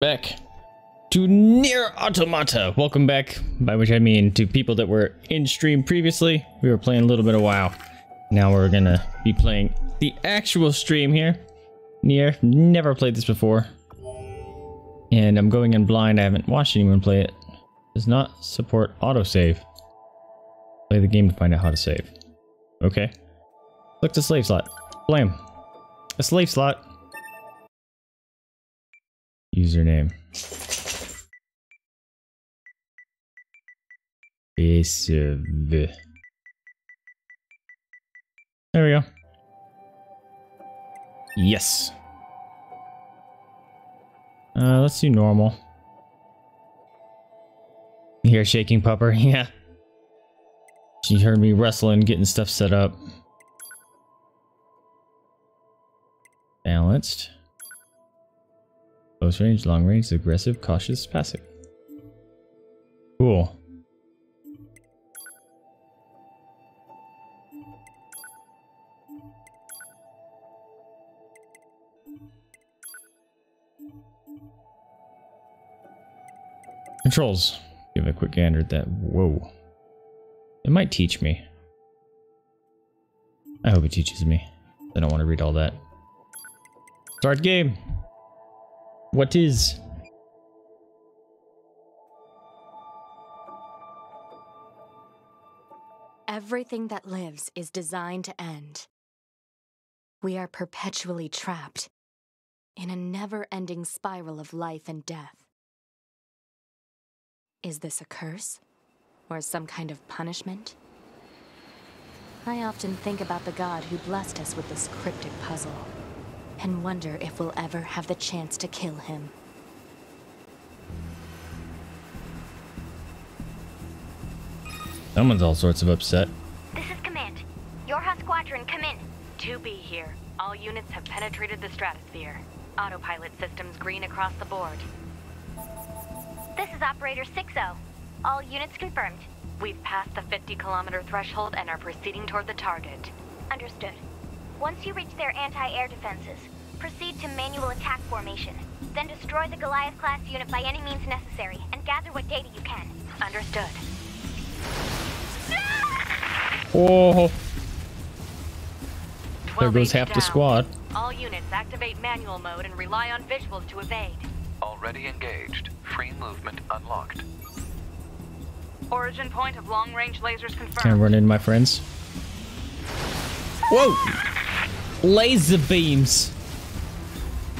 back to NieR Automata. Welcome back, by which I mean to people that were in stream previously. We were playing a little bit of WoW. Now we're gonna be playing the actual stream here. Near, never played this before. And I'm going in blind, I haven't watched anyone play it. Does not support autosave. Play the game to find out how to save. Okay. Look to slave slot. Blame. A slave slot. Username. There we go. Yes. Uh, let's do normal. Hear shaking pupper? Yeah. She heard me wrestling, getting stuff set up. Balanced. Close range, long range, aggressive, cautious, passive. Cool. Controls. Give a quick gander at that. Whoa. It might teach me. I hope it teaches me. I don't want to read all that. Start game. What is? Everything that lives is designed to end. We are perpetually trapped in a never ending spiral of life and death. Is this a curse? Or some kind of punishment? I often think about the god who blessed us with this cryptic puzzle, and wonder if we'll ever have the chance to kill him. Someone's all sorts of upset. This is Command. YoRHa Squadron, come in. 2B here. All units have penetrated the stratosphere. Autopilot systems green across the board. This is Operator 6-0. All units confirmed. We've passed the 50 kilometer threshold and are proceeding toward the target. Understood. Once you reach their anti-air defenses, proceed to manual attack formation. Then destroy the Goliath-class unit by any means necessary, and gather what data you can. Understood. Oh, 12 there goes H half the squad. All units activate manual mode and rely on visuals to evade. Already engaged. Free movement unlocked. Origin point of long range lasers confirmed. Can I run in, my friends? Whoa! Laser beams.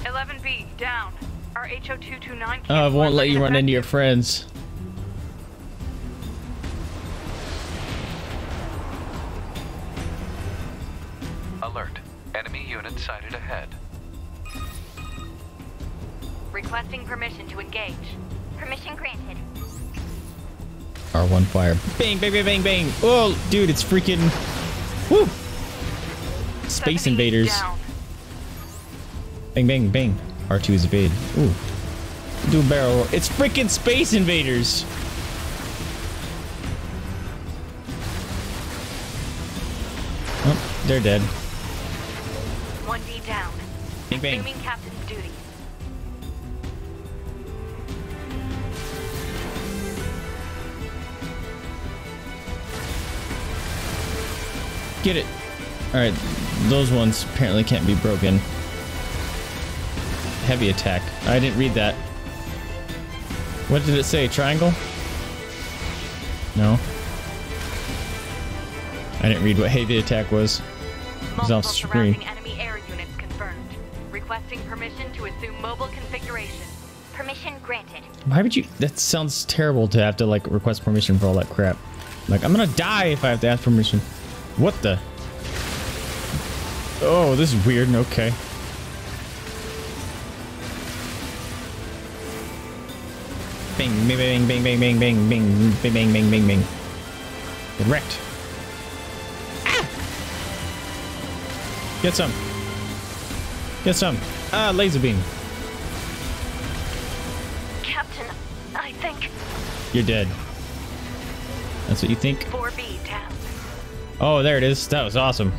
11B down. Our HO229 can't Oh, it won't let you run into your friends. Alert. Enemy unit sighted ahead. Requesting permission to engage. Permission granted. R1 fire. Bang, bang, bang, bang, bang. Oh, dude, it's freaking. Woo! Space invaders. Down. Bang, bang, bang. R2 is evade. Ooh. Do a barrel roll. It's freaking space invaders. Oh, they're dead. 1D down. Bang, bang. Assuming captain's duties. Get it. Alright, those ones apparently can't be broken. Heavy attack. I didn't read that. What did it say? Triangle? No. I didn't read what heavy attack was. Multiple off screen. enemy air units confirmed. Requesting permission to assume mobile configuration. Permission granted. Why would you? That sounds terrible to have to like request permission for all that crap. Like I'm gonna die if I have to ask permission. What the? Oh, this is weird. Okay. Bing, bing, bing, bing, bing, bing, bing, bing, bing, bing, bing, bing, bing. Get wrecked. Ah! Get some. Get some. Ah, laser beam. Captain, I think... You're dead. That's what you think? 4B down. Oh, there it is. That was awesome.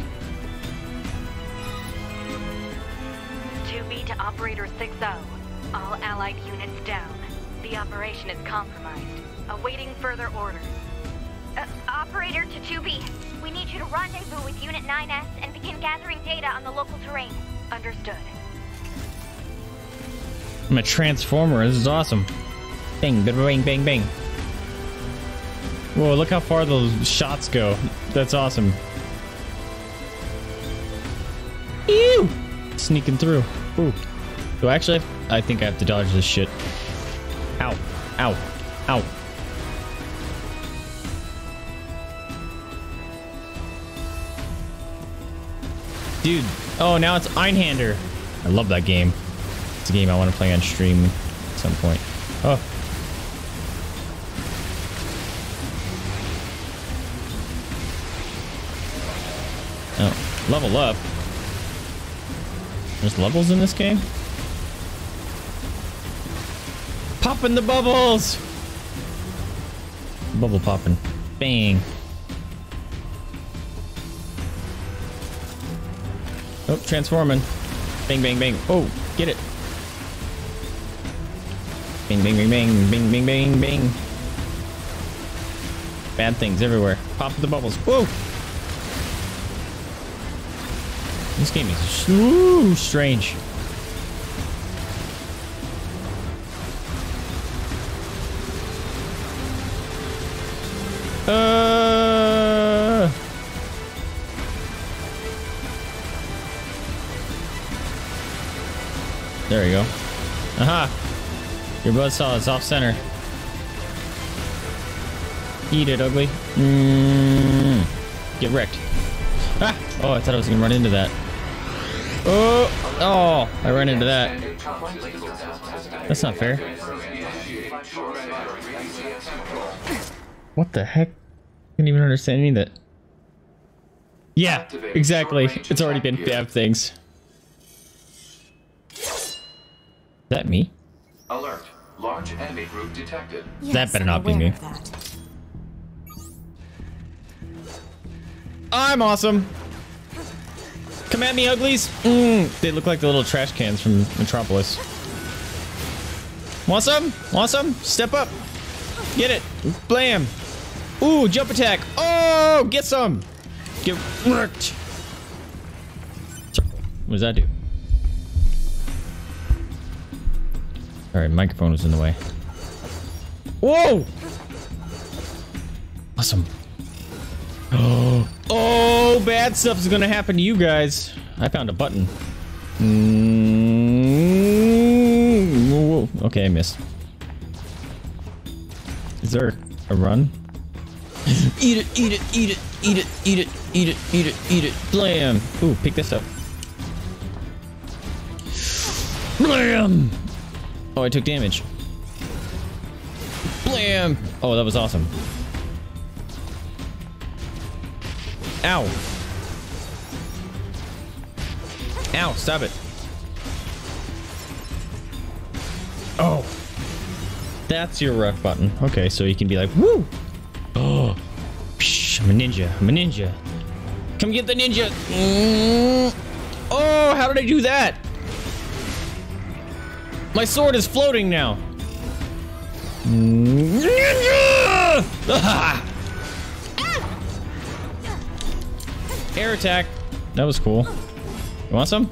Operator 6-0. All allied units down. The operation is compromised. Awaiting further orders. Uh, operator to 2B, we need you to rendezvous with Unit 9S and begin gathering data on the local terrain. Understood. I'm a transformer. This is awesome. Bang, bang, bang, bang. Whoa, look how far those shots go. That's awesome. Ew! Sneaking through. Ooh. So actually, I think I have to dodge this shit. Ow. Ow. Ow. Dude. Oh, now it's Einhander. I love that game. It's a game I want to play on stream at some point. Oh. Oh, level up. There's levels in this game? Popping the bubbles! Bubble popping. Bang. Oh, transforming. Bang, bang, bang. Oh, get it. Bing, bing, bing, bing, bing, bing, bing, bing. Bad things everywhere. Pop the bubbles. Whoa! This game is ooh, strange. Uh. There we go. Aha! Your buzzsaw is off center. Eat it, ugly. Mm. Get wrecked. Ah! Oh, I thought I was gonna run into that. Oh! Oh! I ran into that. That's not fair. What the heck? Can't even understand any of that. Yeah, exactly. It's already been bad things. Is that me? Alert. Large enemy group detected. Yes, That better not be me. aware of that. I'm awesome. Come at me, uglies. Mm, they look like the little trash cans from Metropolis. Want some? Want some? Step up. Get it. Blam. Ooh, jump attack. Oh, get some. Get wrecked. What does that do? All right, microphone was in the way. Whoa! Awesome. Oh, oh, bad stuff is gonna happen to you guys. I found a button. Mm, whoa. Okay, I missed. Is there a run? Eat it, eat it, eat it, eat it, eat it, eat it, eat it, eat it. Blam. Ooh, pick this up. Blam. Oh, I took damage. Blam. Oh, that was awesome. Ow. Ow, stop it. Oh. That's your ref button. Okay, so you can be like, woo! Oh. I'm a ninja. I'm a ninja. Come get the ninja. Mm. Oh, how did I do that? My sword is floating now. Ninja! Ah! Air attack. That was cool. You want some?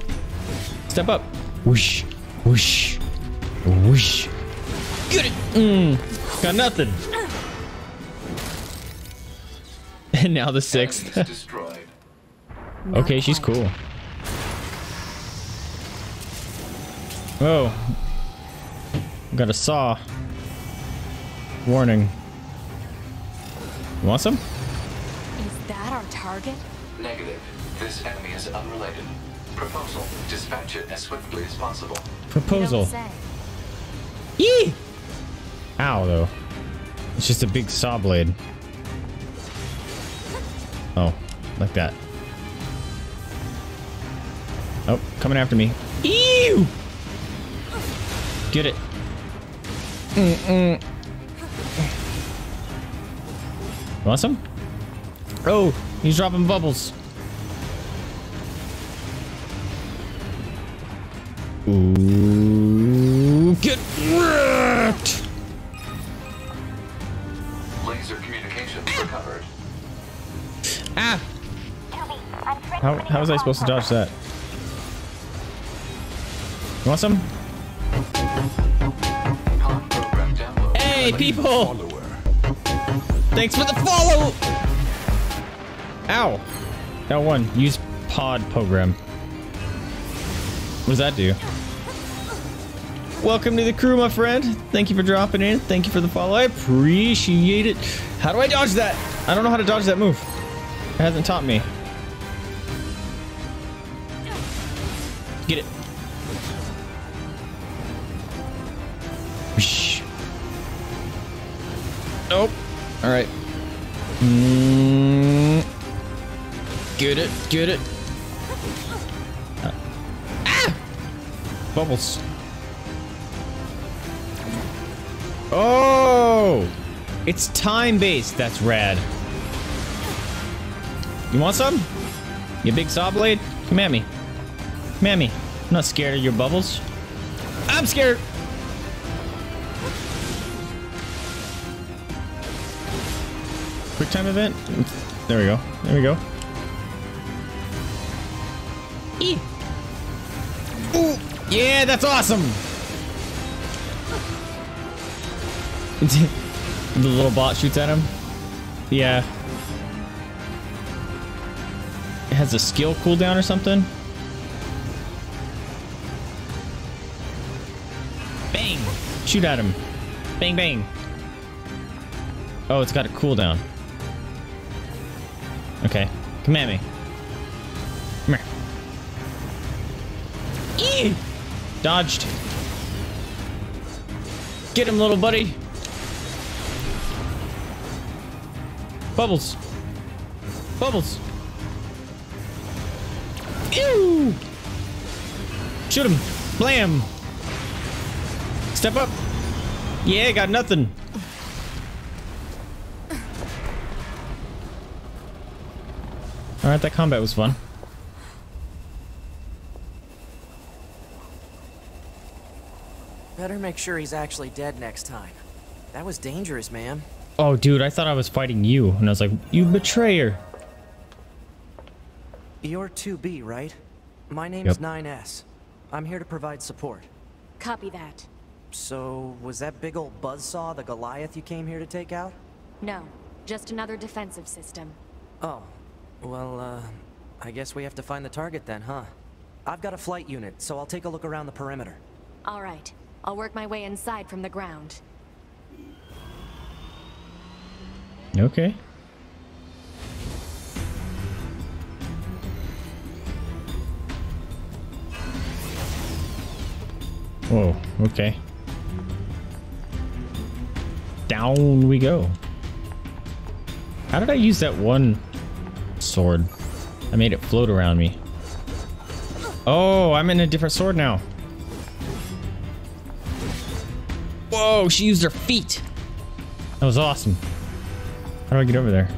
Step up. Whoosh. Whoosh. Whoosh. Get it. Mm. Got nothing. And now the sixth. Okay, she's cool. Oh. Got a saw. Warning. You want some? Is that our target? Negative. This enemy is unrelated. Proposal. Dispatch it as swiftly as possible. Proposal. don't. Yee! Ow, though. It's just a big saw blade. Oh, like that. Oh, coming after me. Ew! Get it. Mm-mm. Want some? Oh, he's dropping bubbles. Ooh. Get wrecked! How, how was I supposed to dodge that? You want some? Pod program download. Hey, people! Thanks for the follow! Ow! That one. Use pod program. What does that do? Welcome to the crew, my friend. Thank you for dropping in. Thank you for the follow. I appreciate it. How do I dodge that? I don't know how to dodge that move. It hasn't taught me. Get it. Nope. All right. Mm. Get it. Get it. Uh, ah! Bubbles. Oh! It's time based. That's rad. You want some? You big saw blade? Come at me. Me. I'm not scared of your bubbles. I'm scared. Quick time event. There we go. There we go. Eee. Ooh. Yeah, that's awesome. the little bot shoots at him. Yeah. It has a skill cooldown or something. Shoot at him. Bang, bang. Oh, it's got a cooldown. Okay. Come at me. Come here. Eee! Dodged. Get him, little buddy. Bubbles. Bubbles. Ew! Shoot him. Blam. Step up. Yeah, got nothing. Alright, that combat was fun. Better make sure he's actually dead next time. That was dangerous, man. Oh, dude, I thought I was fighting you. And I was like, you betrayer. You're 2B, right? My name's Yep. 9S. I'm here to provide support. Copy that. So, was that big old buzzsaw the Goliath you came here to take out? No, just another defensive system. Oh, well, uh, I guess we have to find the target then, huh? I've got a flight unit, so I'll take a look around the perimeter. All right, I'll work my way inside from the ground. Okay. Whoa, okay. Down we go. How did I use that one sword? I made it float around me. Oh, I'm in a different sword now. Whoa, she used her feet. That was awesome. How do I get over there?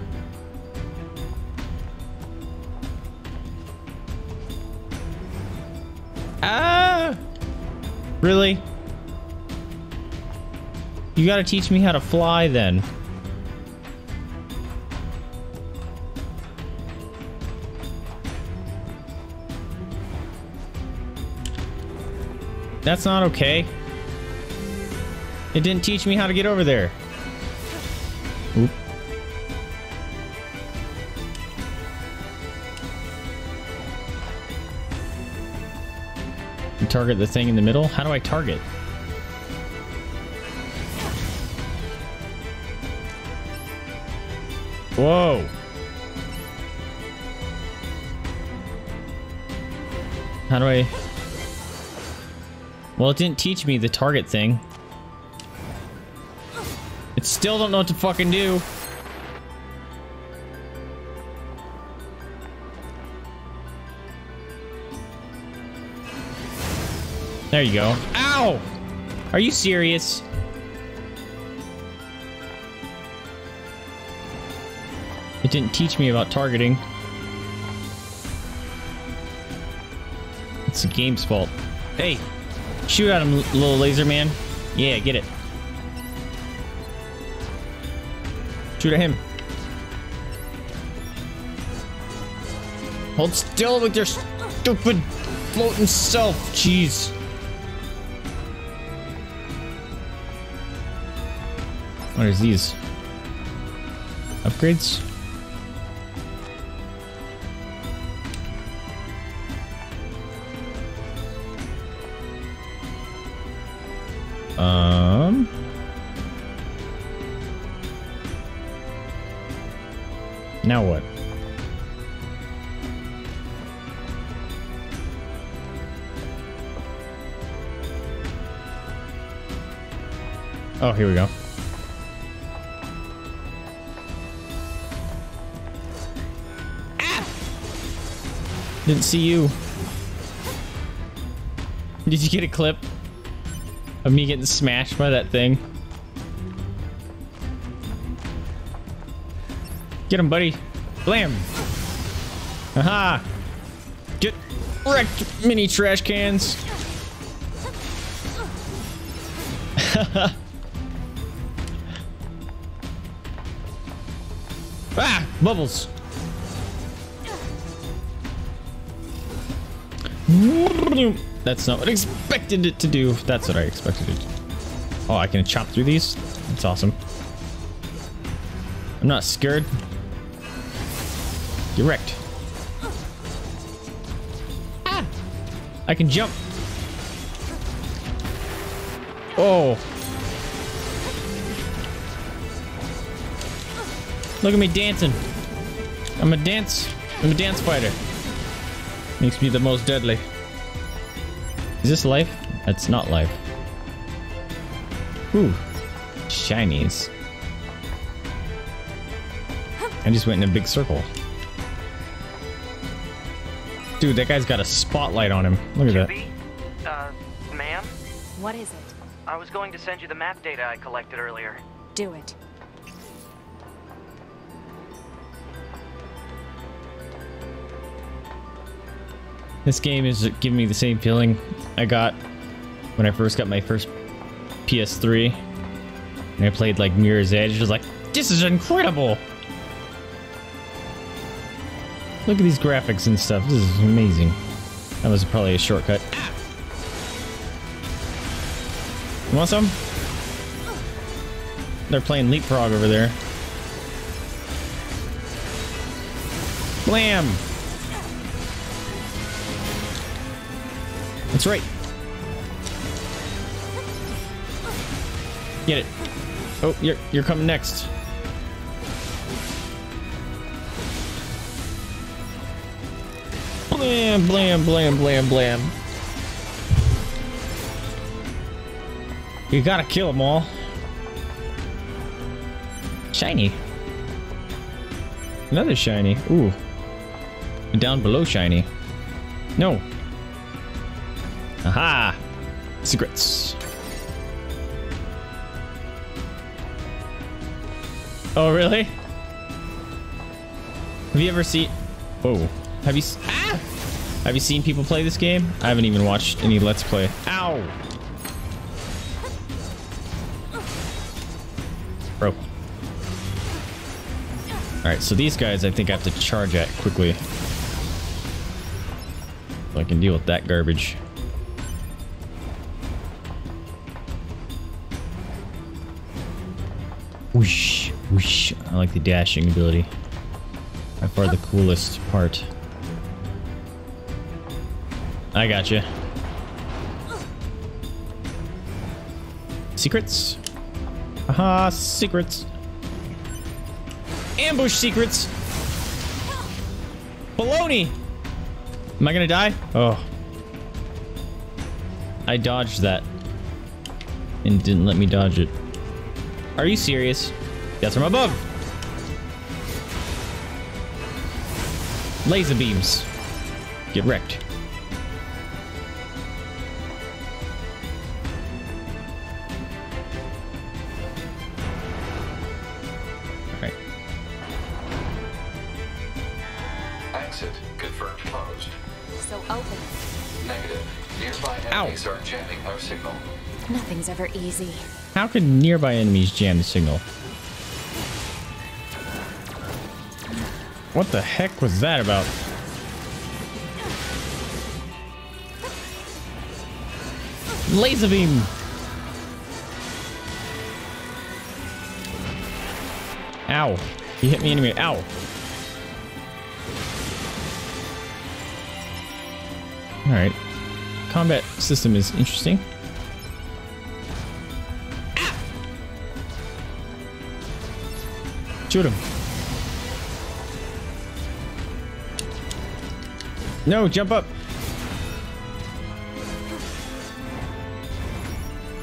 Ah! Really? You gotta teach me how to fly then. That's not okay. It didn't teach me how to get over there. Oop. You target the thing in the middle? How do I target? Whoa. How do I... Well, it didn't teach me the target thing. It still don't know what to fucking do. There you go. Ow! Are you serious? It didn't teach me about targeting. It's the game's fault. Hey, Shoot at him, little laser man. Yeah, get it. Shoot at him. Hold still with your stupid floating self. Jeez. What is these? Upgrades? Um. Now what? Oh, here we go. Ah! Didn't see you. Did you get a clip of me getting smashed by that thing? Get him, buddy. Blam. Aha. Get wrecked, mini trash cans. ah, bubbles. That's not what I expected it to do. That's what I expected it to Oh, I can chop through these? That's awesome. I'm not scared. Get wrecked. Ah! I can jump. Oh. Look at me dancing. I'm a dance. I'm a dance fighter. Makes me the most deadly. Is this life? That's not life. Ooh. Shinies. I just went in a big circle. Dude, that guy's got a spotlight on him. Look at that. Chippy? Uh, ma'am? What is it? I was going to send you the map data I collected earlier. Do it. This game is giving me the same feeling I got when I first got my first PS3. And I played like Mirror's Edge. It was like, this is incredible! Look at these graphics and stuff. This is amazing. That was probably a shortcut. You want some? They're playing leapfrog over there. Blam! That's right. Get it. Oh, you're you're coming next. Blam, blam, blam, blam, blam. You gotta kill them all. Shiny. Another shiny. Ooh. Down below shiny. No. Secrets. Oh, really? Have you ever seen... Oh, Have you... Ah! Have you seen people play this game? I haven't even watched any Let's Play. Ow! Bro. Alright, so these guys I think I have to charge at quickly. So I can deal with that garbage. Like the dashing ability. By far the coolest part. I got you. Secrets? Aha, secrets. Ambush secrets. Baloney. Am I gonna die? Oh. I dodged that. And didn't let me dodge it. Are you serious? That's from above. Laser beams. Get wrecked. Alright. Exit confirmed closed. So open. Negative. Near Nearby Ow. enemies are jamming our signal. Nothing's ever easy. How can nearby enemies jam the signal? What the heck was that about? Laser beam! Ow. You hit me anyway. Ow. Alright. Combat system is interesting. Shoot him. No, jump up.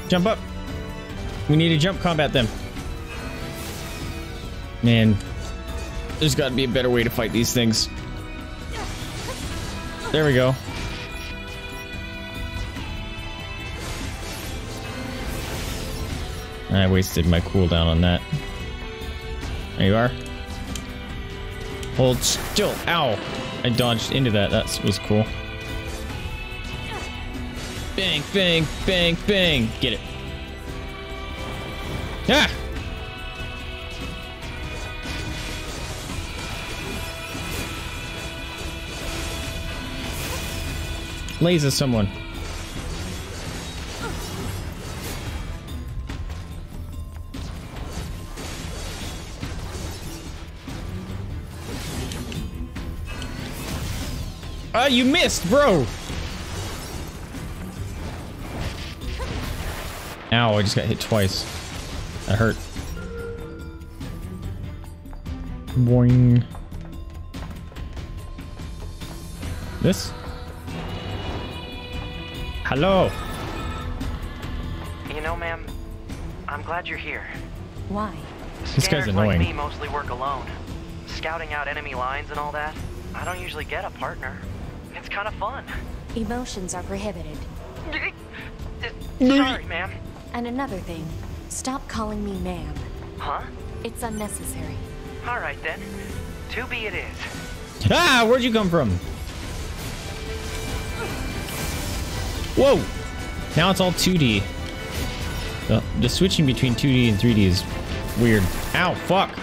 Jump up. We need to jump combat them. Man, there's got to be a better way to fight these things. There we go. I wasted my cooldown on that. There you are. Hold still. Ow. I dodged into that. That was cool. Bang, bang, bang, bang. Get it. Ah! Laser someone. You missed, bro. Ow, I just got hit twice. That hurt. Boing. This? Hello. You know, ma'am, I'm glad you're here. Why? This guy's annoying. like me mostly work alone. Scouting out enemy lines and all that. I don't usually get a partner. It's kind of fun. Emotions are prohibited. Sorry, ma'am. And another thing, stop calling me ma'am. Huh? It's unnecessary. All right then. 2B it is. Ah, where'd you come from? Whoa! Now it's all 2D. The, the switching between 2D and 3D is weird. Ow, fuck!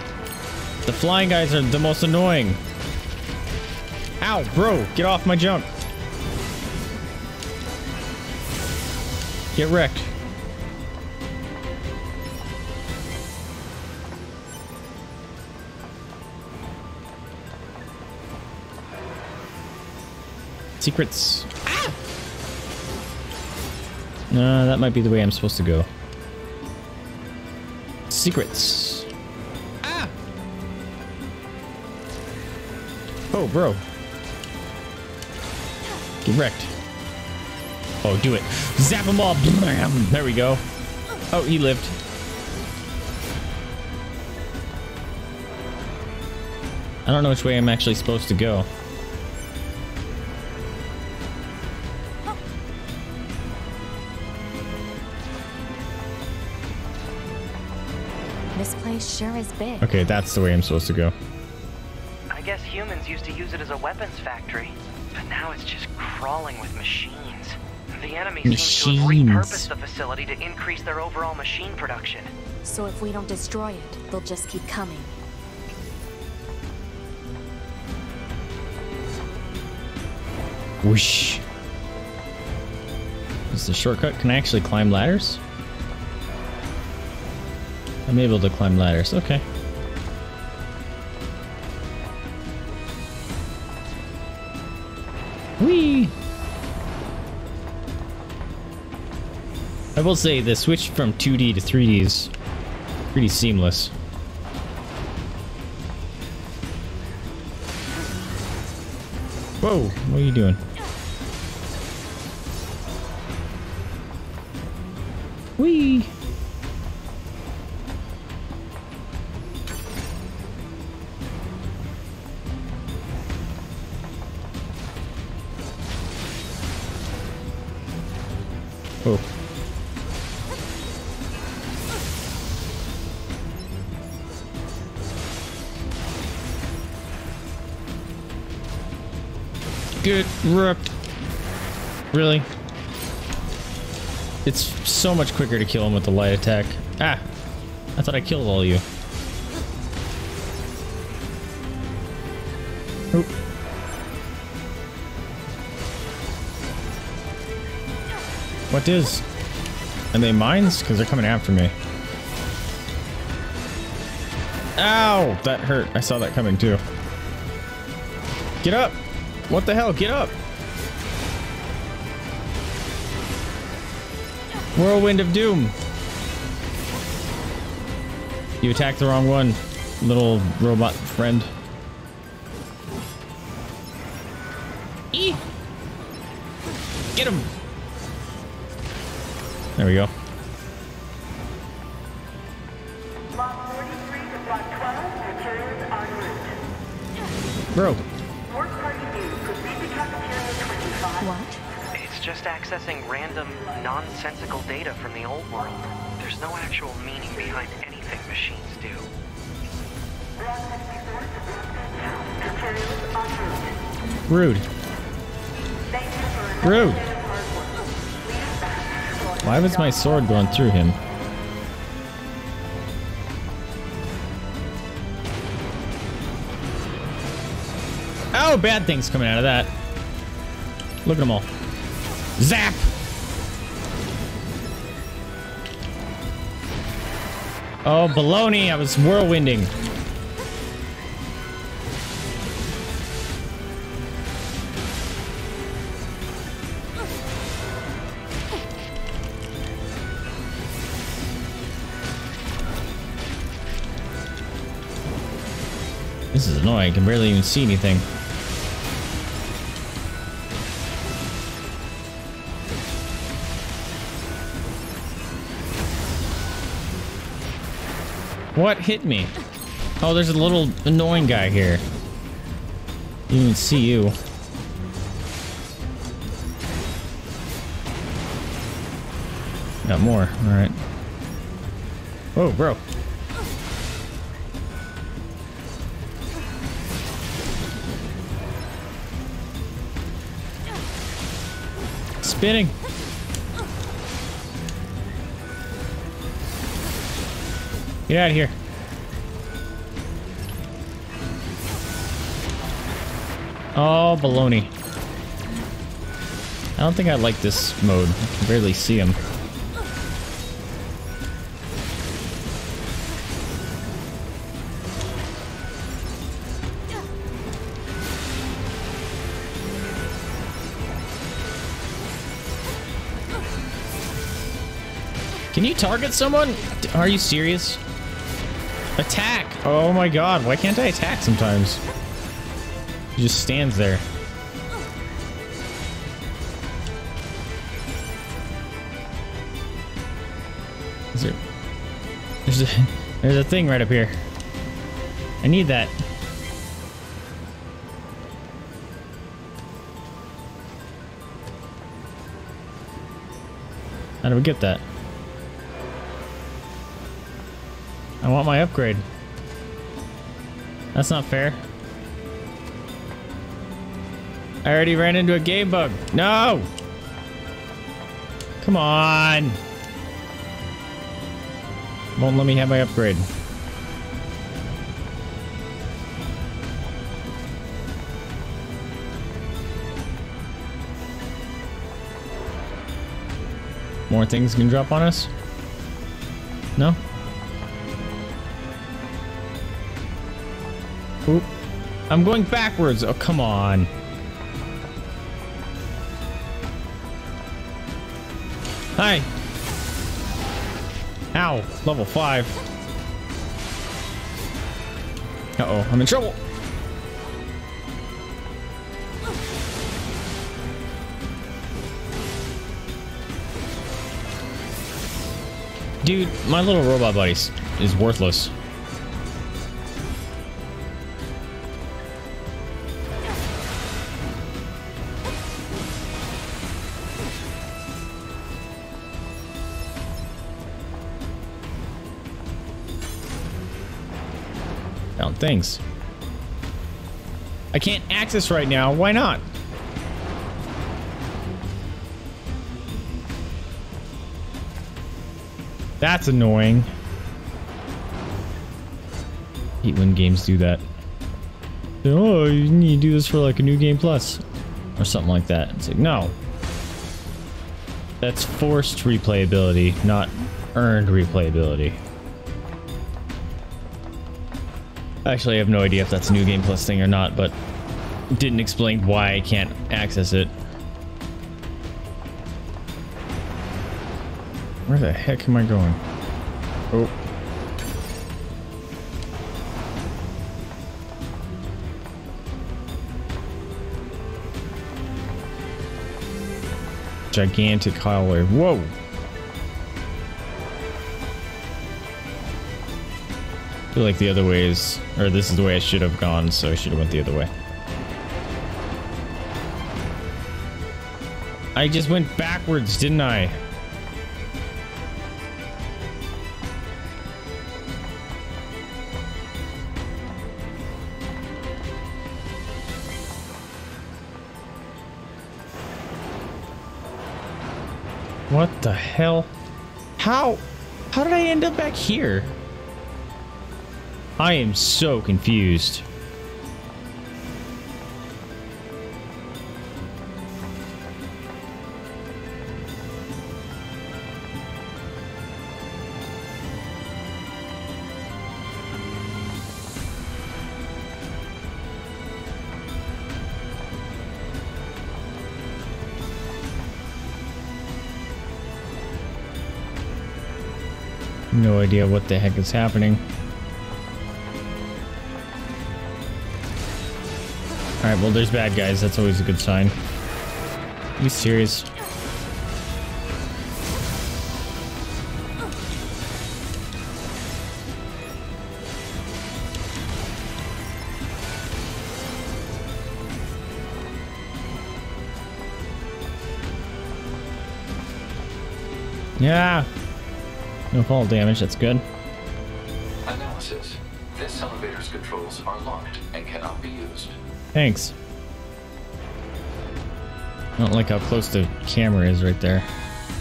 The flying guys are the most annoying. Ow, bro, get off my junk. Get wrecked. Secrets. Ah! That might be the way I'm supposed to go. Secrets. Ah! Oh, bro. Get wrecked. Oh, do it. Zap them all. Blam. There we go. Oh, he lived. I don't know which way I'm actually supposed to go. This place sure is big. Okay, that's the way I'm supposed to go. I guess humans used to use it as a weapons factory, but now it's just crawling with machines. The enemy seems to have Machines. repurposed the facility to increase their overall machine production. So if we don't destroy it, they'll just keep coming. Whoosh. Is the shortcut? Can I actually climb ladders? I'm able to climb ladders. Okay. Will say the switch from 2D to 3D is pretty seamless. Whoa, what are you doing? Really? It's so much quicker to kill him with the light attack. Ah! I thought I killed all of you. Oop. What is? Are they mines? Because they're coming after me. Ow! That hurt. I saw that coming too. Get up! What the hell? Get up! Whirlwind of Doom! You attacked the wrong one, little robot friend. Eee! Get him! There we go. Rude. Rude. Why was my sword going through him? Oh, bad things coming out of that. Look at them all. Zap! Oh, baloney. I was whirlwinding. This is annoying. I can barely even see anything. What hit me? Oh, there's a little annoying guy here. Didn't even see you. Got more. All right. Oh, bro. Spinning. Get out of here. Oh, baloney. I don't think I like this mode. I can barely see him. Can you target someone? Are you serious? Attack! Oh my god, why can't I attack sometimes? He just stands there. Is there... There's a... There's a thing right up here. I need that. How do we get that? I want my upgrade. That's not fair. I already ran into a game bug. No! Come on! Won't let me have my upgrade. More things can drop on us? No? I'm going backwards. Oh, come on. Hi. Ow. Level 5. Uh-oh. I'm in trouble. Dude, my little robot buddy is worthless. Things. I can't access right now. Why not? That's annoying. Hate when games do that. Oh, you need to do this for like a new game plus. Or something like that. It's like, no. That's forced replayability, not earned replayability. Actually, I have no idea if that's a new game plus thing or not, but didn't explain why I can't access it. Where the heck am I going? Oh. Gigantic highway. Whoa! Feel like the other way is, or this is the way I should have gone, so I should have went the other way. I just went backwards, didn't I? What the hell? How? How did I end up back here? I am so confused. No idea what the heck is happening. Alright, well there's bad guys. That's always a good sign. Are you serious? Yeah. No fall damage, that's good. Analysis. This elevator's controls are locked and cannot be. Thanks. I don't like how close the camera is right there.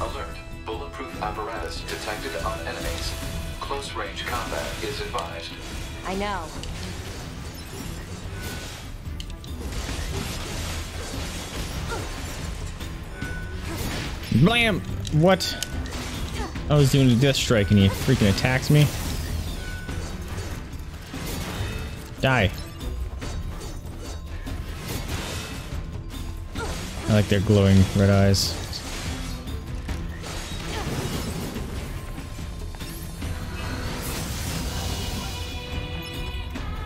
Alert. Bulletproof apparatus detected on enemies. Close range combat is advised. I know. Blam! What? I was doing a death strike and he freaking attacks me. Die. I like their glowing red eyes.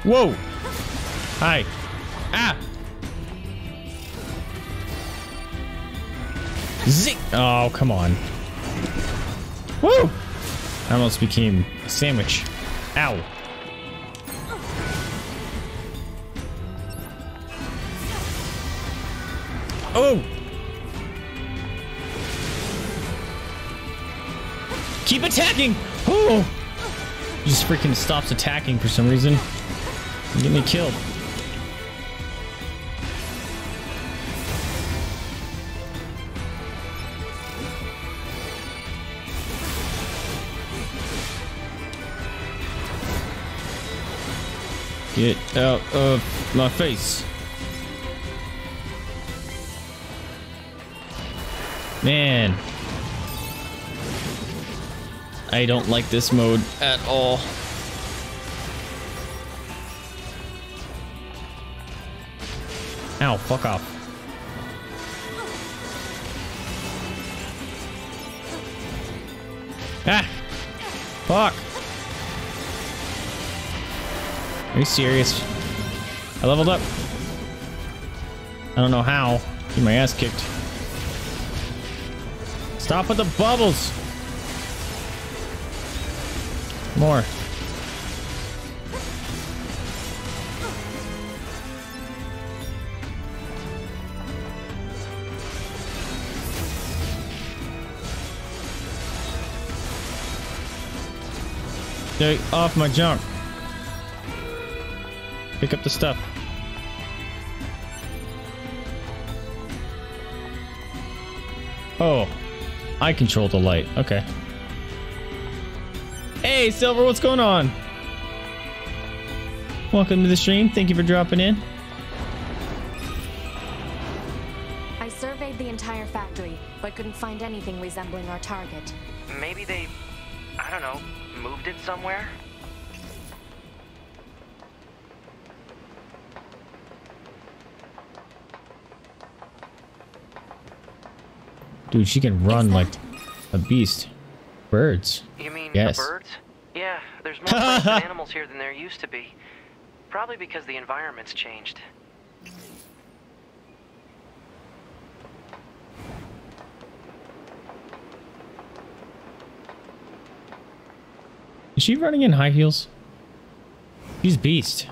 Whoa! Hi. Ah! Zing! Oh, come on. Woo! I almost became a sandwich. Ow. Oh! Keep attacking! Oh! He just freaking stops attacking for some reason. Get me killed. Get out of my face. Man. I don't like this mode at all. Ow, fuck off. Ah! Fuck! Are you serious? I leveled up. I don't know how. Get my ass kicked. Stop with the bubbles! More. Get off my junk. Pick up the stuff. I control the light. Okay. Hey, Silver, what's going on? Welcome to the stream. Thank you for dropping in. I surveyed the entire factory, but couldn't find anything resembling our target. Maybe they, I don't know, moved it somewhere? Dude, she can run Is like a beast. Birds. You mean Yes. the birds? Yeah, there's more plants and animals here than there used to be. Probably because the environment's changed. Is she running in high heels? She's beast.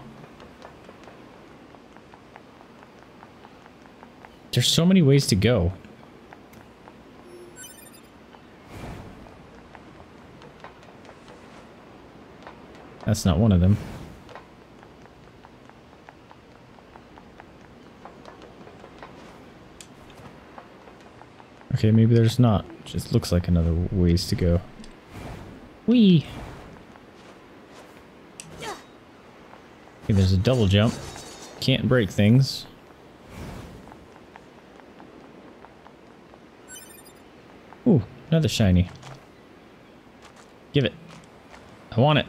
There's so many ways to go. That's not one of them. Okay, maybe there's not. Just looks like another ways to go. Whee! Okay, there's a double jump. Can't break things. Ooh, another shiny. Give it. I want it.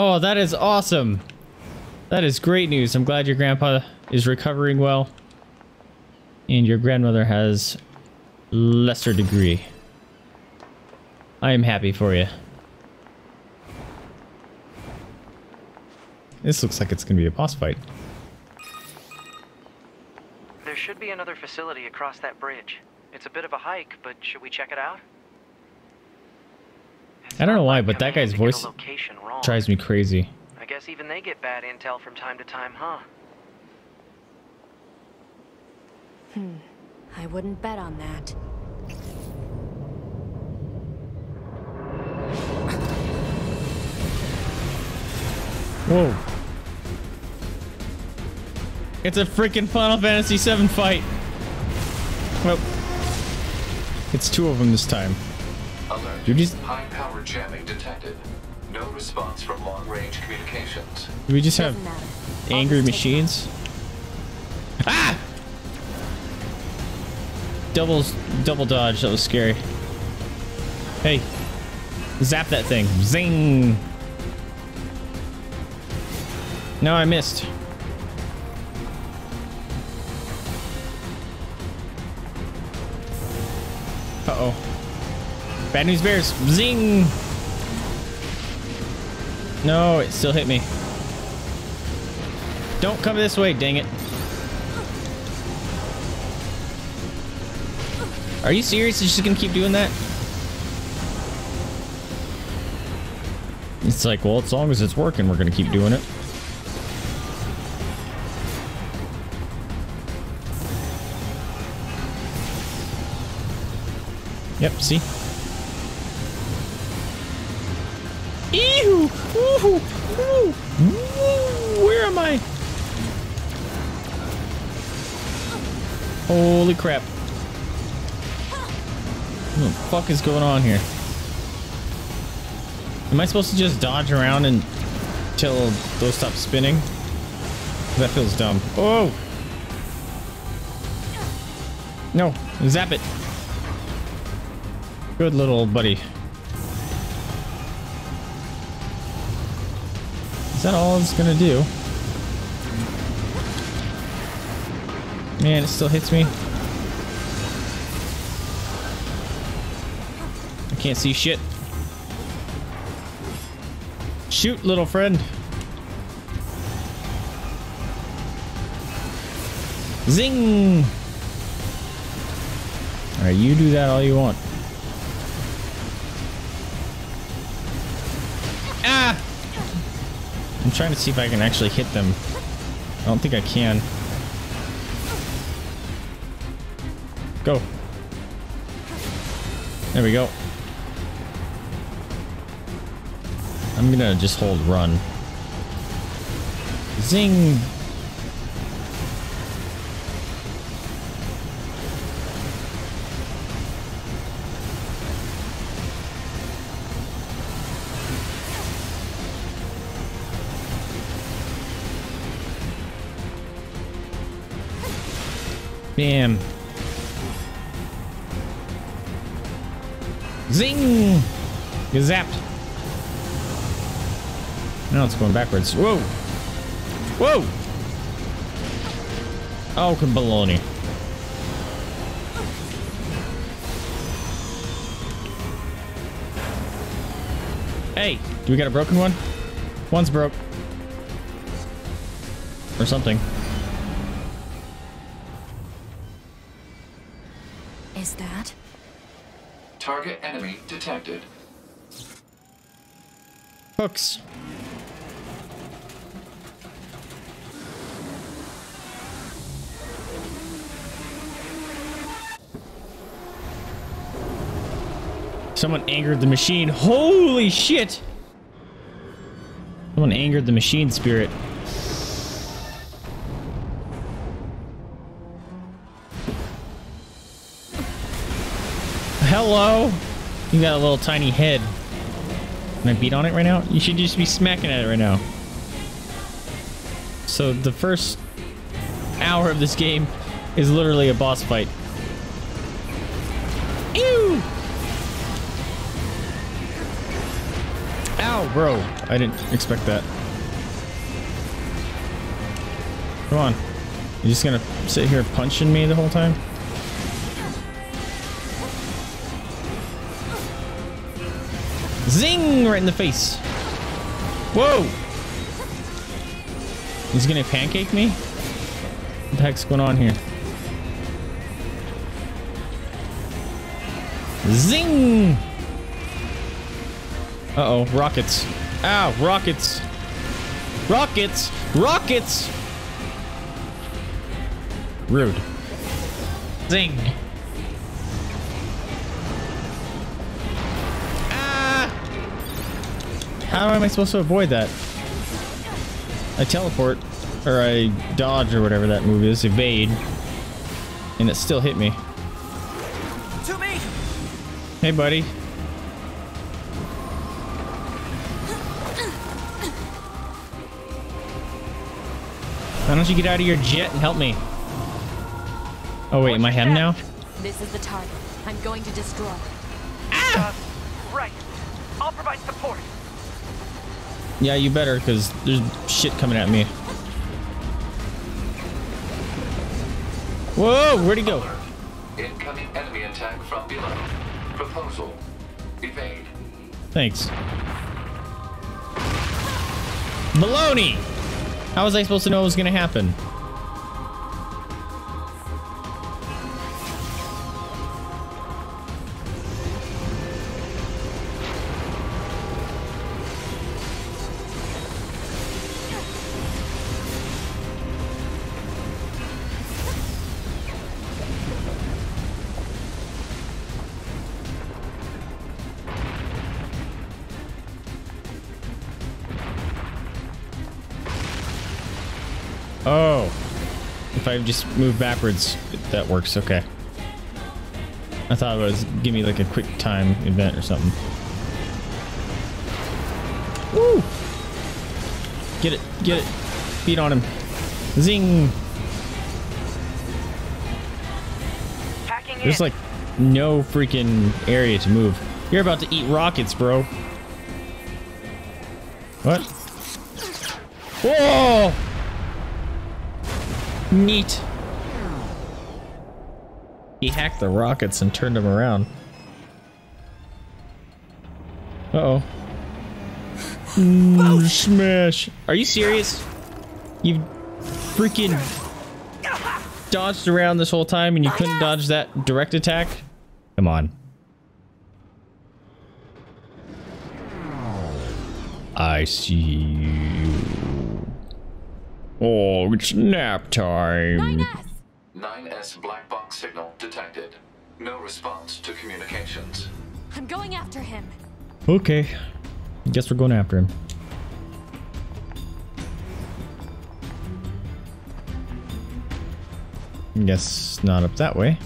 Oh, that is awesome. That is great news. I'm glad your grandpa is recovering well. And your grandmother has lesser degree. I am happy for you. This looks like it's going to be a boss fight. There should be another facility across that bridge. It's a bit of a hike, but should we check it out? It's I don't know why, but that guy's to get a voice. Drives me crazy. I guess even they get bad intel from time to time, huh? Hmm. I wouldn't bet on that. Whoa. It's a freaking Final Fantasy VII fight. Well, it's two of them this time. Alert. You just- High power jamming detected. No response from long range communications. Do we just have Doesn't matter. I'll angry machines? Ah! Double, double dodge. That was scary. Hey, zap that thing. Zing. No, I missed. Bad news bears. Zing. No, it still hit me. Don't come this way, dang it. Are you serious? It's just gonna keep doing that? It's like, well, as long as it's working, we're gonna keep doing it. Yep, see? Ew! Ooh! Ooh! Ooh! Where am I? Holy crap. What the fuck is going on here? Am I supposed to just dodge around until those stop spinning? That feels dumb. Oh! No, zap it. Good little buddy. Is that all it's gonna do? Man, it still hits me. I can't see shit. Shoot, little friend. Zing! Alright, you do that all you want. Trying to see if I can actually hit them. I don't think I can. Go. There we go. I'm gonna just hold run. Zing! Bam. Zing! Get zapped. Now it's going backwards. Whoa! Whoa! Oh, baloney. Hey, do we got a broken one? One's broke. Or something. Hooks. Someone angered the machine. Holy shit! Someone angered the machine spirit. Hello? You got a little tiny head. Can I beat on it right now? You should just be smacking at it right now. So the first hour of this game is literally a boss fight. Ew! Ow, bro. I didn't expect that. Come on. You just gonna sit here punching me the whole time? Zing! Right in the face. Whoa! He's gonna pancake me? What the heck's going on here? Zing! Uh-oh, rockets. Ow, rockets. Rockets! Rockets! Rude. Zing! How am I supposed to avoid that? I teleport, or I dodge, or whatever that move is, evade, and it still hit me. To me! Hey, buddy. Why don't you get out of your jet and help me? Oh wait, am I him now? This is the target. I'm going to destroy. Yeah, you better, because there's shit coming at me. Whoa, where'd he go? Incoming enemy attack from below. Proposal. Evade. Thanks. Baloney! How was I supposed to know it was gonna happen? I just move backwards, that works. Okay. I thought it was give me like a quick time event or something. Woo! Get it, get it. Beat on him. Zing! Hacking There's in. like no freaking area to move. You're about to eat rockets, bro. What? Whoa! Neat. He hacked the rockets and turned them around. Uh-oh. Mm, smash. Are you serious? You freaking dodged around this whole time and you couldn't dodge that direct attack? Come on. I see you. Oh, it's nap time. 9S! 9S black box signal detected. No response to communications. I'm going after him. Okay. Guess we're going after him. Guess not up that way.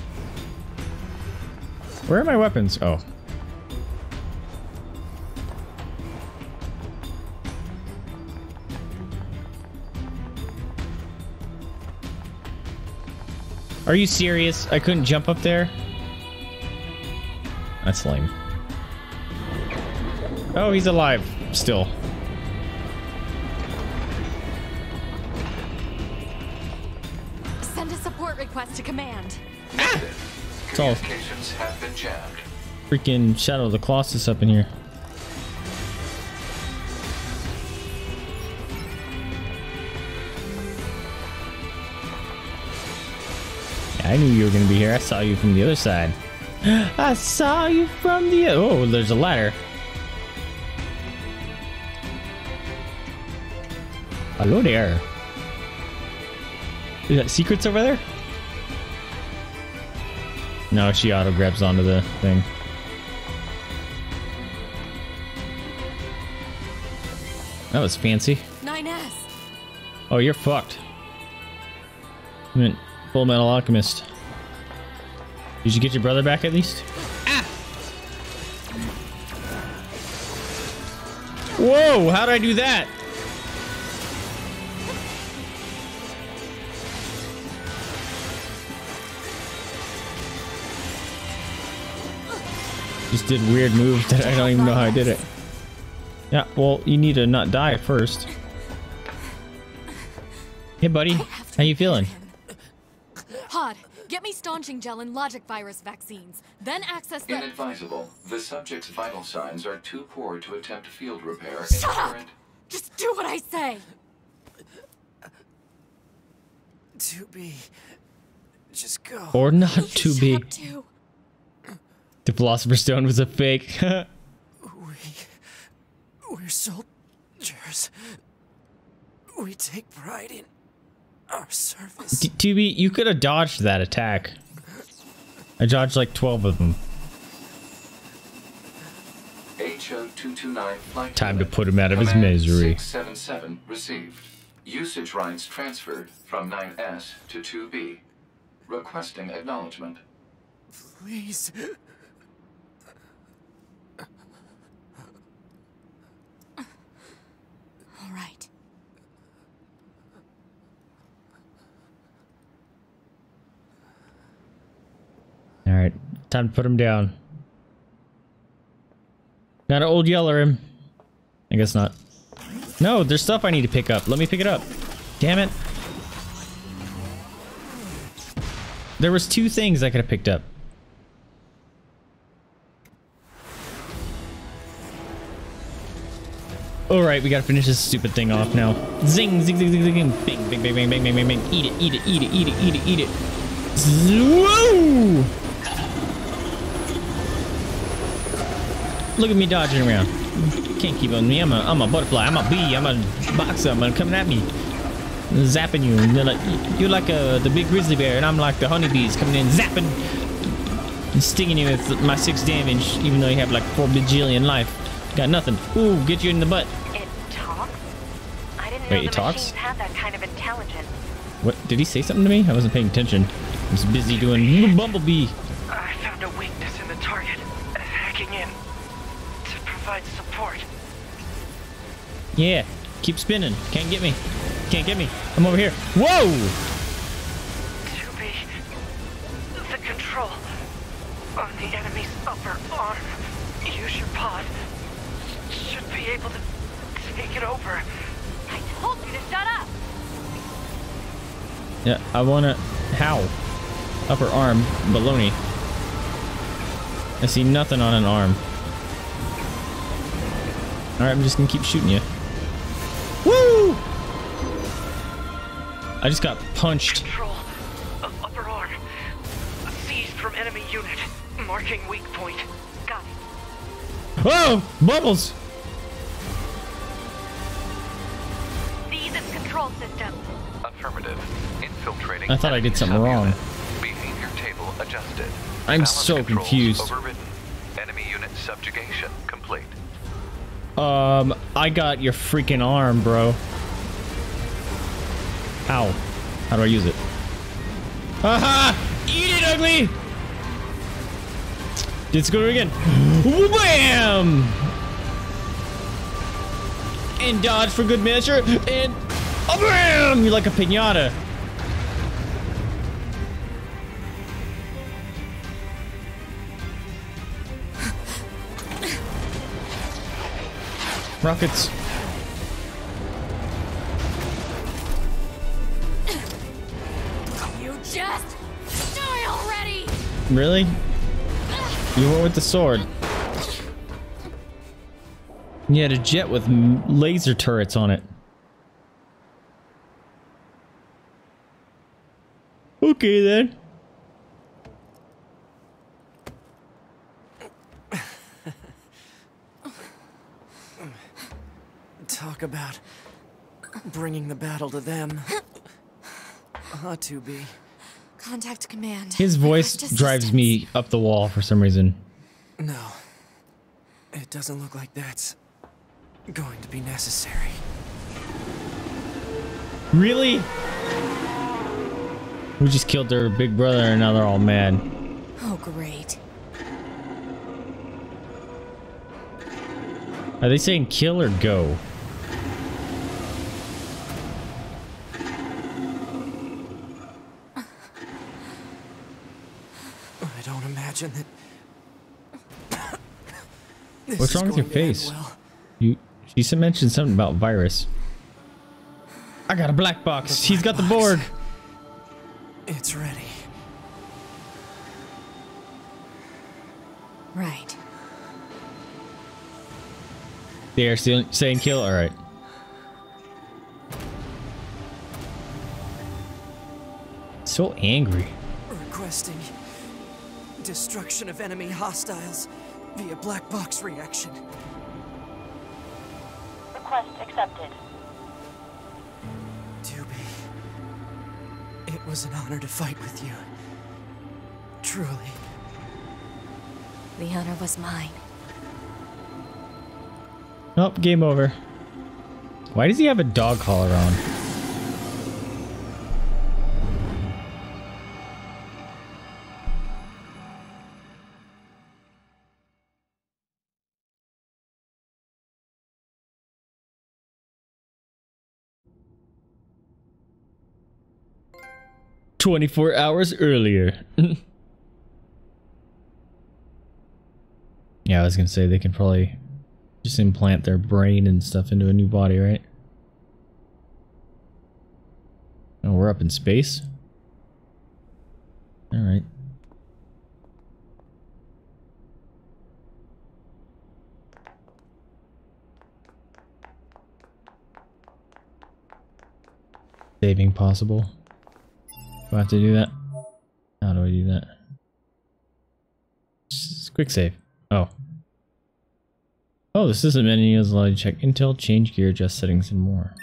Where are my weapons? Oh. Are Are you serious? I couldn't jump up there? That's lame. Oh, he's alive still. Send a support request to command. It's all Communications have been jammed. freaking Shadow of the Colossus up in here. I knew you were gonna be here. I saw you from the other side. I saw you from the oh, there's a ladder. Hello there. Is that secrets over there? No, she auto grabs onto the thing. That was fancy. 9S. Oh, you're fucked. I meant Full Metal Alchemist. Did you get your brother back at least? Ah! Whoa! How did I do that? Just did weird moves that I don't even know how I did it. Yeah, well, you need to not die first. Hey, buddy. How you feeling? Pod, staunching gel and logic virus vaccines. Then access the. Inadvisable. The subject's vital signs are too poor to attempt field repair in Shut up! current. Just do what I say. To be. Just go. Or not to be. up, too. The Philosopher's Stone was a fake. We. We're soldiers. We take pride in our service. D- 2B, you could have dodged that attack. I dodged like 12 of them. Time to put him out of his misery. 677 received. Usage rights transferred from 9S to 2B. Requesting acknowledgement. Please. All right. All right, time to put him down. Gotta old yeller him. I guess not. No, there's stuff I need to pick up. Let me pick it up. Damn it. There was two things I could have picked up. All right, we gotta finish this stupid thing off now. Zing, zing, zing, zing, zing, zing. Bing, bing, bing, bing, bing, bing, bing, bing. Eat it, eat it, eat it, eat it, eat it, eat it. Woo! Look at me dodging around. Can't keep on me. I'm a, I'm a butterfly. I'm a bee. I'm a boxer. I'm coming at me, zapping you. And you're like, you're like a, the big grizzly bear, and I'm like the honeybees coming in, zapping, and stinging you with my six damage, even though you have like four bajillion life. Got nothing. Ooh, get you in the butt. It talks? I didn't Wait, know it the talks? machines had that kind of intelligence. What? Did he say something to me? I wasn't paying attention. I was busy doing bumblebee. I found a weakness in the target. Hacking in. To provide support. Yeah, keep spinning. Can't get me. Can't get me. I'm over here. Whoa! To be. The control. On the enemy's upper arm. Use your pod. Should be able to take it over. I told you to shut up! Yeah, I wanna. How? Upper arm. Baloney. I see nothing on an arm. Alright, I'm just gonna keep shooting you. Woo! I just got punched. Control. of upper arm. Seized from enemy unit. Marking weak point. Got it. Whoa! Bubbles! These is control system. Affirmative. Infiltrating. I thought I did something wrong. subunit. Behavior table adjusted. I'm Balance so confused. Overridden. Enemy unit subjugation complete. Um, I got your freaking arm, bro. Ow. How do I use it? Aha! Eat it, ugly! Let's go again. Wham! And dodge for good measure. And oh, bam! You're like a pinata. Rockets. You just die already! Really? You went with the sword. You had a jet with laser turrets on it. Okay then. Talk about bringing the battle to them. Ought to be. Contact command. His voice drives assistance. me up the wall for some reason. No. It doesn't look like that's going to be necessary. Really? We just killed their big brother and now they're all mad. Oh, great. Are they saying kill or go? I don't imagine that. this What's is wrong with your going to end face? Well. You she said mentioned something about virus. I got a black box. The He's black got the box. Borg. It's ready. Right. They are still saying kill. All right. So angry. Requesting destruction of enemy hostiles via black box reaction. Request accepted. 2B, it was an honor to fight with you. Truly. The honor was mine. Oh, game over. Why does he have a dog collar on? Twenty-four hours earlier. yeah, I was gonna say they can probably just implant their brain and stuff into a new body, right? Oh, we're up in space? Alright. Saving possible. Do I have to do that? How do I do that? Just quick save. Oh. Oh, the system menu is allowed to check intel, change gear, adjust settings, and more.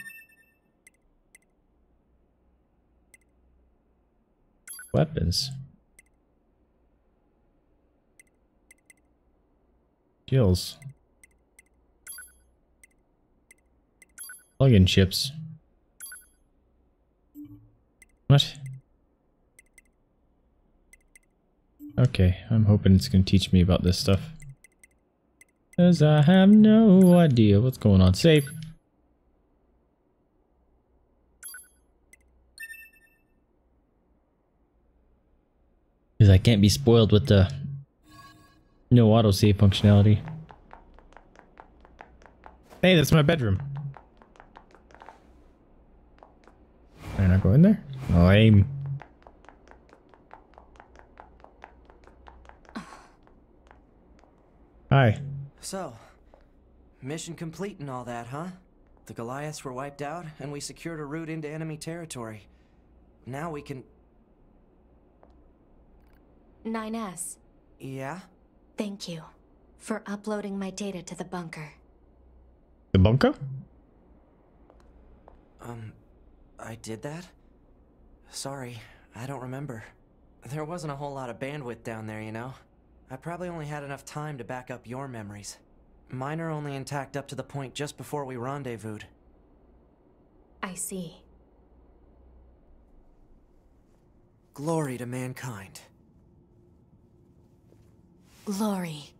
Weapons. Skills. Plug-in chips. What? Okay, I'm hoping it's gonna teach me about this stuff. Cause I have no idea what's going on. Safe. Cause I can't be spoiled with the no autosave functionality. Hey, that's my bedroom. Can I not go in there? Oh, Lame. Hi. So, mission complete and all that, huh? The Goliaths were wiped out, and we secured a route into enemy territory. Now we can. 9S, Yeah? thank you for uploading my data to the bunker. The bunker? Um, I did that? Sorry, I don't remember. There wasn't a whole lot of bandwidth down there, you know? I probably only had enough time to back up your memories. Mine are only intact up to the point just before we rendezvoused. I see. Glory to mankind. Glory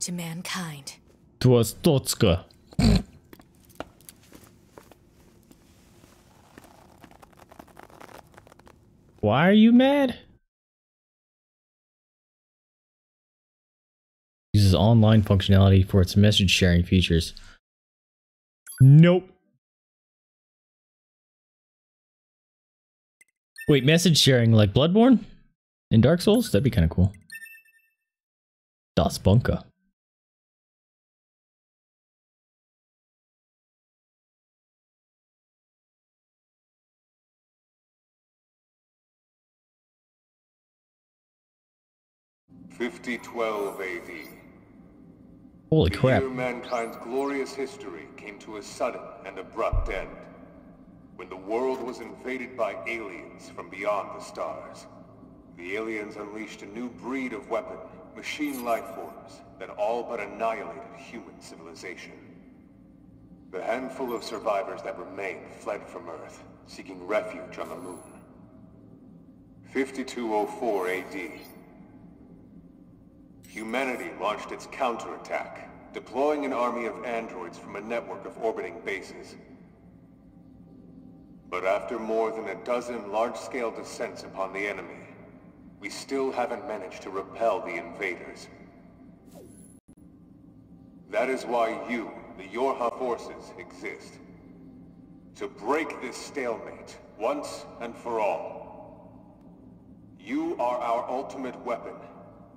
to mankind. Tvostotska. Why are you mad? Uses online functionality for its message sharing features. Nope. Wait, message sharing like Bloodborne in Dark Souls? That'd be kind of cool. Das Bunker. Fifty twelve AD. Holy The crap. mankind's glorious history came to a sudden and abrupt end. When the world was invaded by aliens from beyond the stars. The aliens unleashed a new breed of weapon, machine life forms, that all but annihilated human civilization. The handful of survivors that remained fled from Earth, seeking refuge on the moon. 5204 AD. Humanity launched its counterattack, deploying an army of androids from a network of orbiting bases. But after more than a dozen large-scale descents upon the enemy, we still haven't managed to repel the invaders. That is why you, the YoRHa forces, exist. To break this stalemate, once and for all. You are our ultimate weapon,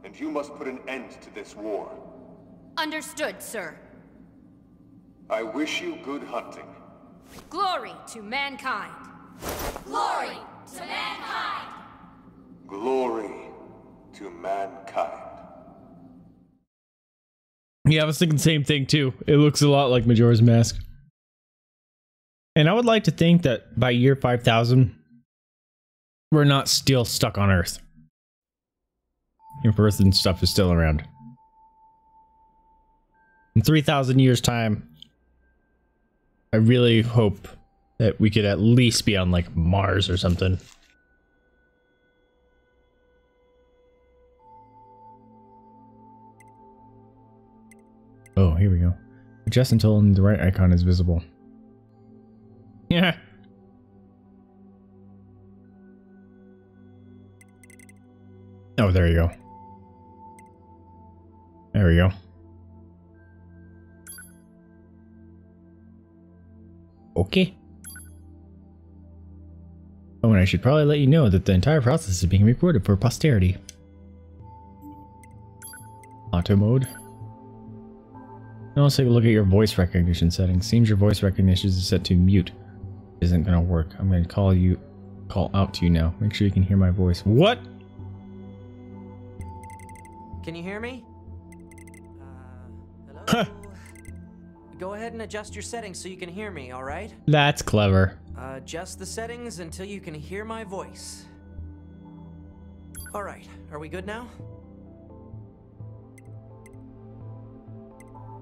and you must put an end to this war. Understood, sir. I wish you good hunting. Glory to mankind. Glory to mankind. Glory to mankind. Yeah, I was thinking the same thing too. It looks a lot like Majora's Mask. And I would like to think that by year 5000, we're not still stuck on Earth. Earth and stuff is still around. In 3,000 years' time, I really hope that we could at least be on like Mars or something. Oh, here we go. Adjust until the right icon is visible. Yeah. Oh, there you go. There we go. Okay. Oh, and I should probably let you know that the entire process is being recorded for posterity. Auto mode. Now let's take a look at your voice recognition settings. Seems your voice recognition is set to mute. Isn't gonna work. I'm gonna call you, call out to you now. Make sure you can hear my voice. What? Can you hear me? Go ahead and adjust your settings so you can hear me, alright? That's clever. Uh, adjust the settings until you can hear my voice. Alright, are we good now?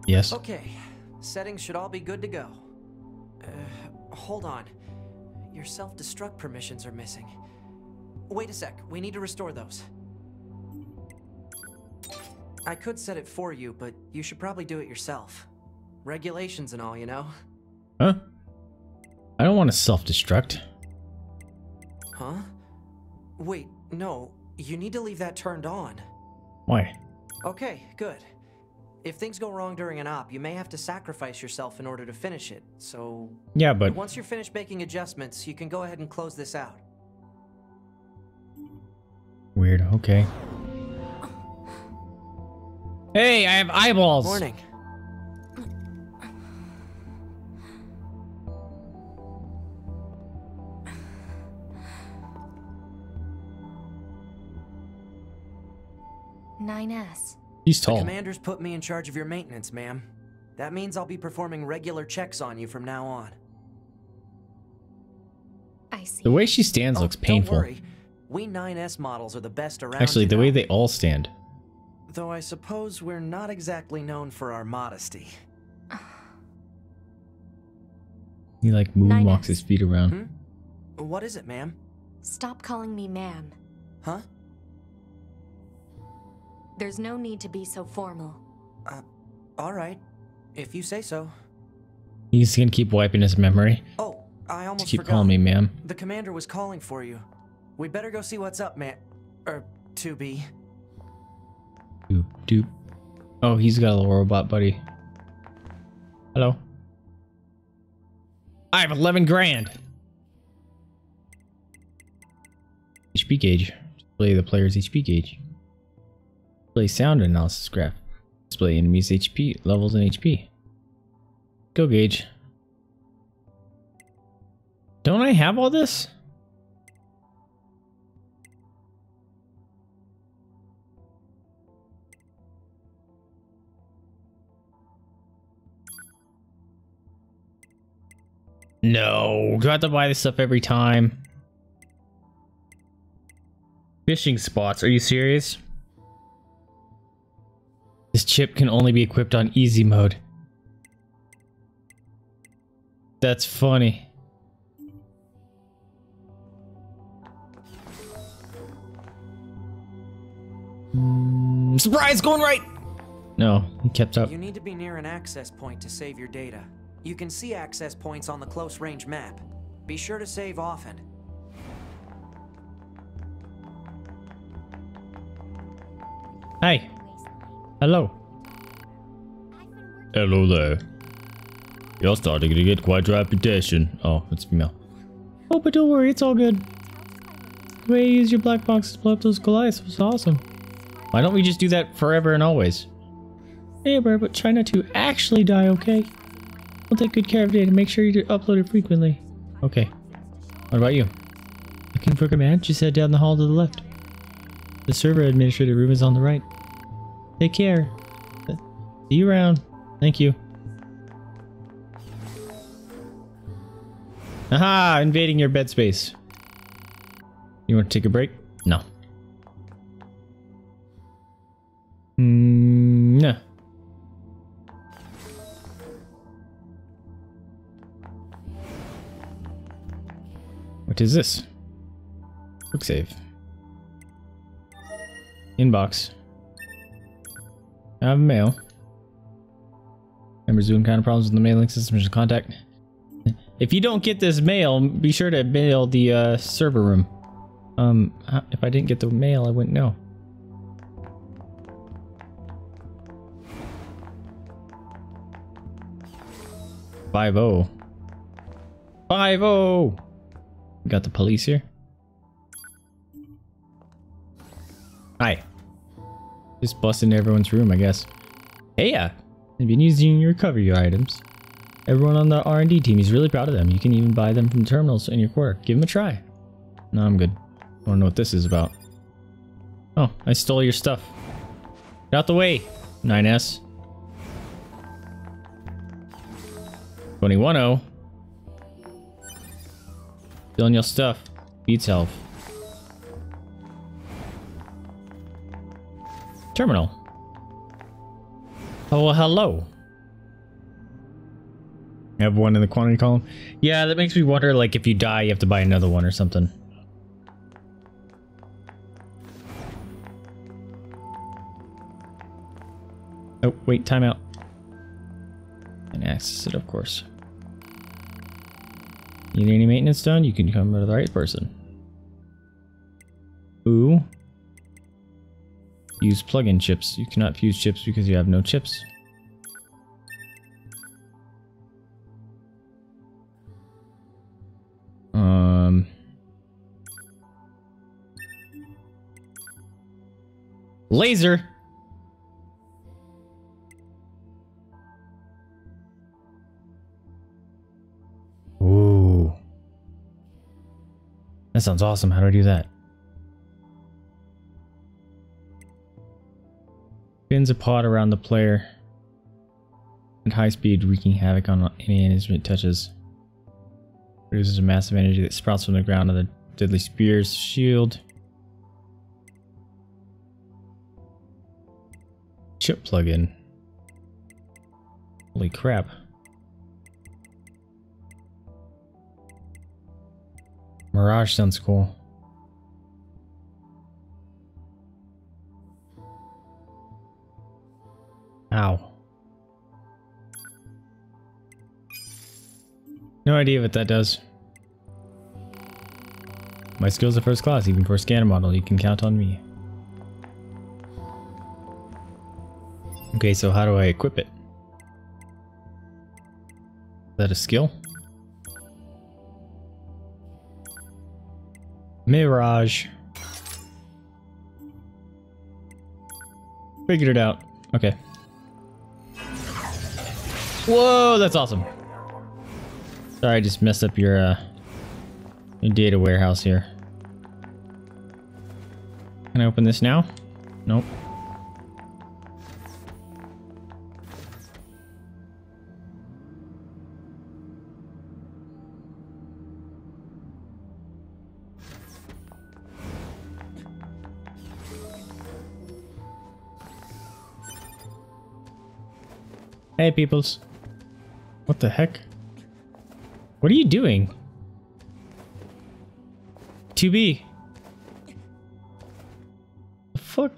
Yes. Okay, settings should all be good to go. Uh, hold on. Your self-destruct permissions are missing. Wait a sec, we need to restore those. I could set it for you, but you should probably do it yourself. Regulations and all, you know? Huh? I don't want to self-destruct. Huh? Wait, no. You need to leave that turned on. Why? Okay, good. If things go wrong during an op, you may have to sacrifice yourself in order to finish it, so... Yeah, but Once you're finished making adjustments, you can go ahead and close this out. weird. Okay. Hey, I have eyeballs. Morning. Nine S. He's The tall. commander's put me in charge of your maintenance, ma'am. That means I'll be performing regular checks on you from now on. I see. The way she stands Oh, looks don't painful. worry. We 9S models are the best around. Actually, you the way they all stand. Though I suppose we're not exactly known for our modesty. He like Nine moonwalks his feet around. Hmm? What is it, ma'am? Stop calling me ma'am. Huh? There's no need to be so formal. Uh, All right. If you say so. He's gonna keep wiping his memory Oh, I to almost keep forgot. calling me ma'am. The commander was calling for you. We'd better go see what's up, man. Er, 2B. Doop doop. Oh, he's got a little robot buddy. Hello. I have 11 grand. HP gauge. Display the player's HP gauge. Display sound analysis graph. Display enemies HP, levels and HP. Go gauge. Don't I have all this? No, do I have to buy this stuff every time? Fishing spots, are you serious? This chip can only be equipped on easy mode. That's funny. Mm, surprise, going right! No, he kept up. You need to be near an access point to save your data. You can see access points on the close range map. Be sure to save often. Hey. Hello. Hello there. You're starting to get quite a reputation. Oh, it's female. Oh, but don't worry, it's all good. The way you use your black box to blow up those Goliaths was awesome. Why don't we just do that forever and always? Hey, bro, but try not to actually die, okay? We'll take good care of it and Make sure you upload it frequently. Okay. What about you? Looking for command? Just head down the hall to the left. The server administrator room is on the right. Take care. See you around. Thank you. Aha! Invading your bed space. You want to take a break? No. Is this? Quick save. Inbox. I have mail. Remember Zoom kind of problems with the mailing system to contact. If you don't get this mail, be sure to mail the uh, server room. Um, if I didn't get the mail, I wouldn't know. Five oh. Five oh. Got the police here. Hi. Just busting everyone's room, I guess. Hey, yeah. I've been using your recovery items. Everyone on the R&D team is really proud of them. You can even buy them from terminals in your quarter. Give them a try. No, I'm good. I don't know what this is about. Oh, I stole your stuff. Get out the way, 9S. 210. Stealing your stuff. Beats health. Terminal. Oh, hello. I have one in the quantity column. Yeah, that makes me wonder, like, if you die, you have to buy another one or something. Oh, wait, timeout. And access it, of course. Need any maintenance done? You can come to the right person. Ooh. Use plug-in chips. You cannot fuse chips because you have no chips. Um... Laser! That sounds awesome. How do I do that? Spins a pod around the player at high speed, wreaking havoc on any instrument touches. Produces a massive energy that sprouts from the ground of the deadly spear's shield. Chip plug-in. Holy crap. Mirage sounds cool. Ow. No idea what that does. My skills are first class, even for a scanner model. You can count on me. Okay, so how do I equip it? Is that a skill? Mirage. Figured it out. Okay. Whoa, that's awesome. Sorry, I just messed up your, uh, your data warehouse here. Can I open this now? Nope. Hey, peoples. What the heck? What are you doing? 2B. The fuck?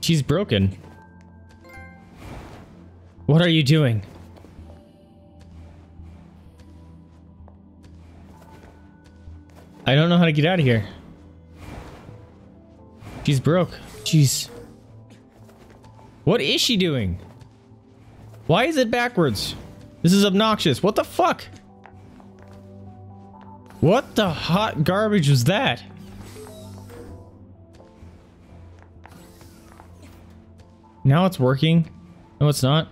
She's broken. What are you doing? I don't know how to get out of here. She's broke. Jeez. What is she doing? Why is it backwards? This is obnoxious. What the fuck? What the hot garbage was that? Now it's working. No, it's not.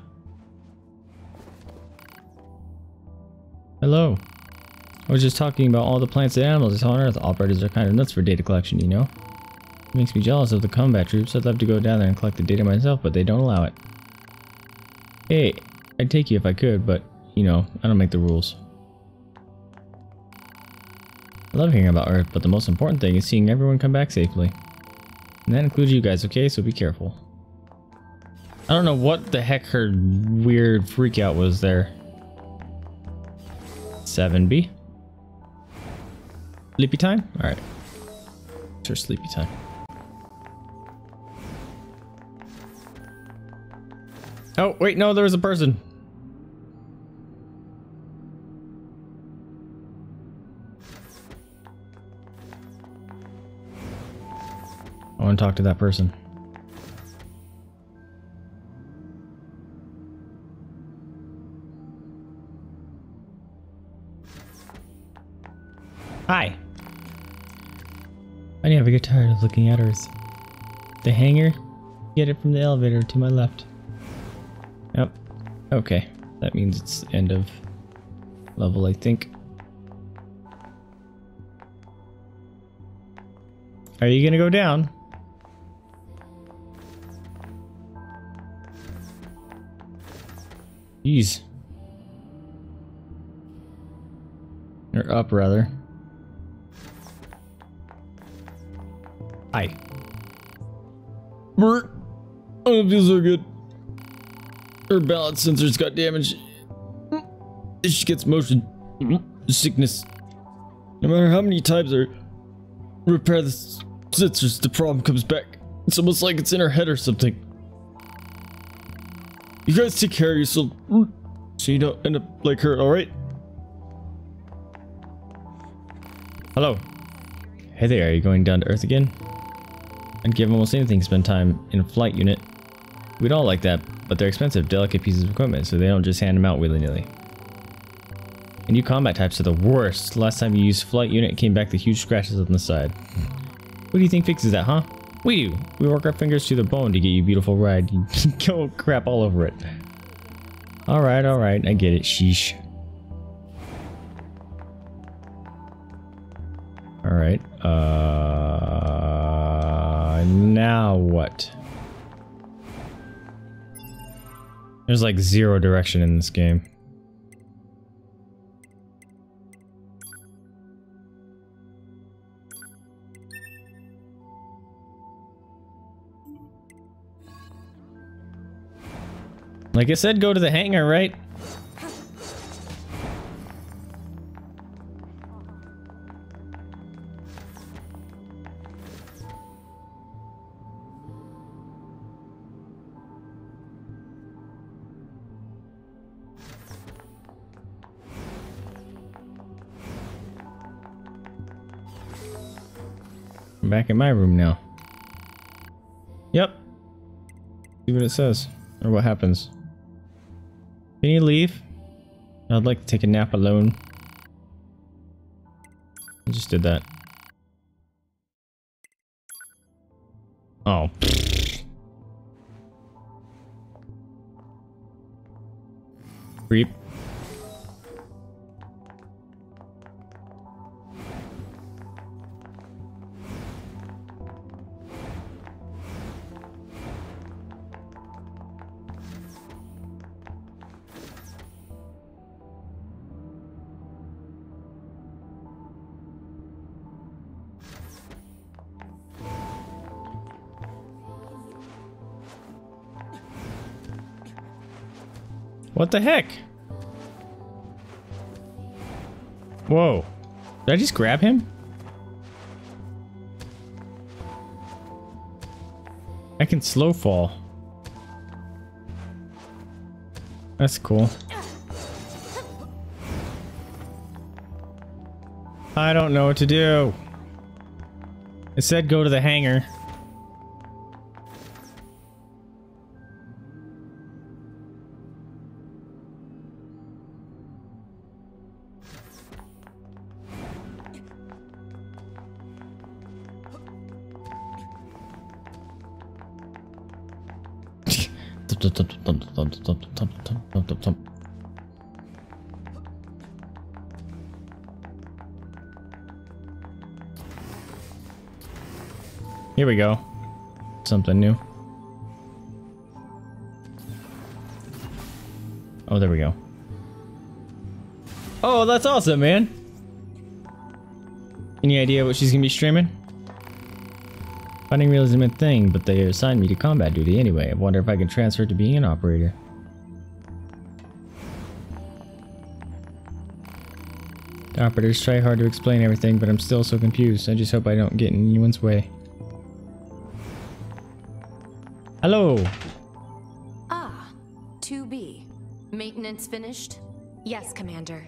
Hello. I was just talking about all the plants and animals on Earth. Operators are kind of nuts for data collection, you know? Makes me jealous of the combat troops. I'd love to go down there and collect the data myself, but they don't allow it. Hey, I'd take you if I could, but, you know, I don't make the rules. I love hearing about Earth, but the most important thing is seeing everyone come back safely. And that includes you guys, okay? So be careful. I don't know what the heck her weird freakout was there. 7B. Sleepy time? Alright. It's her sleepy time. Oh, wait, no, there was a person. I want to talk to that person. Hi. I never get tired of looking at Earth. The hangar? Get it from the elevator to my left. Okay. That means it's end of level, I think. Are you gonna go down? Jeez. Or up, rather. Hi. Bert, oh, I don't feel so good. Her balance sensors got damaged. She gets motion mm-hmm. sickness. No matter how many times I repair the sensors, the problem comes back. It's almost like it's in her head or something. You guys take care of yourself so you don't end up like her, alright? Hello. Hey there, are you going down to Earth again? I'd give almost anything to spend time in a flight unit. We'd all like that, but they're expensive, delicate pieces of equipment, so they don't just hand them out willy-nilly. And you combat types are the worst. Last time you used flight unit, came back with huge scratches on the side. What do you think fixes that, huh? We do. We work our fingers to the bone to get you beautiful ride. You go crap all over it. Alright, alright, I get it. Sheesh. There's like zero direction in this game. Like I said, go to the hangar, right? Back in my room now. Yep. See what it says. Or what happens. Can you leave? I'd like to take a nap alone. I just did that. Oh. Creep. What the heck? Whoa. Did I just grab him? I can slow fall. That's cool. I don't know what to do. It said go to the hangar. Something new. Oh, there we go. Oh, that's awesome, man. Any idea what she's gonna be streaming? Finding realism a thing, but they assigned me to combat duty anyway. I wonder if I can transfer to being an operator. The operators try hard to explain everything, but I'm still so confused. I just hope I don't get in anyone's way. Finished? Yes, Commander.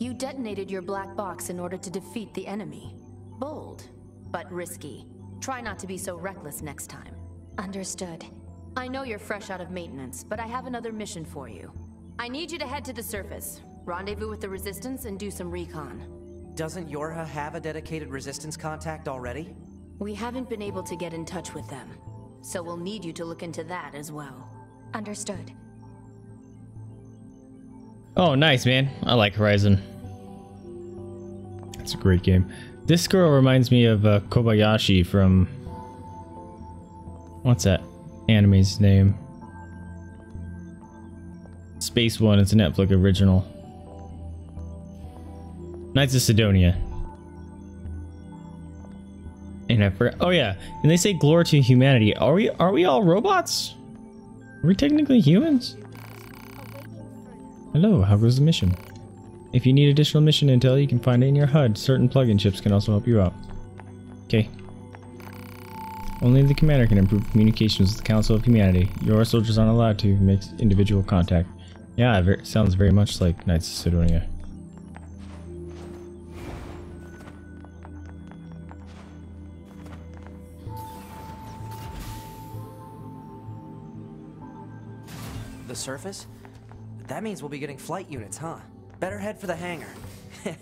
You detonated your black box in order to defeat the enemy. Bold, but risky. Try not to be so reckless next time. Understood. I know you're fresh out of maintenance, but I have another mission for you. I need you to head to the surface, rendezvous with the Resistance, and do some recon. Doesn't YoRHa have a dedicated Resistance contact already? We haven't been able to get in touch with them, so we'll need you to look into that as well. Understood. Oh, nice, man. I like Horizon. It's a great game. This girl reminds me of uh, Kobayashi from... What's that anime's name? Space One. It's a Netflix original. Knights of Sidonia. And I forgot. Oh yeah, and they say glory to humanity. Are we? Are we all robots? Are we technically humans? Hello. How goes the mission? If you need additional mission intel, you can find it in your HUD. Certain plug-in chips can also help you out. Okay. Only the commander can improve communications with the Council of Humanity. Your soldiers aren't allowed to make individual contact. Yeah, it sounds very much like Knights of Sidonia. The surface? That means we'll be getting flight units, huh? Better head for the hangar.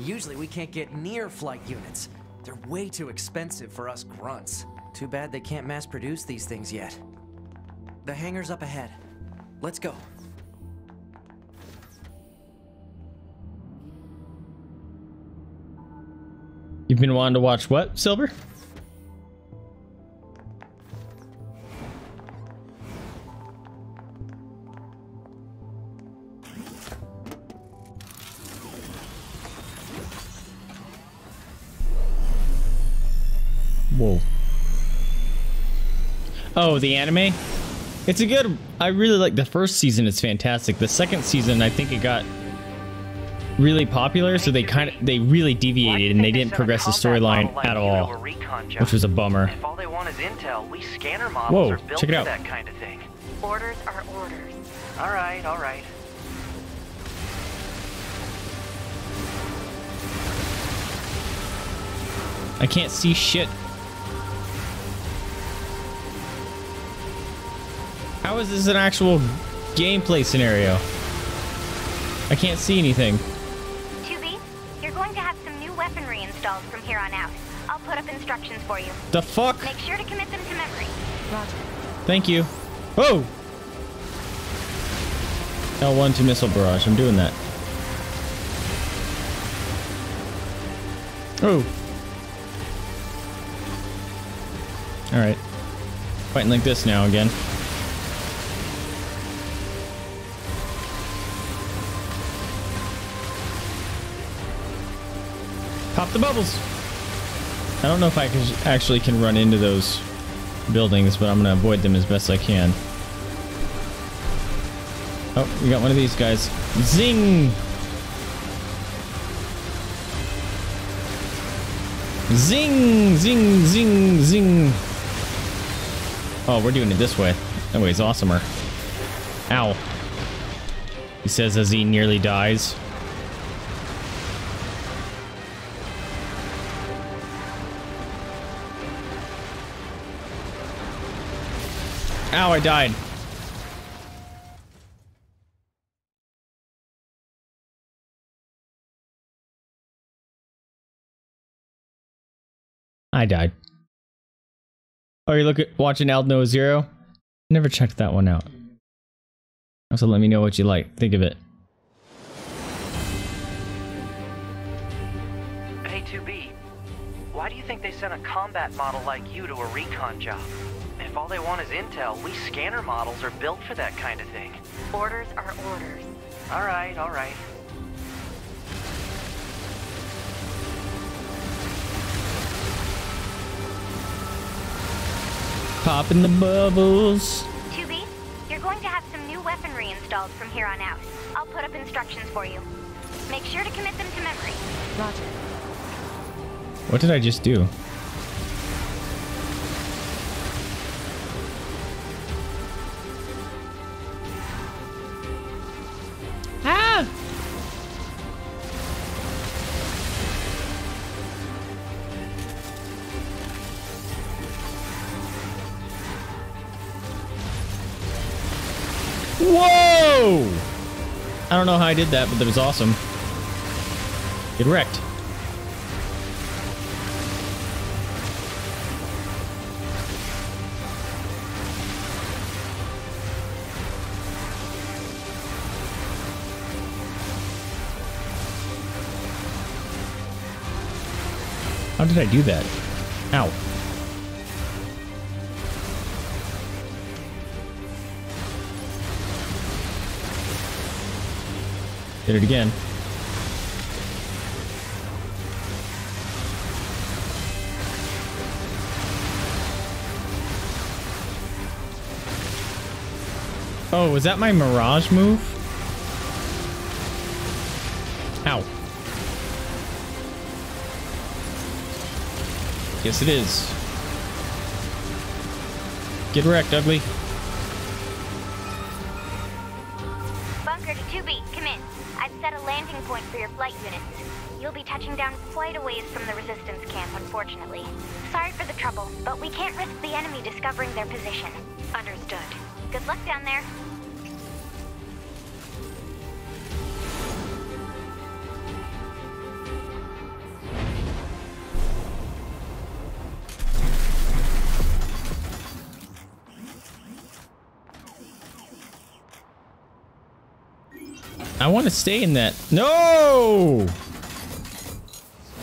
Usually we can't get near flight units. They're way too expensive for us grunts. Too bad they can't mass produce these things yet. The hangar's up ahead. Let's go. You've been wanting to watch what, Silver? Oh, the anime? It's a good... I really like the first season. It's fantastic. The second season, I think it got really popular, so they kind of they really deviated and they didn't progress the storyline at all, which was a bummer. If all they want is intel, we scanner models Whoa, check it out. that kind of thing. Orders are orders. All right, all right. I can't see shit. How is this an actual gameplay scenario? I can't see anything. 2B, you're going to have some new weaponry installed installed from here on out. I'll put up instructions for you. The fuck? Make sure to commit them to memory. Roger. Thank you. Oh! L1 to missile barrage. I'm doing that. Oh. Alright. Fighting like this now again. Pop the bubbles! I don't know if I can, actually can run into those buildings, but I'm gonna avoid them as best I can. Oh, we got one of these guys. Zing! Zing! Zing! Zing! Zing! Oh, we're doing it this way. That way's awesomer. Ow. He says as he nearly dies. Ow, I died. I died. Oh, you look at watching Aldnoah Zero? Never checked that one out. Also, let me know what you like. Think of it. Hey, 2B. Why do you think they sent a combat model like you to a recon job? If all they want is intel, we scanner models are built for that kind of thing. Orders are orders. Alright, alright. Popping the bubbles. 2B, you're going to have some new weaponry installed from here on out. I'll put up instructions for you. Make sure to commit them to memory. Roger. What did I just do? Don't know how I did that, but that was awesome. Get wrecked. How did I do that? Ow. It again. Oh, was that my Mirage move? Ow. Yes, it is. Get wrecked, ugly. Discovering their position. Understood. Good luck down there. I want to stay in that. No!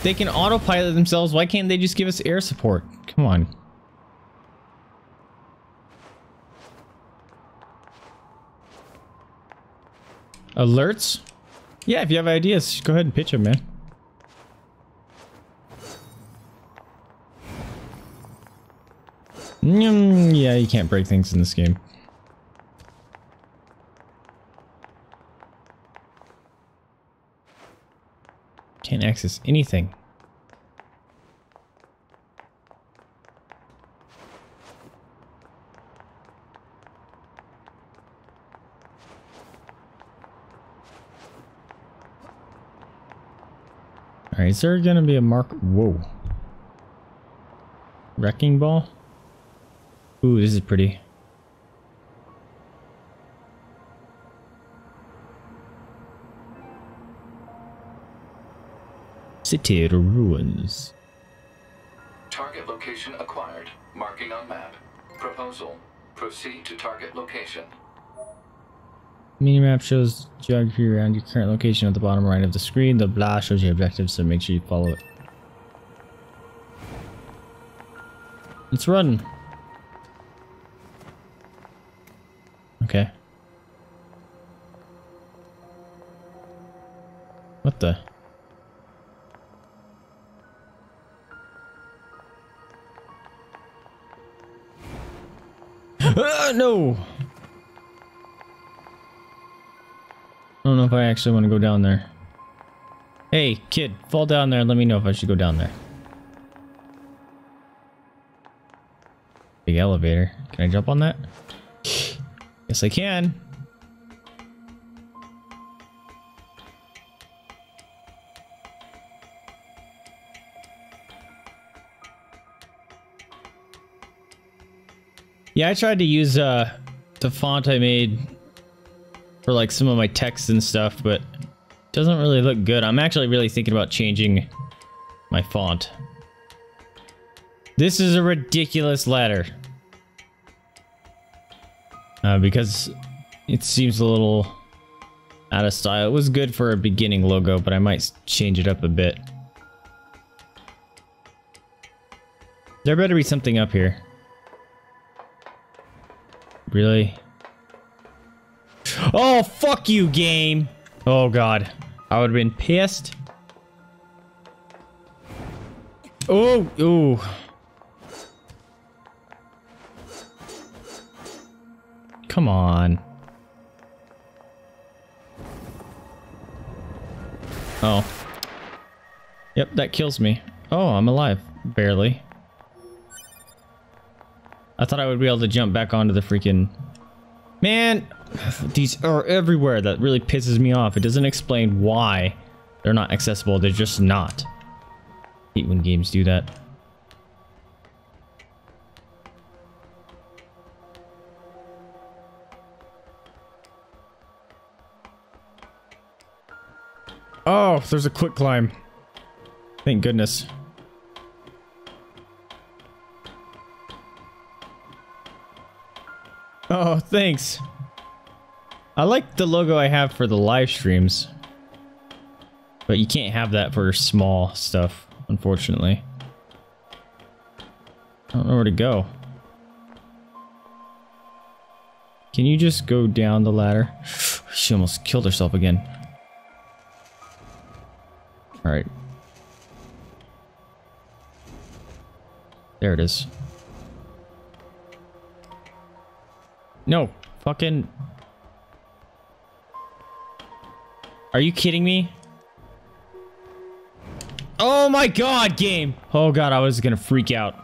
They can autopilot themselves. Why can't they just give us air support? Come on. Alerts? Yeah, if you have ideas, go ahead and pitch them, man. Mm, yeah, you can't break things in this game. Can't access anything. Alright, is there gonna be a mark? Whoa. Wrecking ball? Ooh, this is pretty. City ruins. Target location acquired. Marking on map. Proposal. Proceed to target location. Minimap shows geography around your current location at the bottom right of the screen. The blah shows your objectives, so make sure you follow it. Let's run. Okay. What the? Ah, no! Don't know if I actually want to go down there. Hey, kid, fall down there let me know if I should go down there. Big elevator. Can I jump on that? Yes, I can. Yeah, I tried to use uh, the font I made for like some of my texts and stuff, but doesn't really look good. I'm actually really thinking about changing my font. This is a ridiculous letter. Uh, because it seems a little out of style. It was good for a beginning logo, but I might change it up a bit. There better be something up here. Really? Oh, fuck you, game! Oh, God. I would have been pissed. Oh, ooh. Come on. Oh. Yep, that kills me. Oh, I'm alive. Barely. I thought I would be able to jump back onto the freaking... Man! These are everywhere. That really pisses me off. It doesn't explain why they're not accessible. They're just not. I hate when games do that. Oh, there's a quick climb. Thank goodness. Oh, thanks. I like the logo I have for the live streams. But you can't have that for small stuff, unfortunately. I don't know where to go. Can you just go down the ladder? She almost killed herself again. Alright. There it is. No. Fucking... Are you kidding me? Oh my god, game! Oh god, I was gonna freak out.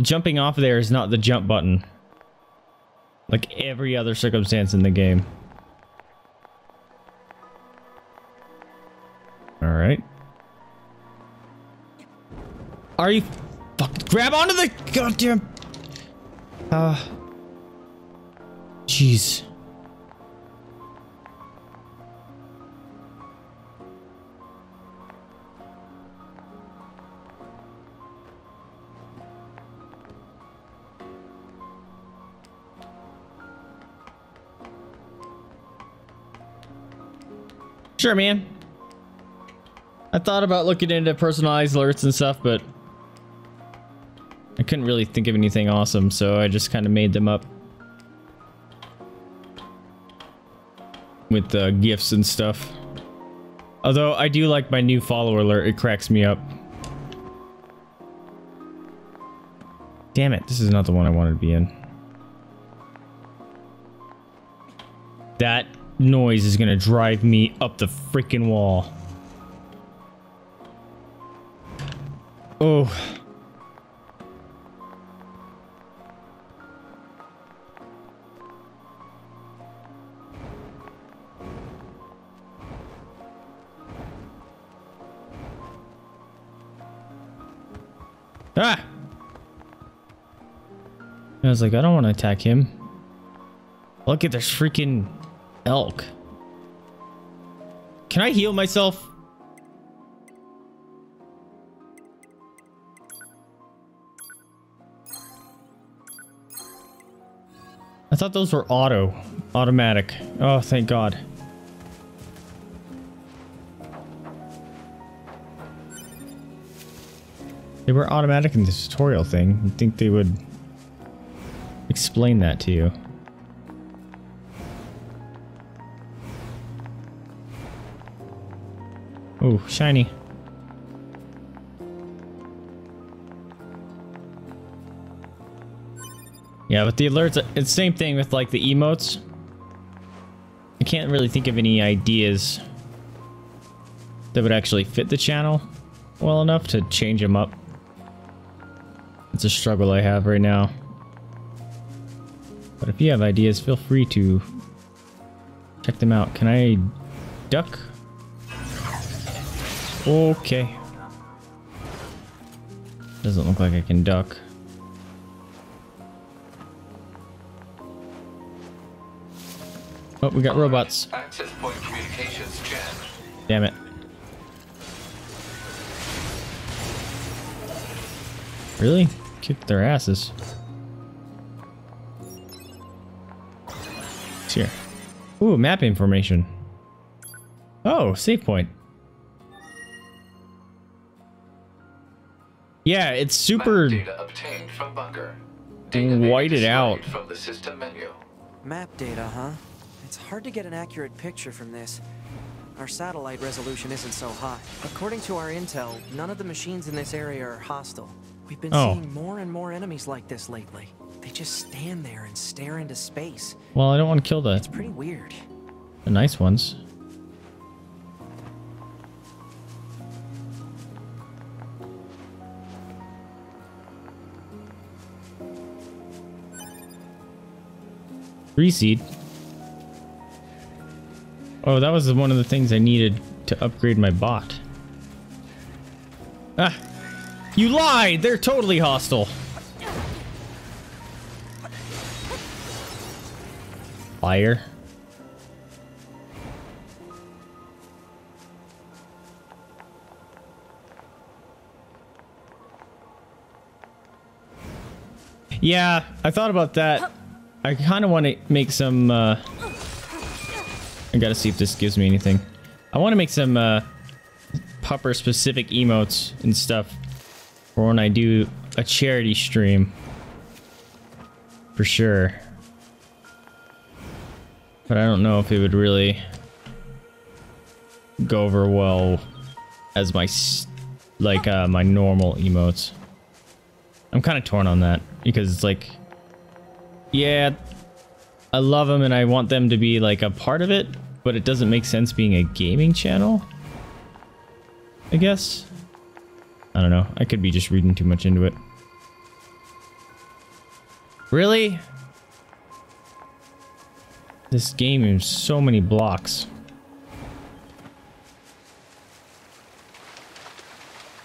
Jumping off there is not the jump button. Like every other circumstance in the game. Alright. Are you... Fuck, grab onto the goddamn... Uh... Jeez. Sure, man. I thought about looking into personalized alerts and stuff, but I couldn't really think of anything awesome, so I just kind of made them up. With uh, gifts and stuff. Although I do like my new follower alert, it cracks me up. Damn it, this is not the one I wanted to be in. That noise is gonna drive me up the freaking wall. Oh. Ah! I was like, I don't want to attack him. Look at this freaking elk. can I heal myself? I thought those were auto, automatic. Oh, thank God. They were automatic in the tutorial thing. I think they would explain that to you. Oh, shiny. Yeah, but the alerts, it's the same thing with like the emotes. I can't really think of any ideas that would actually fit the channel well enough to change them up. It's a struggle I have right now. But if you have ideas, feel free to check them out. Can I duck? Okay. Doesn't look like I can duck. Oh, we got robots. Access point communications jammed. Damn it. Really? Kicked their asses. It's here. Ooh, map information. Oh, save point. Yeah, it's super data obtained from bunker. Data may be whited out. From the system menu. Map data, huh? It's hard to get an accurate picture from this. Our satellite resolution isn't so high. According to our intel, none of the machines in this area are hostile. We've been Oh. seeing more and more enemies like this lately. They just stand there and stare into space. Well, I don't want to kill the, It's pretty weird. the nice ones. Three seed. Oh, that was one of the things I needed to upgrade my bot. Ah! You lied! They're totally hostile. Fire. Yeah, I thought about that. I kind of want to make some, uh... I gotta see if this gives me anything. I want to make some, uh... Pupper-specific emotes and stuff for when I do a charity stream. For sure. But I don't know if it would really go over well as my like uh, my normal emotes. I'm kind of torn on that because it's like, yeah, I love them and I want them to be like a part of it, but it doesn't make sense being a gaming channel. I guess. I don't know. I could be just reading too much into it. Really? This game is so many blocks.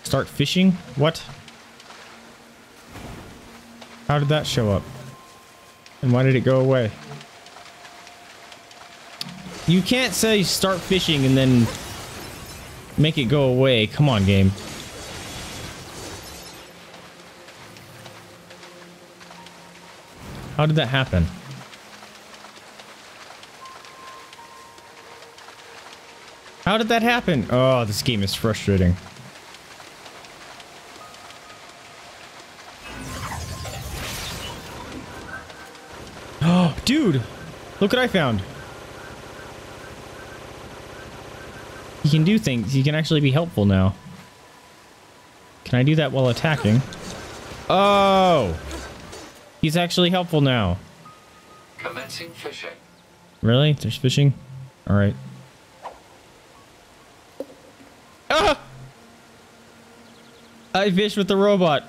Start fishing? What? How did that show up? And why did it go away? You can't say start fishing and then make it go away. Come on, game. How did that happen? How did that happen? Oh, this game is frustrating. Oh, dude! Look what I found. He can do things. He can actually be helpful now. Can I do that while attacking? Oh! He's actually helpful now. Commencing fishing. Really? There's fishing? Alright. Ah! I fished with the robot.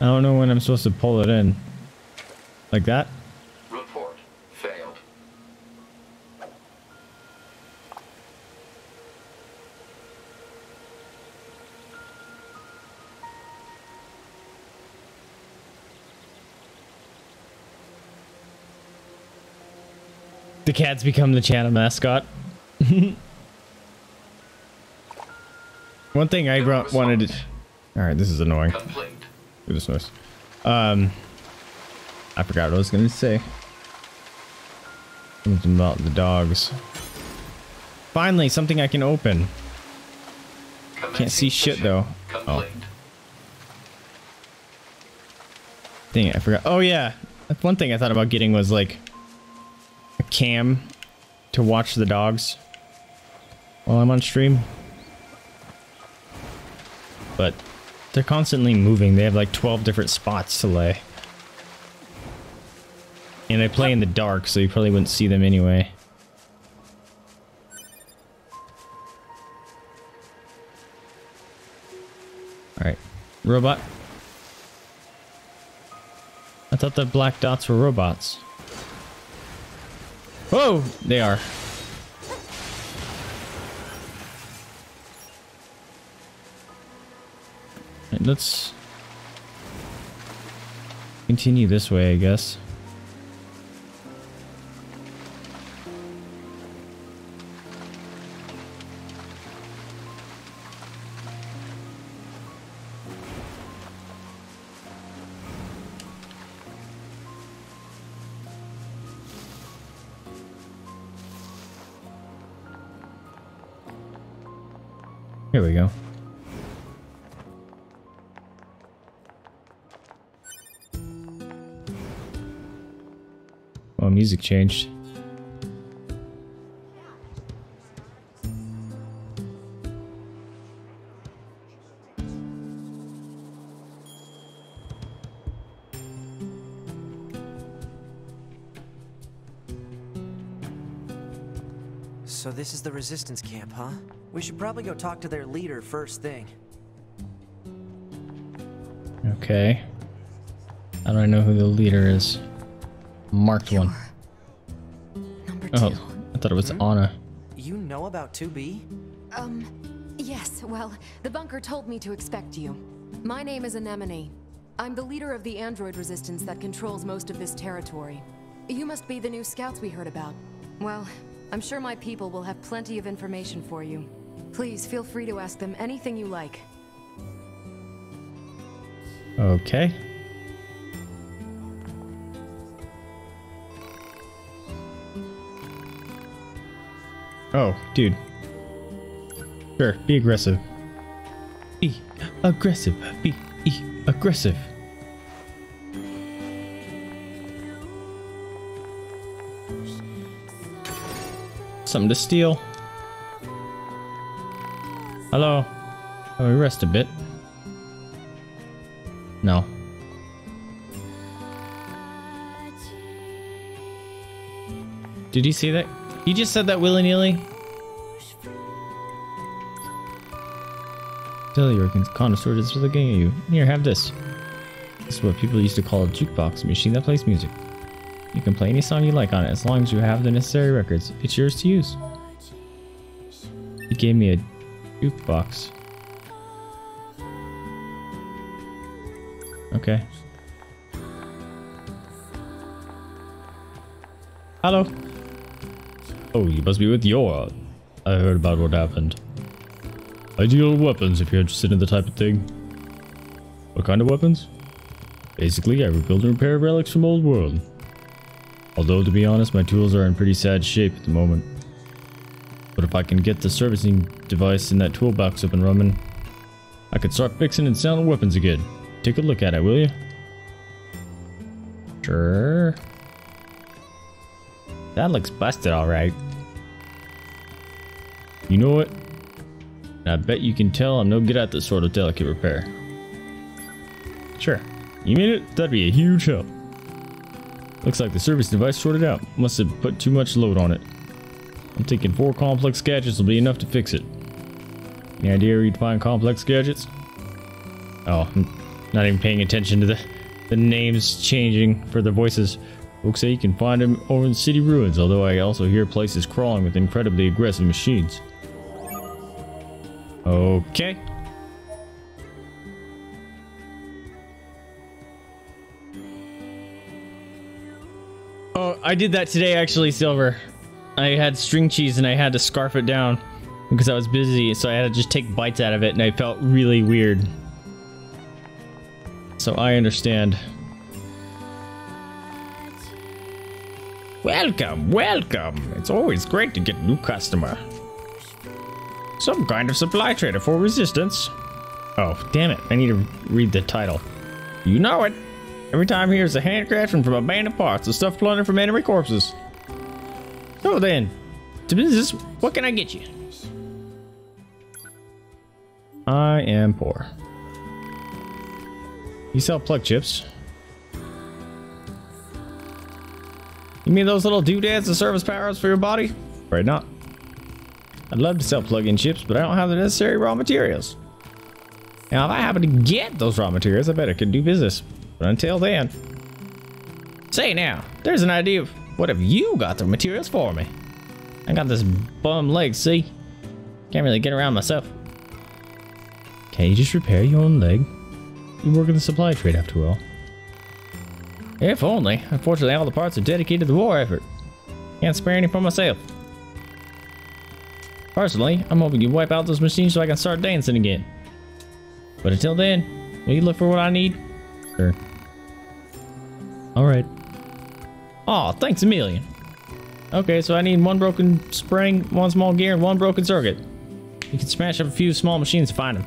I don't know when I'm supposed to pull it in. Like that? Report failed. The cat's become the channel mascot. One thing I wanted to... Alright, this is annoying. Complaint. This noise. Um, I forgot what I was going to say. Something about the dogs. Finally, something I can open. Can't see shit though. Oh. Dang it, I forgot. Oh yeah, that's one thing I thought about getting was like a cam to watch the dogs while I'm on stream. But they're constantly moving. They have like 12 different spots to lay. And they play in the dark, so you probably wouldn't see them anyway. Alright. Robot. I thought the black dots were robots. Whoa! They are. Let's continue this way, I guess. Here we go. Music changed. So this is the resistance camp, huh? We should probably go talk to their leader first thing. Okay. I don't know who the leader is? Marked one. Number Oh, two. I thought it was Anna. You know about 2B? Um, yes, well, the bunker told me to expect you. My name is Anemone. I'm the leader of the android resistance that controls most of this territory. You must be the new scouts we heard about. Well, I'm sure my people will have plenty of information for you. Please feel free to ask them anything you like. Okay. Oh, dude. Sure, be aggressive. Be aggressive. Be e aggressive. Something to steal. Hello. Oh, we rest a bit. No. Did you see that? He just said that willy-nilly? Tell you, a connoisseur is looking at you. Here, have this. This is what people used to call a jukebox, machine that plays music. You can play any song you like on it as long as you have the necessary records. It's yours to use. He gave me a jukebox. Okay. Hello. Oh, you must be with your. I heard about what happened. I deal with weapons if you're interested in the type of thing. What kind of weapons? Basically, I rebuild and repair relics from old world. Although, to be honest, my tools are in pretty sad shape at the moment. But if I can get the servicing device in that toolbox up and running, I could start fixing and selling weapons again. Take a look at it, will you? Sure. That looks busted, alright. You know what? I bet you can tell I'm no good at this sort of delicate repair. Sure. You mean it? That'd be a huge help. Looks like the service device sorted out. Must have put too much load on it. I'm thinking four complex gadgets will be enough to fix it. Any idea where you'd find complex gadgets? Oh, I'm not even paying attention to the, the names changing for the voices. Folks say you can find them over in city ruins, although I also hear places crawling with incredibly aggressive machines. Okay. Oh, I did that today actually, Silver. I had string cheese and I had to scarf it down because I was busy, so I had to just take bites out of it and I felt really weird. So I understand. Welcome, welcome. It's always great to get a new customer. Some kind of supply trader for resistance. Oh, damn it. I need to read the title. You know it. Every time here's a handcrafting from abandoned parts, the stuff plundered from enemy corpses. So then, to business, what can I get you? I am poor. You sell plug chips. You mean those little doodads that serve as power-ups for your body? Right not. I'd love to sell plug-in chips, but I don't have the necessary raw materials. Now, if I happen to get those raw materials, I bet I could do business. But until then... Say now, there's an idea of what if you got the materials for me? I got this bum leg, see? Can't really get around myself. Can you just repair your own leg? You work in the supply trade after all. If only. Unfortunately, all the parts are dedicated to the war effort. Can't spare any for myself. Personally, I'm hoping you wipe out those machines so I can start dancing again. But until then, will you look for what I need? Sure. Alright. Aw, oh, thanks a million. Okay, so I need one broken spring, one small gear, and one broken circuit. You can smash up a few small machines to find them.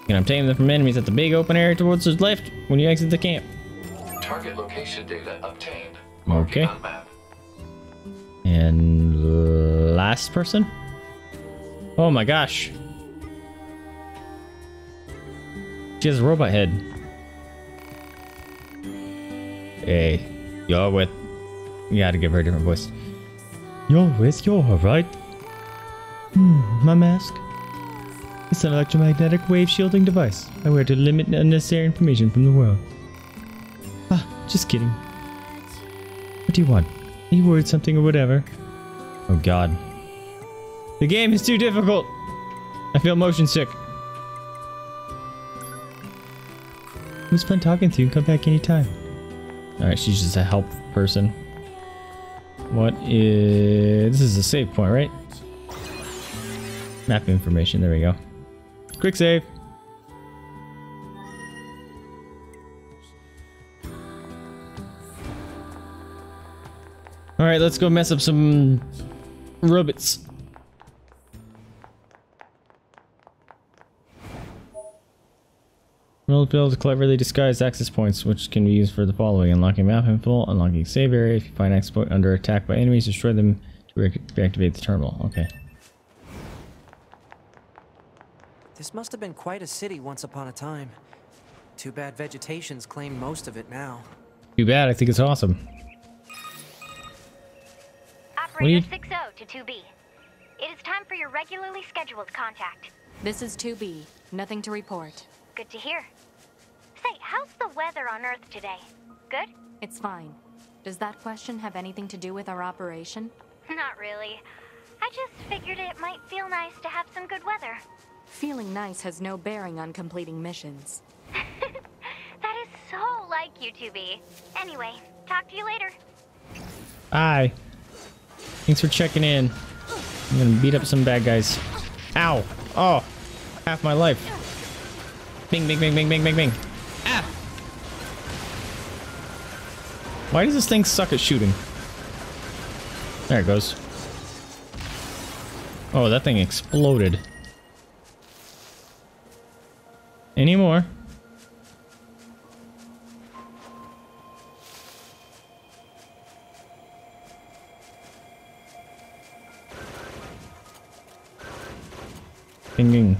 You can obtain them from enemies at the big open area towards the left when you exit the camp. Target location data obtained. Okay. And last person? Oh my gosh. She has a robot head. Hey, you're with. You gotta give her a different voice. You're with, you're right. Hmm, my mask. It's an electromagnetic wave shielding device I wear to limit unnecessary information from the world. Ah, just kidding. What do you want? Are you worried something or whatever? Oh god. The game is too difficult! I feel motion sick. It was fun talking to you. Come back anytime. Alright, she's just a help person. What is... This is a save point, right? Map information. There we go. Quick save. Alright, let's go mess up some robots. Will build cleverly disguised access points, which can be used for the following. Unlocking map info, unlocking save area. If you find access point under attack by enemies, destroy them to re reactivate the terminal. Okay. This must have been quite a city once upon a time. Too bad vegetation's claimed most of it now. Too bad, I think it's awesome. Operator 6O to 2B. It is time for your regularly scheduled contact. This is 2B. Nothing to report. Good to hear. Say, how's the weather on Earth today? Good? It's fine. Does that question have anything to do with our operation? Not really. I just figured it might feel nice to have some good weather. Feeling nice has no bearing on completing missions. that is so like you 2B. Anyway, talk to you later. Bye. Thanks for checking in. I'm gonna beat up some bad guys. Ow! Oh! Half my life. Bing, bing, bing, bing, bing, bing, bing. Ah! Why does this thing suck at shooting? There it goes. Oh, that thing exploded. Any more? Ding.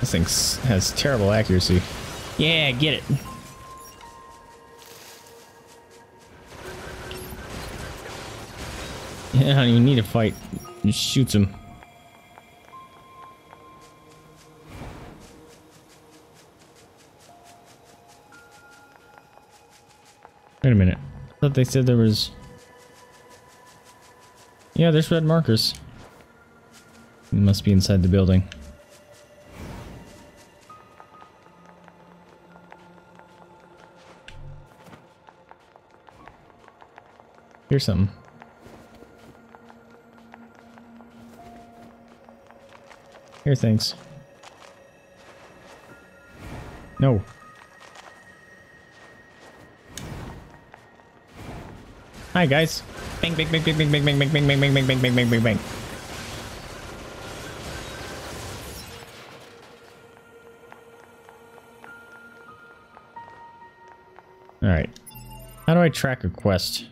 This thing has terrible accuracy. Yeah, get it. Yeah, you need to fight. Just shoots him. Wait a minute. I thought they said there was... Yeah, there's red markers. He must be inside the building. Here's something. Here things. No. Hi guys. Bang bang bang bang bang bang bang bang bang bang bang bang bang bang. All right. How do I track a quest?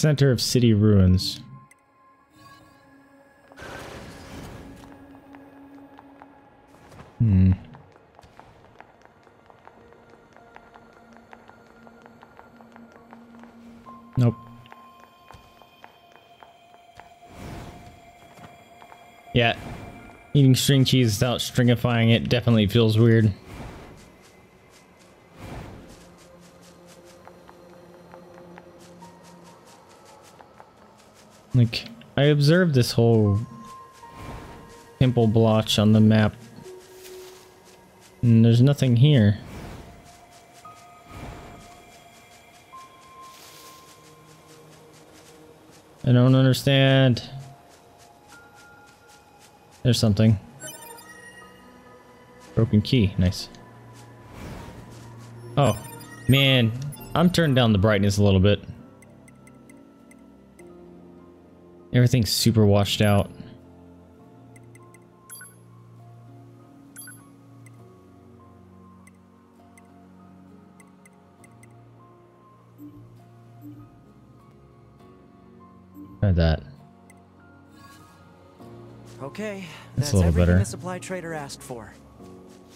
Center of city ruins. Hmm. Nope. Yeah. Eating string cheese without stringifying it definitely feels weird. Like, I observed this whole pimple blotch on the map. And there's nothing here. I don't understand. There's something. Broken key. Nice. Oh, man. I'm turning down the brightness a little bit. Everything's super washed out. Try that. Okay, That's that's, a little everything better. the supply trader asked for.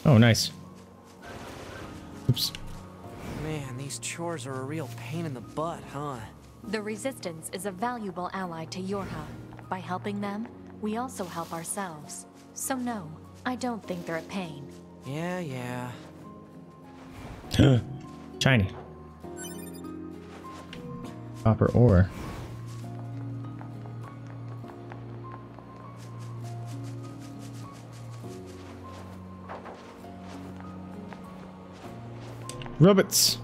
Oh, nice. Oops. Man, these chores are a real pain in the butt, huh? The Resistance is a valuable ally to YoRHa. By helping them, we also help ourselves. So no, I don't think they're a pain. Yeah, yeah. Shiny. Copper ore. Robots.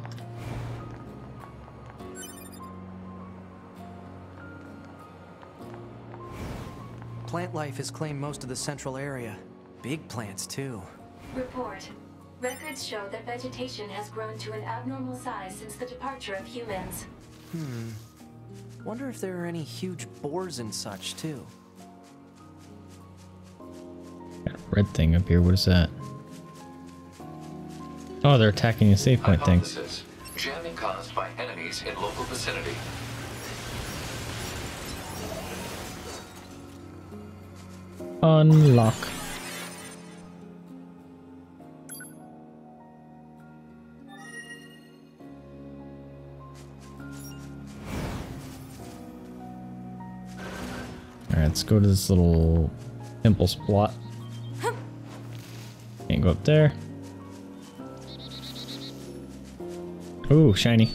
Plant life has claimed most of the central area. Big plants, too. Report. Records show that vegetation has grown to an abnormal size since the departure of humans. Hmm. Wonder if there are any huge boars and such, too. Got a red thing up here. What is that? Oh, they're attacking a save point thing. Hypothesis. Jamming Unlock. Alright, let's go to this little temple spot. Can't go up there. Ooh, shiny.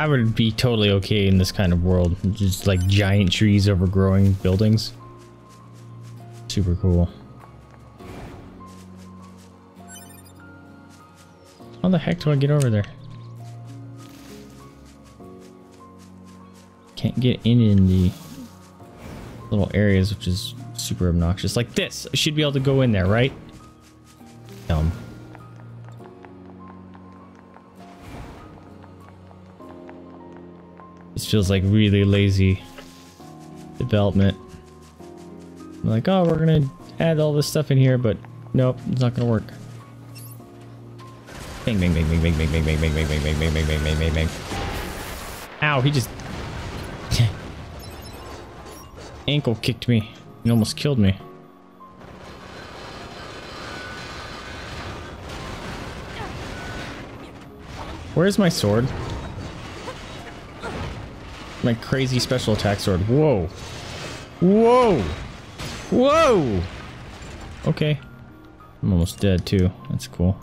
I would be totally okay in this kind of world. Just like giant trees overgrowing buildings. Super cool. How the heck do I get over there? Can't get in in the little areas, which is super obnoxious. Like this, I should be able to go in there, right? Feels like really lazy development. I'm like, oh, we're gonna add all this stuff in here, but nope, it's not gonna work. Bang, bang, bang, bang, bang, bang, bang, bang, bang, bang, bang, bang, bang, bang, bang, bang, bang, bang. Ow, he just ankle kicked me and almost killed me. Where's my sword? My crazy special attack sword. Whoa. Whoa. Whoa. Okay. I'm almost dead too. That's cool.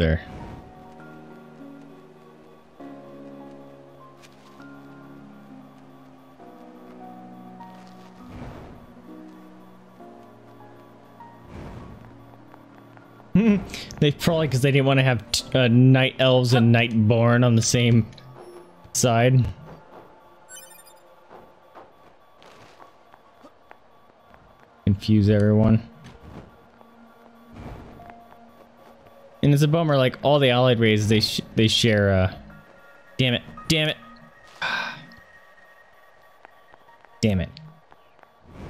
There. they probably because they didn't want to have uh, night elves and night born on the same side. Confuse everyone. It's a bummer, like all the allied races, they sh they share. Uh, damn it! Damn it! damn it!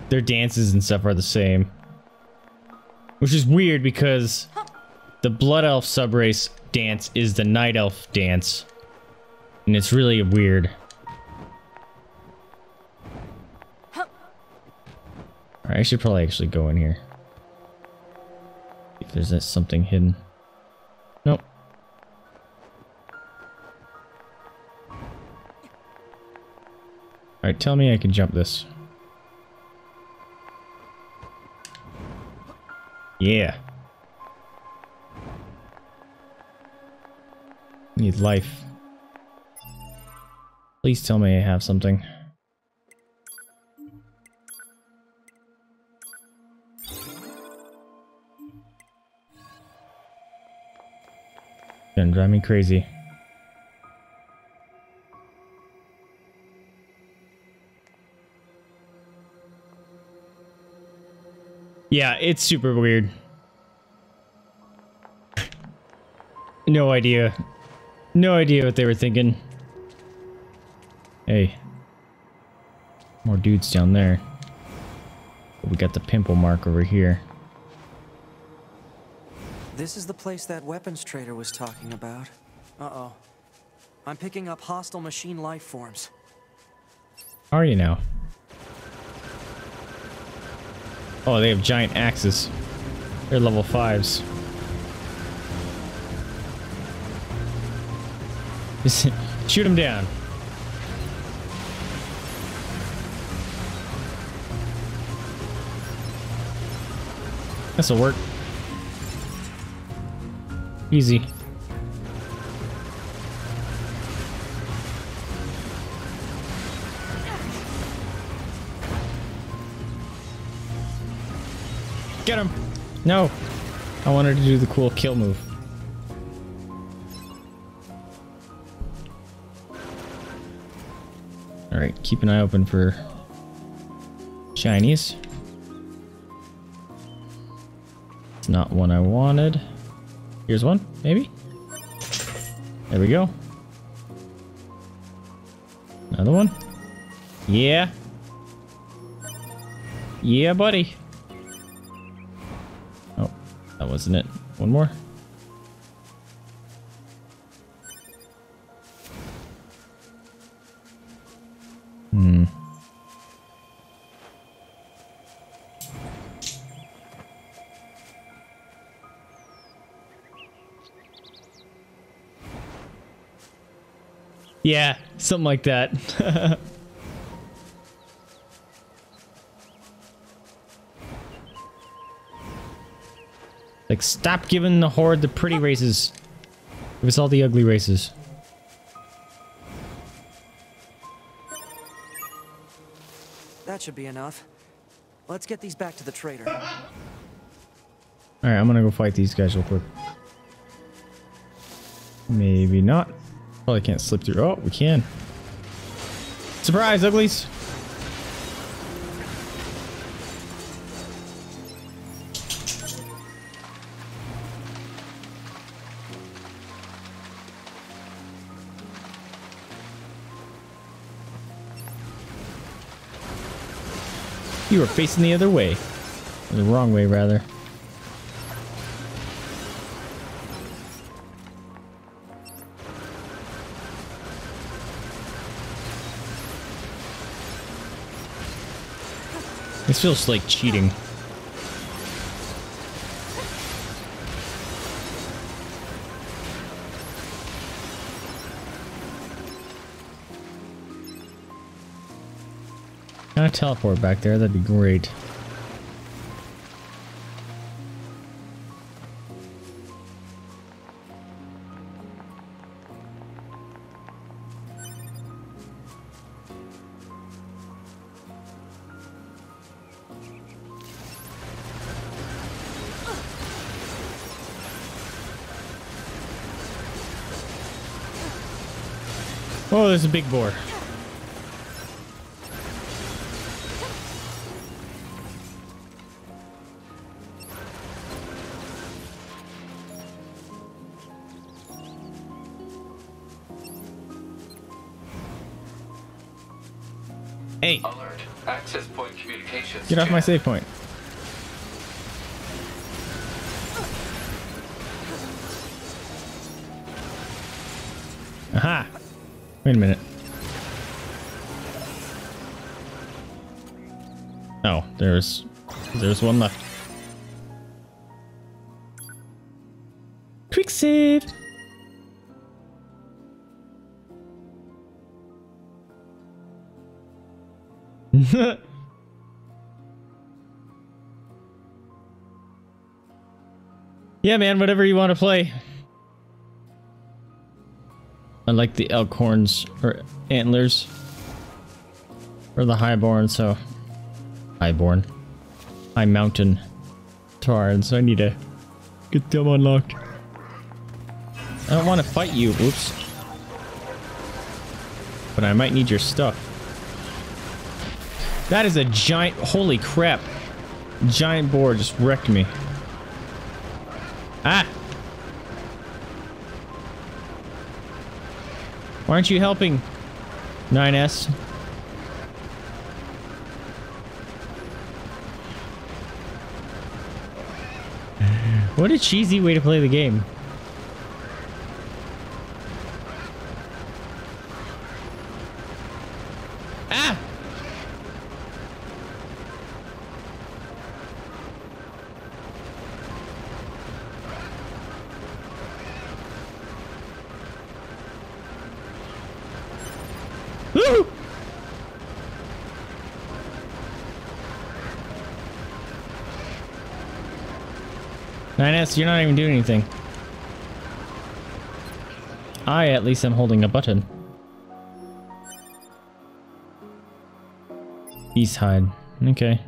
Their dances and stuff are the same. Which is weird because the Blood Elf subrace dance is the Night Elf dance. And it's really weird. I should probably actually go in here. If there's something hidden. Alright, tell me I can jump this. Yeah. Need life. Please tell me I have something. Gonna drive me crazy. Yeah, it's super weird. no idea. No idea what they were thinking. Hey. More dudes down there. We got the pimple mark over here. This is the place that weapons trader was talking about. Uh-oh. I'm picking up hostile machine life forms. Are you now? Oh, they have giant axes. They're level fives. Shoot them down. This'll work. Easy. Get him! No! I wanted to do the cool kill move. Alright, keep an eye open for shinies. It's not one I wanted. Here's one, maybe? There we go. Another one? Yeah. Yeah, buddy. Wasn't it. One more. Hmm. Yeah, something like that. like, stop giving the horde the pretty races. Give us all the ugly races. That should be enough. Let's get these back to the trader. Alright, I'm gonna go fight these guys real quick. Maybe not. Probably can't slip through. Oh, we can. Surprise, uglies! Were facing the other way. The wrong way, rather. This feels like cheating. Teleport back there? That'd be great. Oh, there's a big boar. Get off my save point. Aha! Wait a minute. Oh, there's there's one left. Quick save. yeah, man, whatever you want to play. I like the elk horns or antlers or the highborn, so highborn, high mountain tarn. So I need to get them unlocked. I don't want to fight you. Oops. But I might need your stuff. That is a giant. Holy crap! Giant boar just wrecked me. Ah! Why aren't you helping? 9S. What a cheesy way to play the game. Ah! Woo! Nine S, you're not even doing anything. I at least am holding a button. Beast hide. Okay.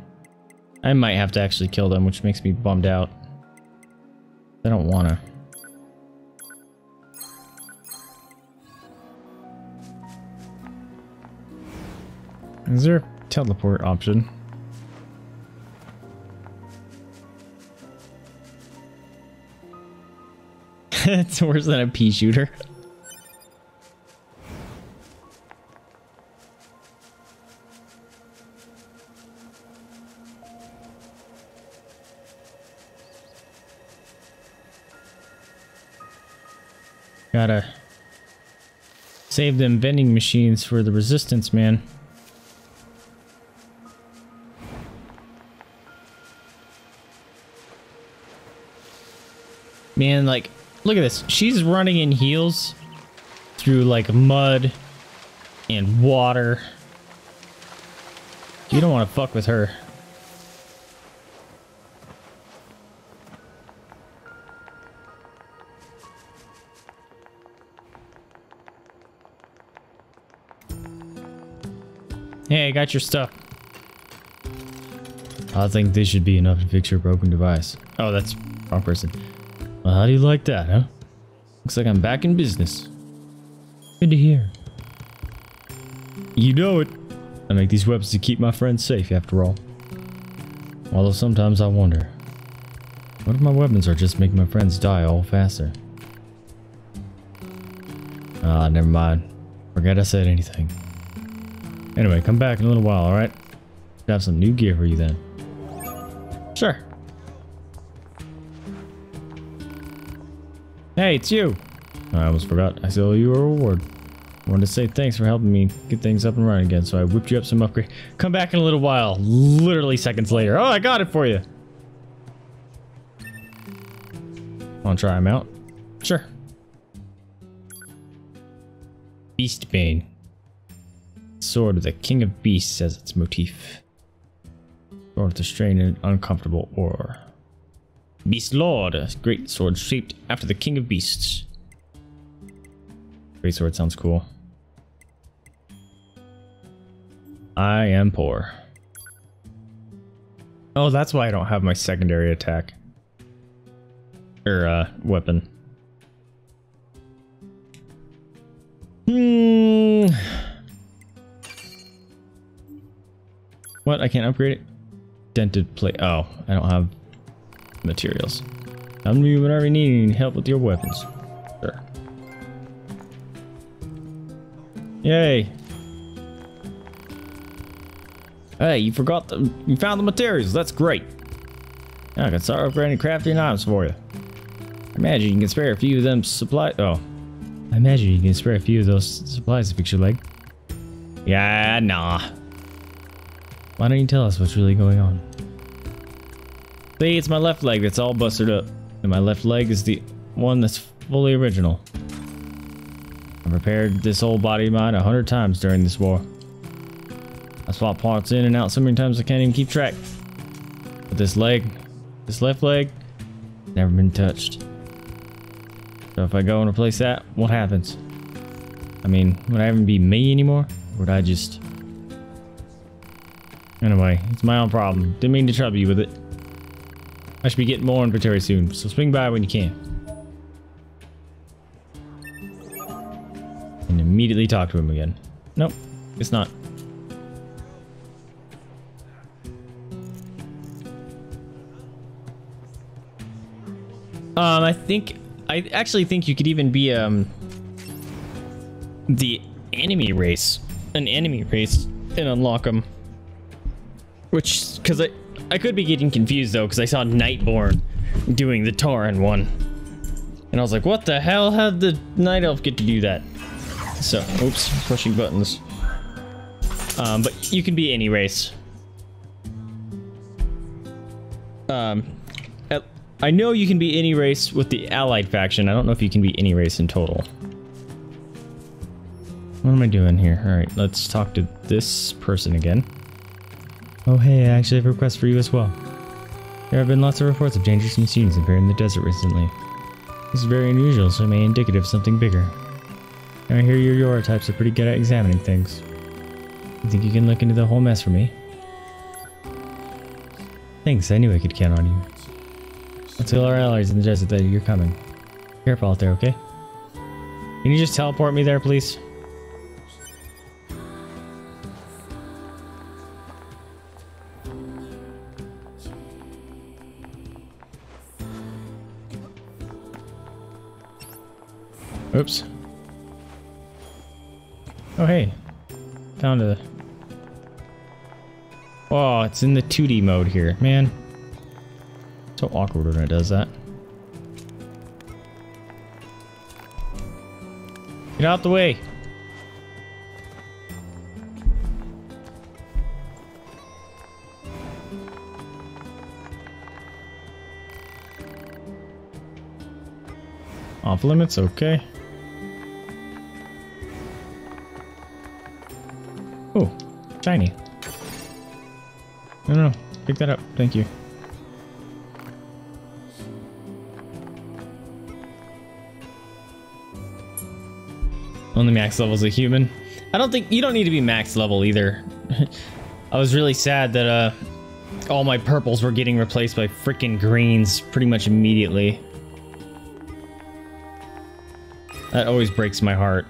I might have to actually kill them, which makes me bummed out. I don't wanna. Is there a teleport option? it's worse than a pea shooter. Gotta save them vending machines for the resistance, man. Man, like, look at this. She's running in heels through, like, mud and water. You don't want to fuck with her. Hey, I got your stuff. I think this should be enough to fix your broken device. Oh, that's wrong person. Well, how do you like that, huh? Looks like I'm back in business. Good to hear. You know it. I make these weapons to keep my friends safe, after all. Although sometimes I wonder, what if my weapons are just making my friends die all faster? Ah, never mind. Forget I said anything. Anyway, come back in a little while, alright? Have some new gear for you then. Sure. Hey, it's you. I almost forgot. I still owe you a reward. I wanted to say thanks for helping me get things up and running again, so I whipped you up some upgrade. Come back in a little while. Literally seconds later. Oh, I got it for you. Want to try him out? Sure. Beastbane. Sword of the King of Beasts as its motif. Sword of the strained and uncomfortable ore. Beast Lord, a great sword shaped after the King of Beasts. Great sword sounds cool. I am poor. Oh, that's why I don't have my secondary attack. Or, uh, weapon. Hmm. What? I can't upgrade it? Dented plate. Oh, I don't have materials. Come to me whenever you need help with your weapons. Sure. Yay. Hey, you forgot the, you found the materials. That's great. Now I can start upgrading crafting items for you. I imagine you can spare a few of them supplies. Oh. I imagine you can spare a few of those supplies to fix your leg. Yeah, nah. Why don't you tell us what's really going on? See, it's my left leg that's all busted up. And my left leg is the one that's fully original. I've repaired this whole body of mine a hundred times during this war. I swap parts in and out so many times I can't even keep track. But this leg, this left leg, never been touched. So if I go and replace that, what happens? I mean, would I even be me anymore? Or would I just... Anyway, it's my own problem. Didn't mean to trouble you with it. I should be getting more inventory soon, so swing by when you can. And immediately talk to him again. Nope, it's not. Um, I think, I actually think you could even be, um, the enemy race, an enemy race, and unlock them. Which, because I, I could be getting confused though, because I saw Nightborn doing the Tauren one. And I was like, what the hell? How'd the Night Elf get to do that? So, oops, pushing buttons. Um, but you can be any race. Um, I know you can be any race with the Allied faction. I don't know if you can be any race in total. What am I doing here? Alright, let's talk to this person again. Oh hey, I actually have a request for you as well. There have been lots of reports of dangerous machines appearing in the desert recently. This is very unusual, so it may indicative of something bigger. I hear your YoRHa types are pretty good at examining things. You think you can look into the whole mess for me? Thanks, I knew I could count on you. I'll tell our allies in the desert that you're coming. Careful out there, okay? Can you just teleport me there, please? Oops. Oh, hey. Found a... Oh, it's in the 2D mode here. Man. So awkward when it does that. Get out the way. Off limits, okay. Oh, shiny. No, no, pick that up. Thank you. Only max level is a human. I don't think you don't need to be max level either. I was really sad that uh all my purples were getting replaced by freaking greens pretty much immediately. That always breaks my heart.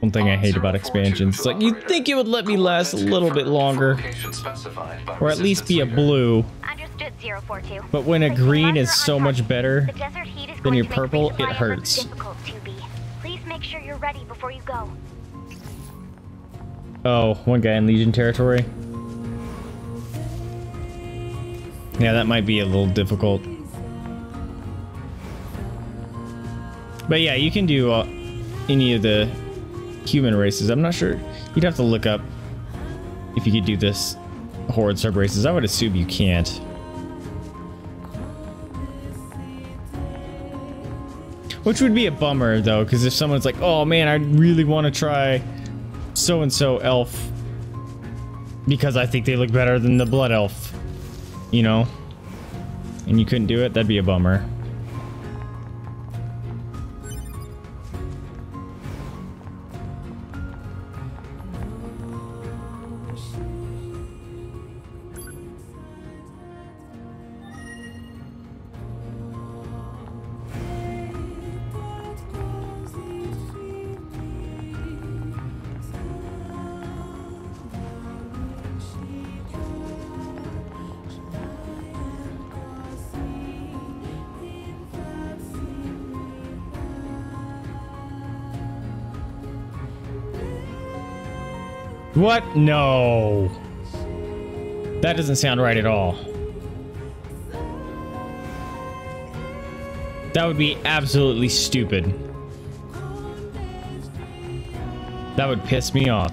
One thing I hate about expansions. It's like, you'd think it would let me last a little bit longer. Or at least be a blue. But when a green is so much better than your purple, it hurts. Please make sure you're ready before you go. Oh, one guy in Legion territory. Yeah, that might be a little difficult. But yeah, you can do uh, any of the human races. I'm not sure. You'd have to look up if you could do this horde sub races. I would assume you can't. Which would be a bummer though, because if someone's like, oh man, I really want to try so and so elf because I think they look better than the blood elf, you know, and you couldn't do it, that'd be a bummer. What? No. That doesn't sound right at all. That would be absolutely stupid. That would piss me off.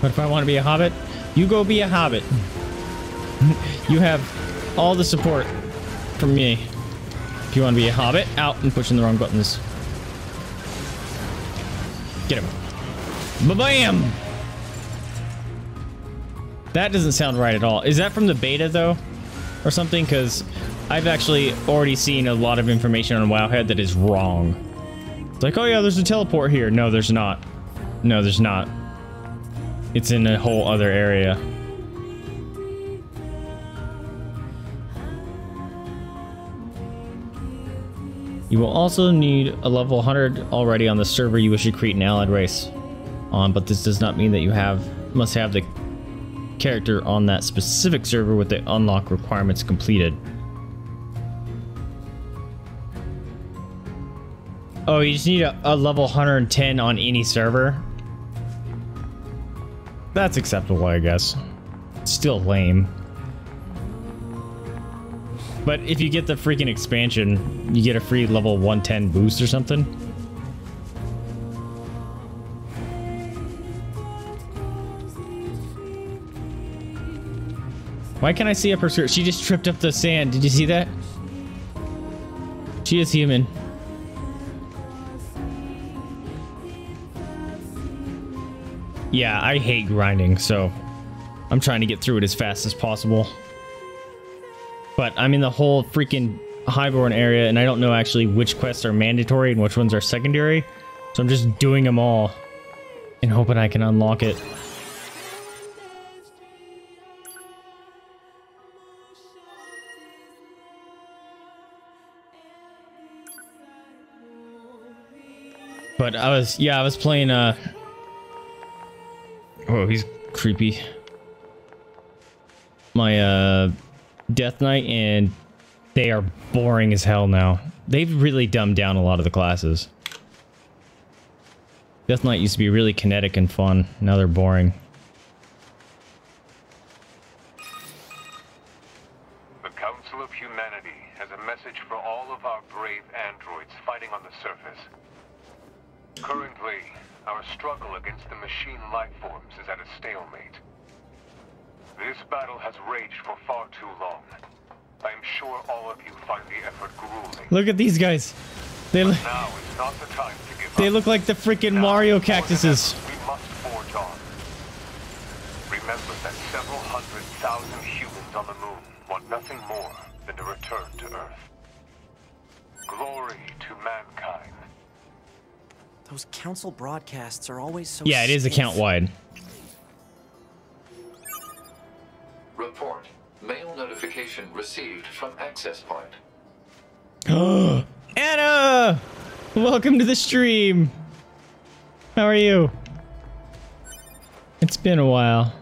But if I want to be a hobbit, you go be a hobbit. you have all the support from me. If you want to be a hobbit, out and pushing the wrong buttons. Get him. Ba-bam! That doesn't sound right at all. Is that from the beta, though? Or something? Because I've actually already seen a lot of information on Wowhead that is wrong. It's like, oh yeah, there's a teleport here. No, there's not. No, there's not. It's in a whole other area. You will also need a level 100 already on the server you wish to create an allied race on, but this does not mean that you have must have the character on that specific server with the unlock requirements completed. Oh, you just need a, a level 110 on any server? That's acceptable, I guess. Still lame. But if you get the freaking expansion, you get a free level 110 boost or something. Why can't I see up her skirt? She just tripped up the sand. Did you see that? She is human. Yeah, I hate grinding, so I'm trying to get through it as fast as possible. But I'm in the whole freaking Highborn area, and I don't know actually which quests are mandatory and which ones are secondary. So I'm just doing them all and hoping I can unlock it. But I was, yeah, I was playing, uh... Oh, he's creepy. My, uh... Death Knight, and they are boring as hell now. They've really dumbed down a lot of the classes. Death Knight used to be really kinetic and fun. Now they're boring. The Council of Humanity has a message for all of our brave androids fighting on the surface. Currently, our struggle against the machine life forms is at a stalemate. This battle has raged for far too long. I am sure all of you find the effort grueling. Look at these guys. They look. Now is not the time to give They up. look like the freaking Now, Mario cactuses. We must forge on. Remember that several hundred thousand humans on the moon want nothing more than to return to Earth. Glory to mankind. Those council broadcasts are always so. Yeah, it is account wide. Report. Mail notification received from access point. Anna! Welcome to the stream. How are you? It's been a while.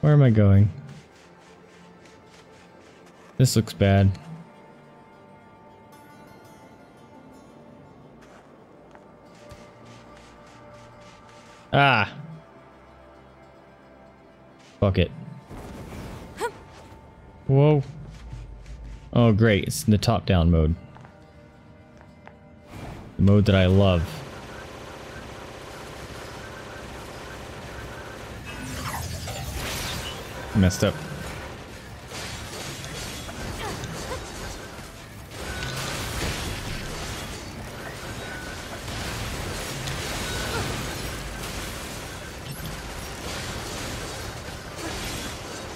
Where am I going? This looks bad. Ah. Fuck it. Whoa. Oh, great. It's in the top-down mode. The mode that I love. Messed up.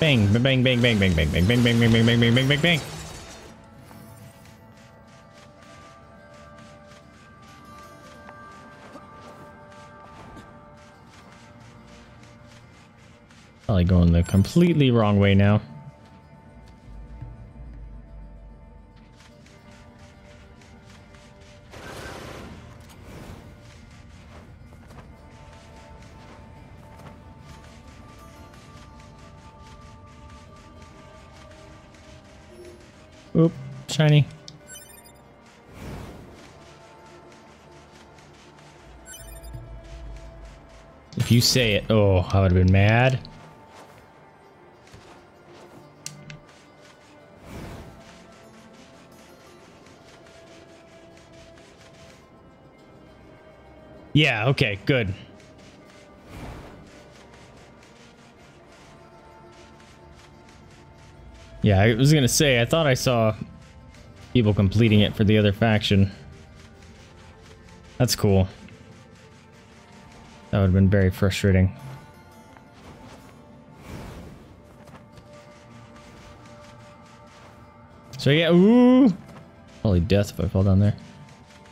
Bang, bang, bang, bang, bang, bang, bang, bang, bang, bang, bang, bang, bang, bang, bang, Probably going the completely wrong way now. Oop, shiny. If you say it, oh, I would have been mad. Yeah, okay, good. Yeah, I was gonna say, I thought I saw people completing it for the other faction. That's cool. That would have been very frustrating. So yeah, ooh! Holy death if I fall down there.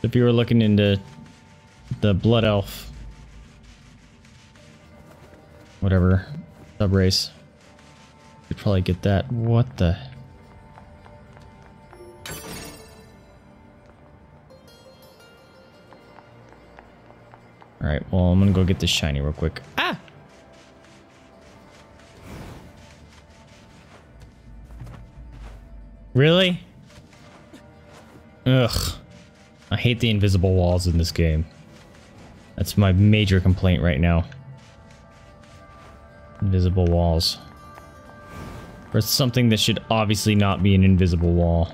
If you were looking into the Blood Elf, whatever, sub race, you'd probably get that. What the? Alright, well, I'm gonna go get this shiny real quick. Ah! Really? Ugh. I hate the invisible walls in this game. That's my major complaint right now. Invisible walls. For something that should obviously not be an invisible wall.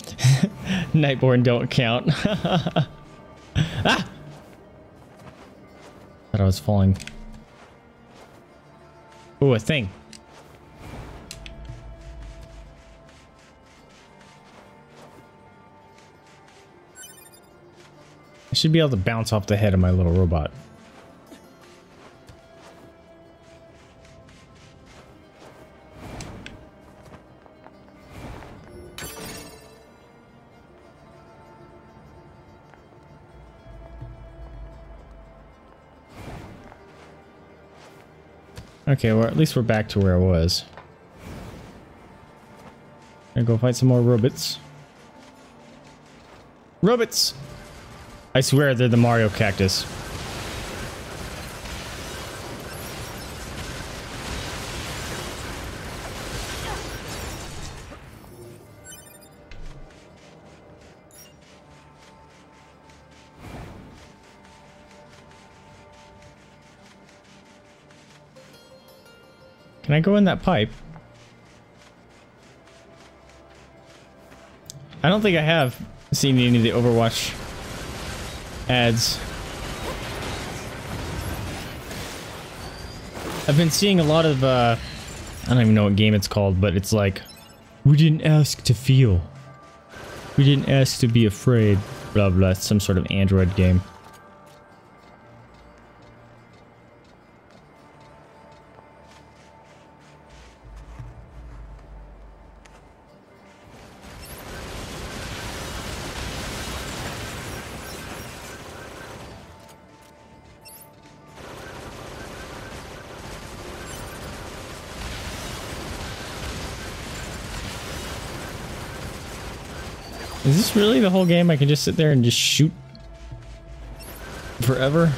Nightborn don't count. Thought I was falling. Ooh, a thing. I should be able to bounce off the head of my little robot. Okay, well at least we're back to where I was. Gonna go fight some more robots. Robots! I swear they're the Mario cactus. I go in that pipe? I don't think I have seen any of the Overwatch ads. I've been seeing a lot of, uh, I don't even know what game it's called, but it's like, we didn't ask to feel. We didn't ask to be afraid. Blah, blah. Some sort of Android game. really the whole game? I can just sit there and just shoot forever?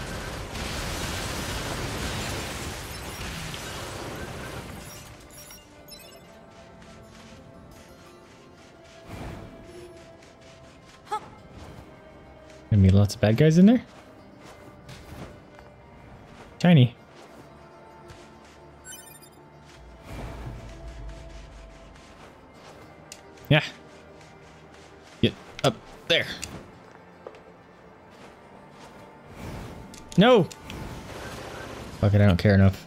Gonna be lots of bad guys in there? Tiny. Yeah. Up there. No! Fuck it, I don't care enough.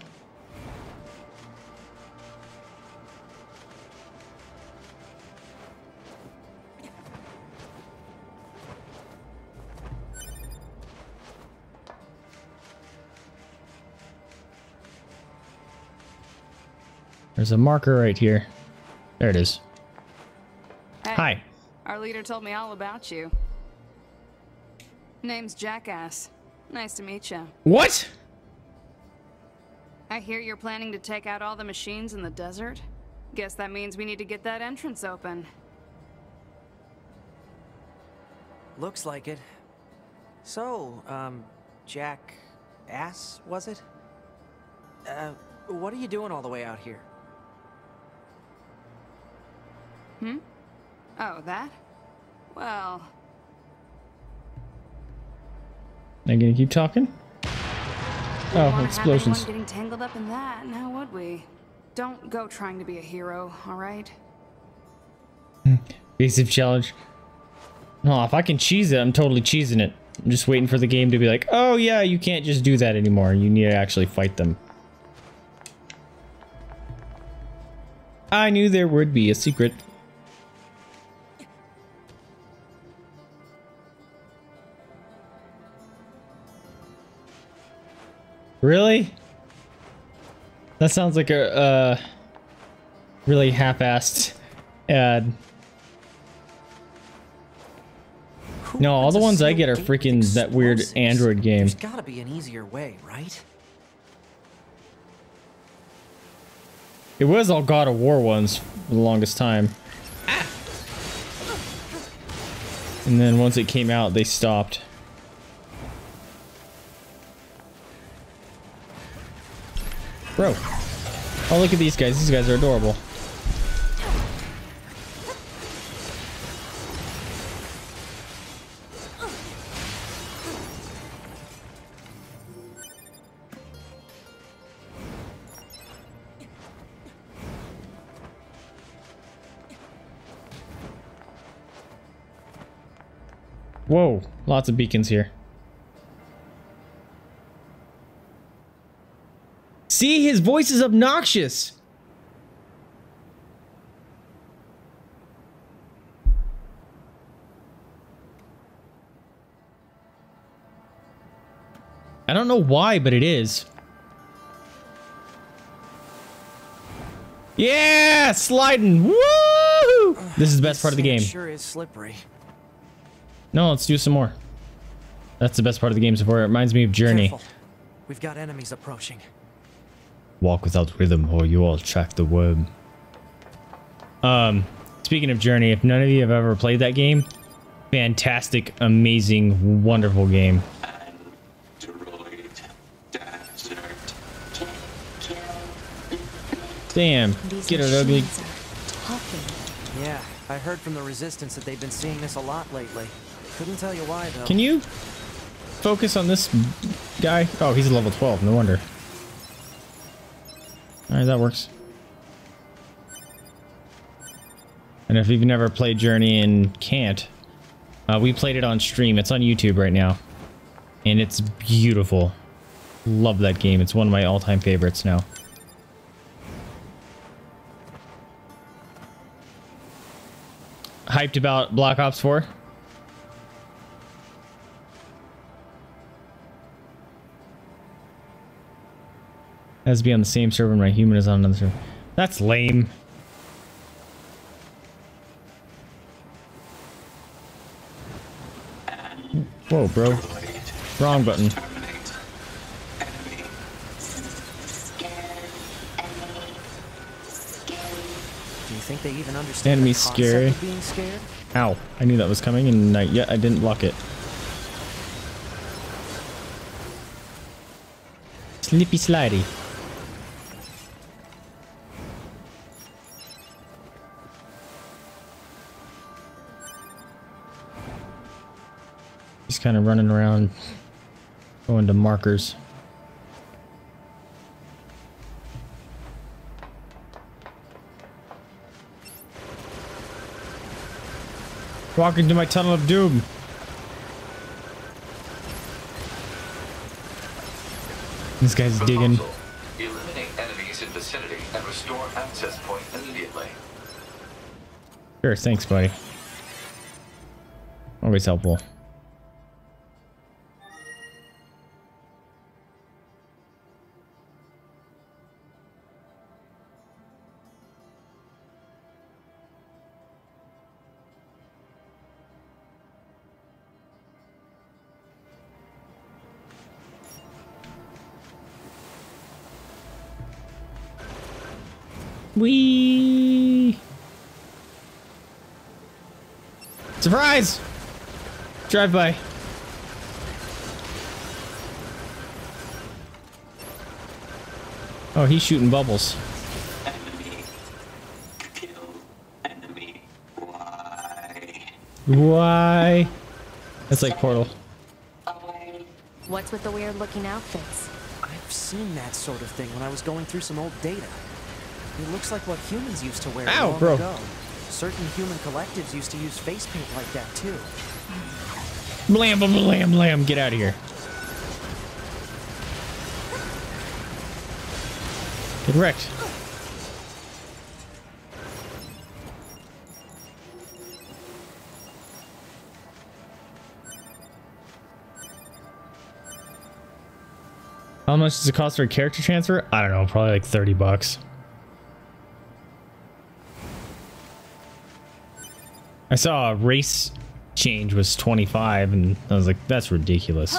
There's a marker right here. There it is. Hey, Hi. Our leader told me all about you. Name's Jackass. Nice to meet you. What? I hear you're planning to take out all the machines in the desert. Guess that means we need to get that entrance open. Looks like it. So, um, Jack Ass, was it? Uh, what are you doing all the way out here? Hmm? Oh, that? Well, Am I gonna keep talking? Oh, explosions. Getting tangled up in that, now would we? Don't go trying to be a hero, all right? Hmm. Evasive challenge. No, if I can cheese it, I'm totally cheesing it. I'm just waiting for the game to be like, oh yeah, you can't just do that anymore. You need to actually fight them. I knew there would be a secret. Really? That sounds like a uh, really half-assed ad. No, all the ones I get are freaking that weird Android game. There's gotta be an easier way, right? It was all God of War ones for the longest time. And then once it came out, they stopped. Bro. Oh, look at these guys. These guys are adorable. Whoa, lots of beacons here. See, his voice is obnoxious. I don't know why, but it is. Yeah, sliding. Woo! This is the best part of the game. Sure is slippery. No, let's do some more. That's the best part of the game so far. It reminds me of Journey. Careful. We've got enemies approaching. Walk without rhythm or you all track the worm. Um, speaking of Journey, if none of you have ever played that game, fantastic, amazing, wonderful game. Damn, These get it ugly. machines are talking. Yeah, I heard from the Resistance that they've been seeing this a lot lately. Couldn't tell you why, though. Can you focus on this guy? Oh, he's level 12, no wonder. Alright, that works. And if you've never played Journey and can't, uh, we played it on stream. It's on YouTube right now. And it's beautiful. Love that game. It's one of my all-time favorites now. Hyped about Black Ops 4? Has to be on the same server and my human is on another server. That's lame. Whoa, bro. Wrong button. Do you think they even understand Enemy's the scary. being scared? Ow. I knew that was coming and I, yeah, I didn't block it. Slippy slidey. These kind of running around going to markers. Walking to my tunnel of doom. This guy's digging. Eliminate enemies in vicinity and restore access point immediately. Sure, thanks, buddy. Always helpful. Wee. Surprise! Drive by. Oh, he's shooting bubbles. Why? That's like Portal. What's with the weird looking outfits? I've seen that sort of thing when I was going through some old data. It looks like what humans used to wear Ow, long bro. ago. Certain human collectives used to use face paint like that too. Blam, blam, blam, blam. Get out of here. Get wrecked. How much does it cost for a character transfer? I don't know, probably like 30 bucks. I saw a race change was 25 and I was like, that's ridiculous.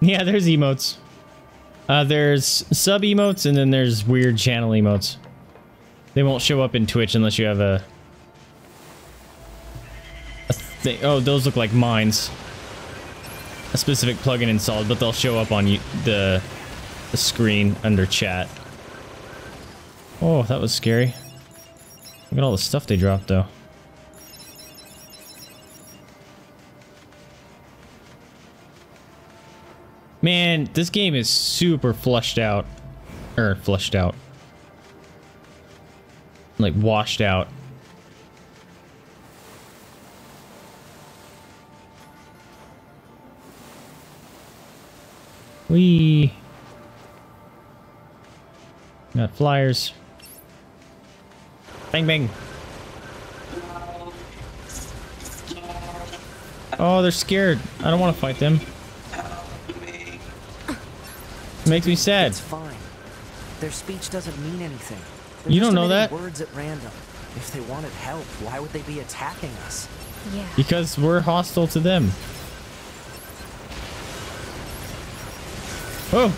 Yeah, there's emotes. Uh, there's sub emotes and then there's weird channel emotes. They won't show up in Twitch unless you have a, a thing. Oh, those look like mines. A specific plugin installed, but they'll show up on you, the the screen under chat. Oh, that was scary. Look at all the stuff they dropped, though. Man, this game is super flushed out. Or, flushed out. Like, washed out. We got flyers. Bang bang. Oh, they're scared. I don't want to fight them. Makes me sad. It's fine. Their speech doesn't mean anything. You don't know emitting that? Words at random. If they wanted help, why would they be attacking us? Yeah. Because we're hostile to them. Oh!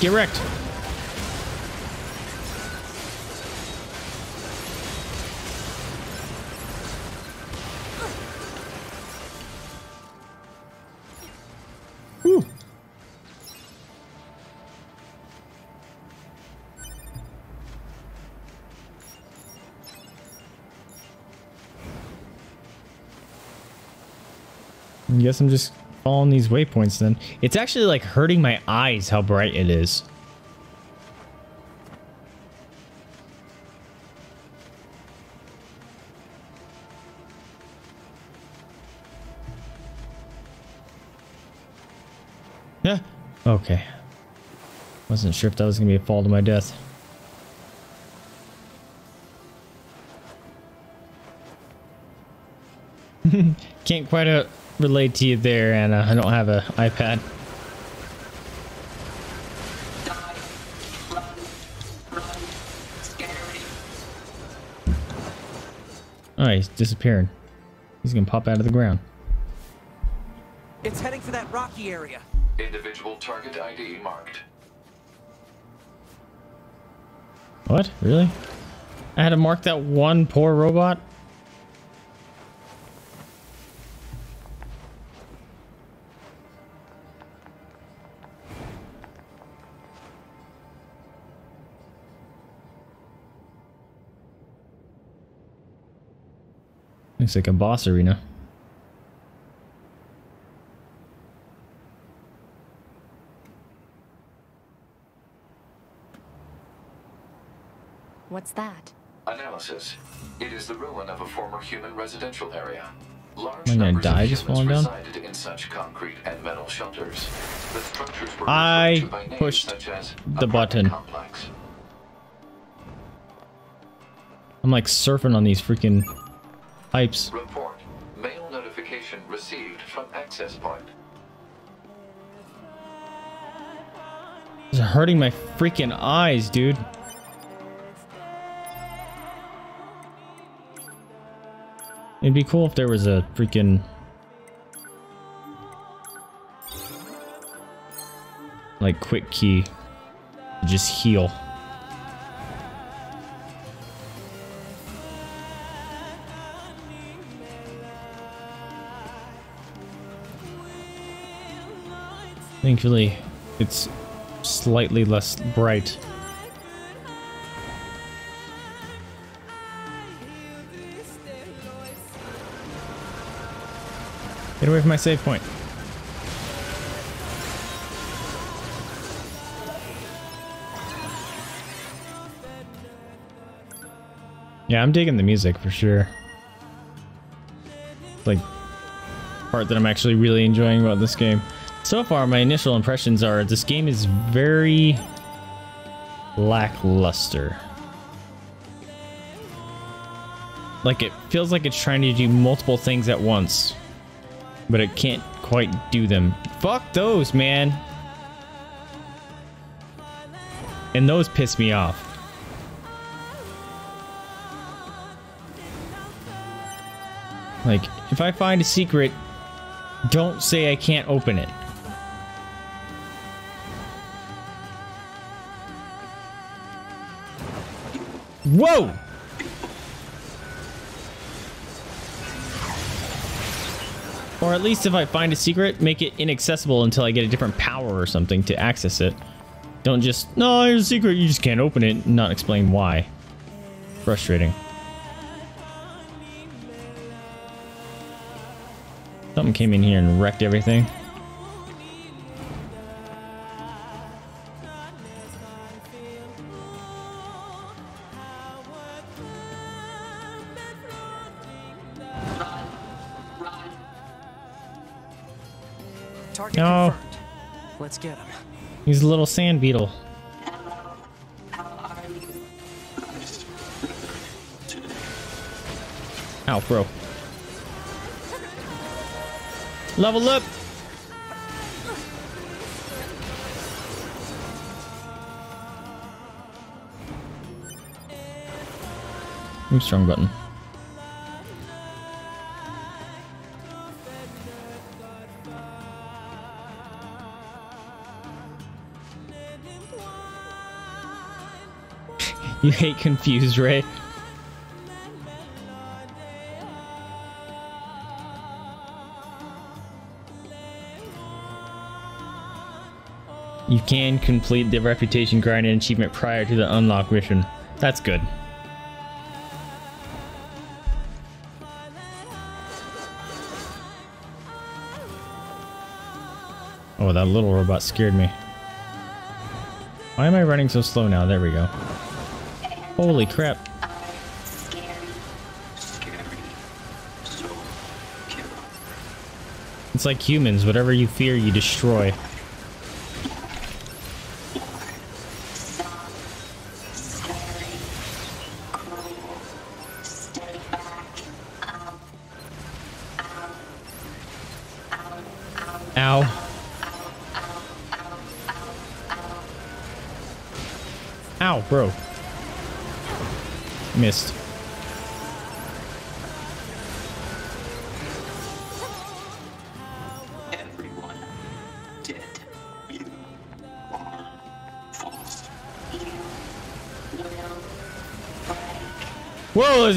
Get wrecked. Guess I'm just following these waypoints then. It's actually like hurting my eyes how bright it is. Yeah. Okay. Wasn't sure if that was gonna be a fall to my death. Can't quite uh, relate to you there, Anna. I don't have an iPad. Oh, he's disappearing. He's gonna pop out of the ground. It's heading for that rocky area. Individual target ID marked. What? Really? I had to mark that one poor robot? Looks like a boss arena. What's that? Analysis. It is the ruin of a former human residential area. Large Am I gonna die just falling down? in such concrete and metal shelters. The structures were I referred to by names pushed the button. Complex. I'm like surfing on these freaking pipes. Report. Mail notification received from access point. It's hurting my freaking eyes, dude. It'd be cool if there was a freaking like quick key to just heal. Thankfully, it's slightly less bright. Get away from my save point. Yeah, I'm digging the music for sure. Like, part that I'm actually really enjoying about this game. So far, my initial impressions are this game is very lackluster. Like, it feels like it's trying to do multiple things at once, but it can't quite do them. Fuck those, man. And those piss me off. Like, if I find a secret, don't say I can't open it. Whoa! Or at least if I find a secret, make it inaccessible until I get a different power or something to access it. Don't just, no, here's a secret, you just can't open it, and not explain why. Frustrating. Something came in here and wrecked everything. Little sand beetle. Ow, bro. Level up! Ooh, strong button. You hate confused, Ray. You can complete the reputation grind and achievement prior to the unlock mission. That's good. Oh, that little robot scared me. Why am I running so slow now? There we go. Holy crap. It's like humans, whatever you fear, you destroy.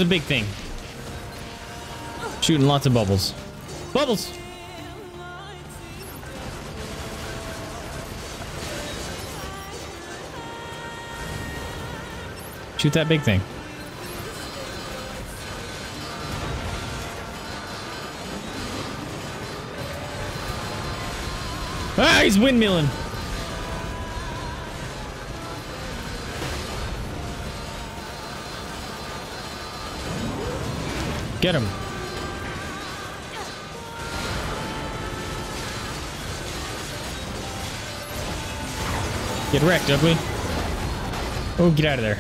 a big thing. Shooting lots of bubbles. Bubbles! Shoot that big thing. Ah, he's windmilling. Get him. Get wrecked, ugly. Oh, get out of there.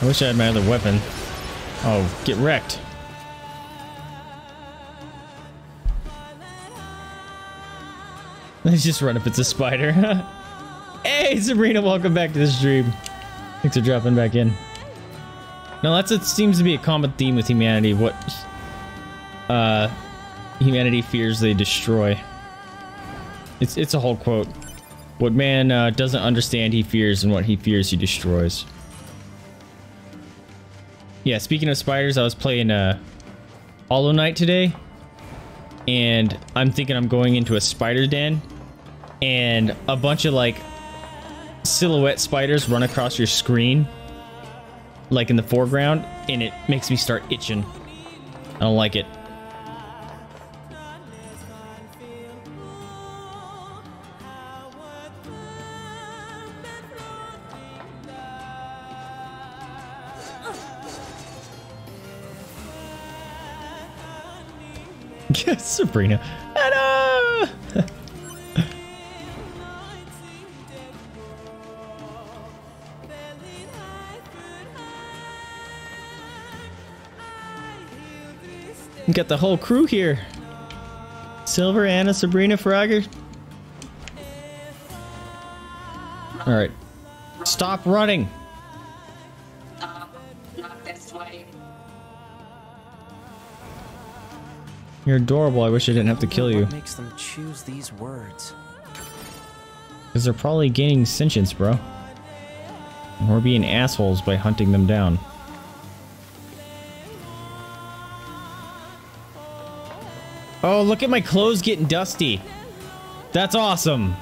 I wish I had my other weapon. Oh, get wrecked. Let's just run if it's a spider. hey, Sabrina, welcome back to the stream. Thanks for dropping back in. No, that's it seems to be a common theme with humanity. What uh humanity fears they destroy. It's it's a whole quote. What man uh, doesn't understand he fears and what he fears he destroys. Yeah, speaking of spiders, I was playing uh Hollow Knight today and I'm thinking I'm going into a spider den and a bunch of like silhouette spiders run across your screen like in the foreground and it makes me start itching. I don't like it. Sabrina. We got the whole crew here. Silver, Anna, Sabrina, Frogger. All right. Stop running. Not this way. You're adorable. I wish I didn't have to kill you. What makes them choose these words? Because they're probably gaining sentience, bro. We're being assholes by hunting them down. Oh, look at my clothes getting dusty. That's awesome.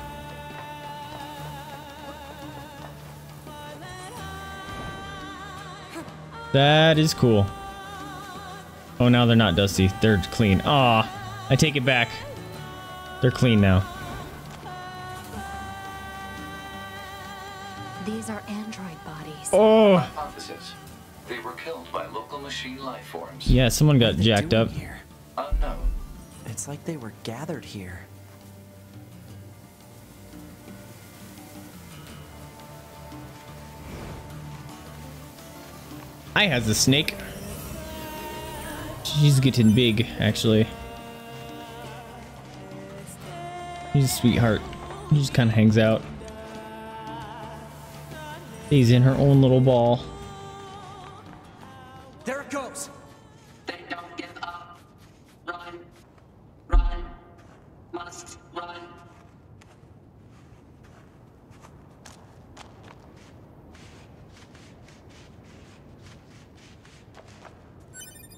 That is cool. Oh, now they're not dusty. They're clean. Aw, I take it back. They're clean now. These are android bodies. Oh. Hypothesis. They were killed by local machine life forms. Yeah, someone got What are they jacked up. Here? It's like they were gathered here. I has a snake. She's getting big, actually. He's a sweetheart. He just kind of hangs out. He's in her own little ball. There it goes. They don't give up. Run. Run. Must run.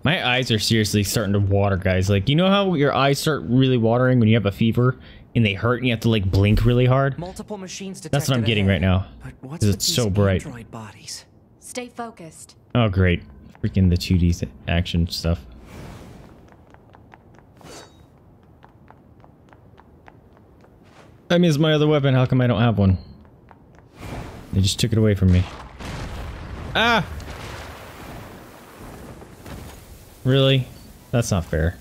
My eyes are seriously starting to water, guys. Like, you know how your eyes start really watering when you have a fever and they hurt and you have to like blink really hard? Multiple machines That's what I'm getting ahead. right now. But what's Because it's these so bright. Bodies? Stay focused. Oh, great. Freaking the 2D action stuff. I mean, it's my other weapon. How come I don't have one? They just took it away from me. Ah! Really? That's not fair.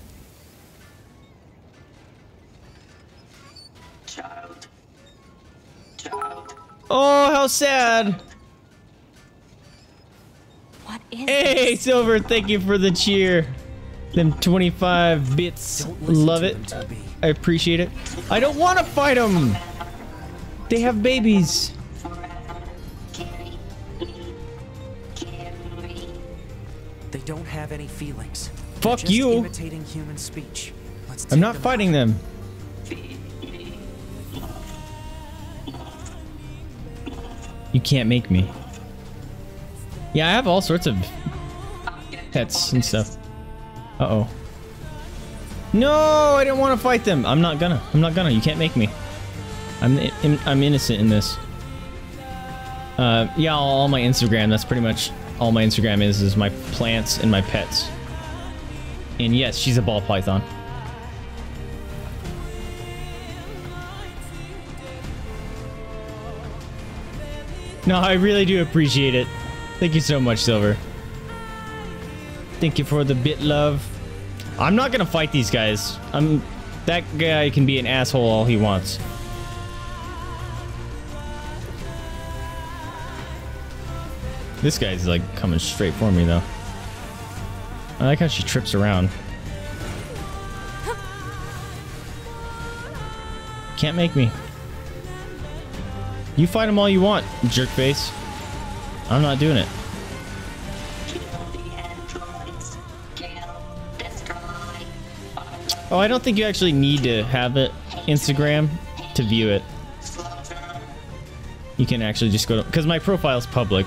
Child. Child. Oh, how sad! What is Hey, this? Silver, thank you for the cheer. Them 25 bits. Love it. them, 2B. I appreciate it. I don't want to fight them. They have babies. They don't have any feelings. Fuck just you. imitating human speech. I'm not them fighting them. You can't make me. Yeah, I have all sorts of pets and stuff. Uh-oh. No, I didn't want to fight them. I'm not gonna. I'm not gonna. You can't make me. I'm I'm, I'm innocent in this. Uh, yeah, all, all my Instagram. That's pretty much all my Instagram is is my plants and my pets. And yes, she's a ball python. No, I really do appreciate it. Thank you so much, Silver. Thank you for the bit love. I'm not gonna fight these guys. I'm that guy can be an asshole all he wants. This guy's like coming straight for me though. I like how she trips around. Can't make me. You fight them all you want, jerk face. I'm not doing it. Oh, I don't think you actually need to have it Instagram to view it. You can actually just go to because my profile's public.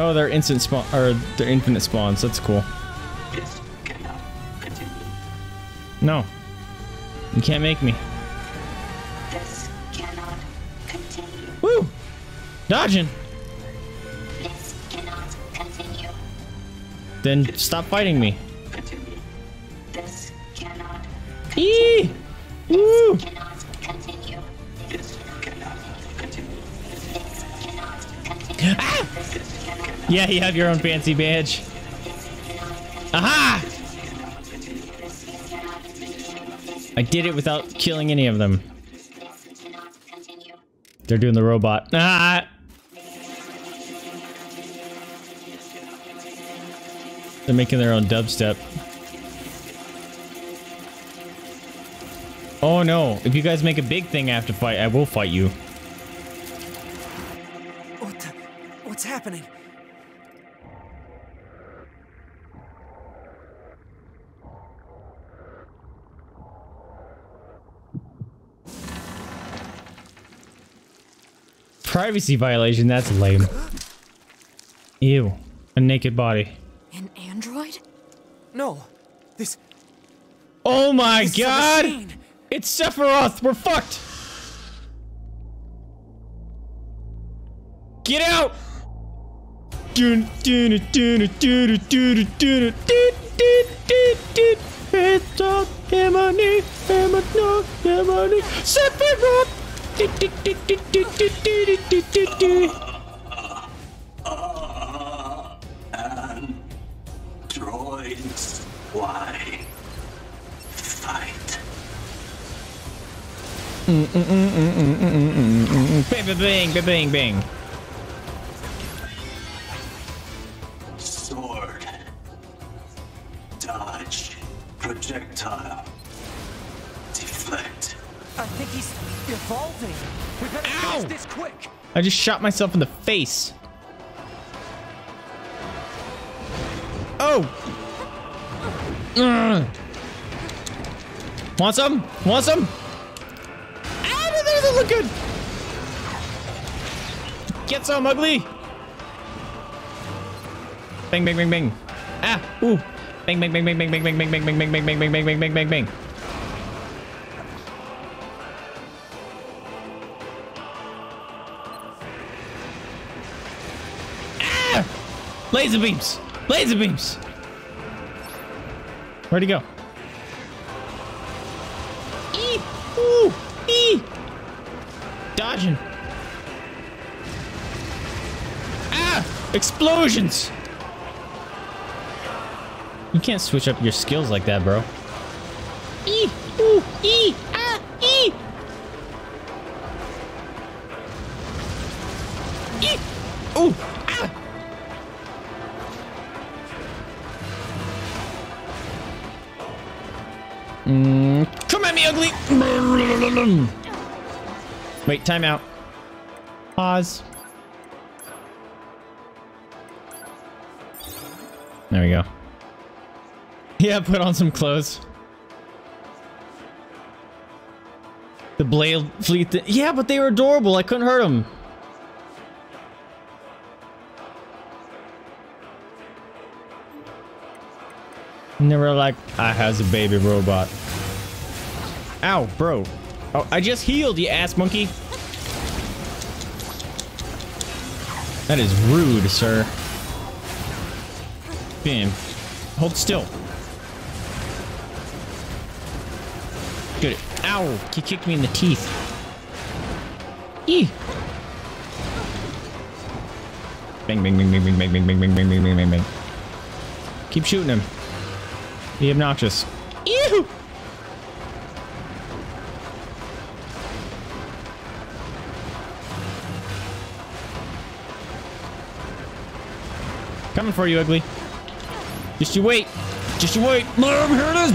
Oh, they're instant spawn or they're infinite spawns. That's cool. No. You can't make me. This cannot continue. Woo! Dodging. This cannot continue. Then stop fighting me. This cannot Eee! Woo! cannot continue. This cannot continue. This cannot continue. Yeah, you have your own fancy badge. Aha! I did it without killing any of them. They're doing the robot. Ah! They're making their own dubstep. Oh no, if you guys make a big thing after fight, I will fight you. What the? What's happening? Privacy violation, that's lame. Ew. A naked body. An android? No. This... Oh my this god! It's Sephiroth! We're fucked! Get out! Sephiroth! droids. Why fight? bing, bing, bing. Sword. Dodge. Projectile. I think he's evolving. We better Ow! finish this quick. I just shot myself in the face. Oh! Ugh. Want some? Want some? Ah, that doesn't look good. Get some, ugly. Bang, bang, bang, bang. Ah, ooh. Bang, bang, bang, bang, bang, bang, bang, bang, bang, bang, bang, bang, bang, bang, bang, bang, bang, bang. Laser beams! Laser beams! Where'd he go? Eee! Ooh! Eee! Dodging. Ah! Explosions! You can't switch up your skills like that, bro. Eee! Ooh! Eee! Wait, time out. Pause. There we go. Yeah, put on some clothes. The Blade Fleet. Th yeah, but they were adorable. I couldn't hurt them. And they were like, ah, I has a baby robot. Ow, bro. Oh, I just healed, you ass monkey. That is rude, sir. Bam. Hold still. Good. Ow! He kicked me in the teeth. Eee! Bang, bang, bang, bang, bang, bang, bang, bang, bang, bang, bang, bang, bang. Keep shooting him. Be obnoxious. Coming for you, ugly. Just you wait. Just you wait. Boom, here it is.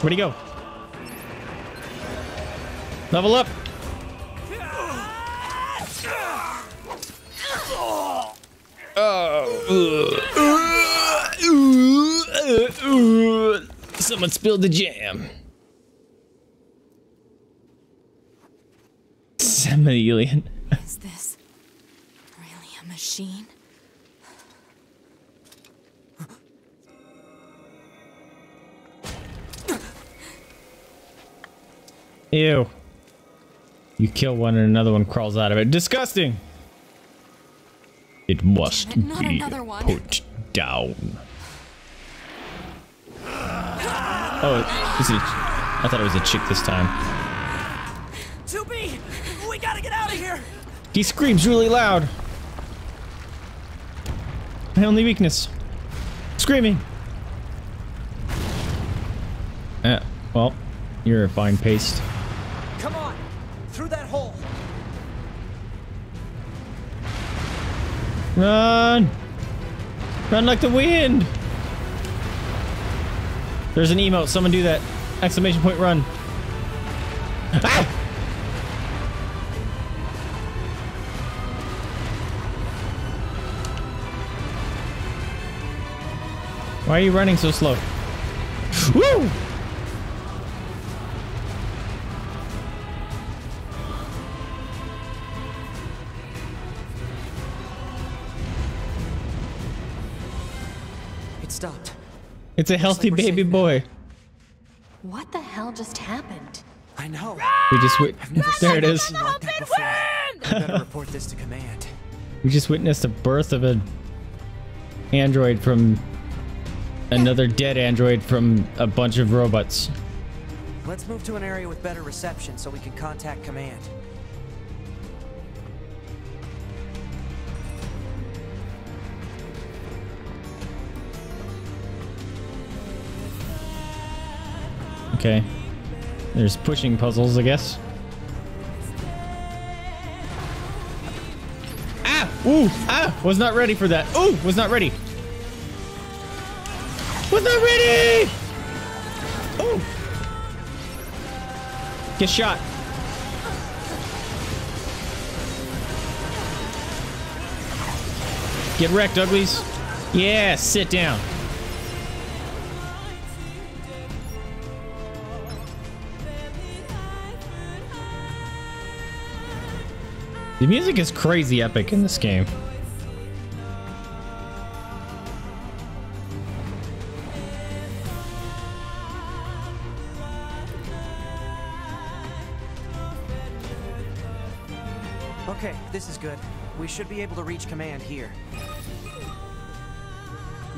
Where'd he go? Level up. Oh. Someone spilled the jam. Semillion. Is this really a machine? Ew. You kill one and another one crawls out of it. Disgusting! It must it, not be another one. put down. Oh, is it? I thought it was a chick this time. 2B! We gotta get out of here! He screams really loud. My only weakness. Screaming. Uh, well, you're a fine paste. Run! Run like the wind! There's an emote. Someone do that. Exclamation point run. Ah! Why are you running so slow? Woo! It's a healthy we're baby safe now. boy. What the hell just happened? I know. We just wit- there it is. Seen like that before. I better report this to command. We just witnessed the birth of an android from another dead android from a bunch of robots. Let's move to an area with better reception so we can contact command. Okay. There's pushing puzzles, I guess. Ah! Ooh! Ah! Was not ready for that. Ooh! Was not ready. Was not ready! Ooh! Get shot. Get wrecked, uglies. Yeah, sit down. The music is crazy epic in this game. Okay, this is good. We should be able to reach command here.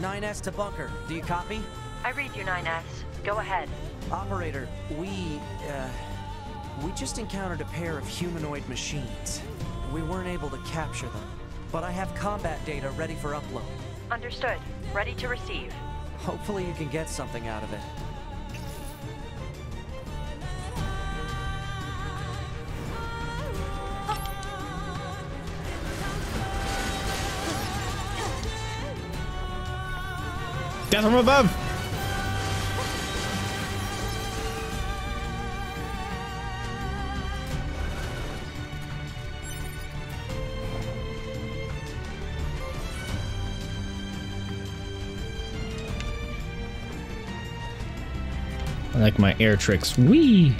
9S to bunker. Do you copy? I read you, 9S. Go ahead. Operator, we, uh, we just encountered a pair of humanoid machines. We weren't able to capture them, but I have combat data ready for upload. Understood. Ready to receive. Hopefully you can get something out of it. Death from above! Like my air tricks. Wee!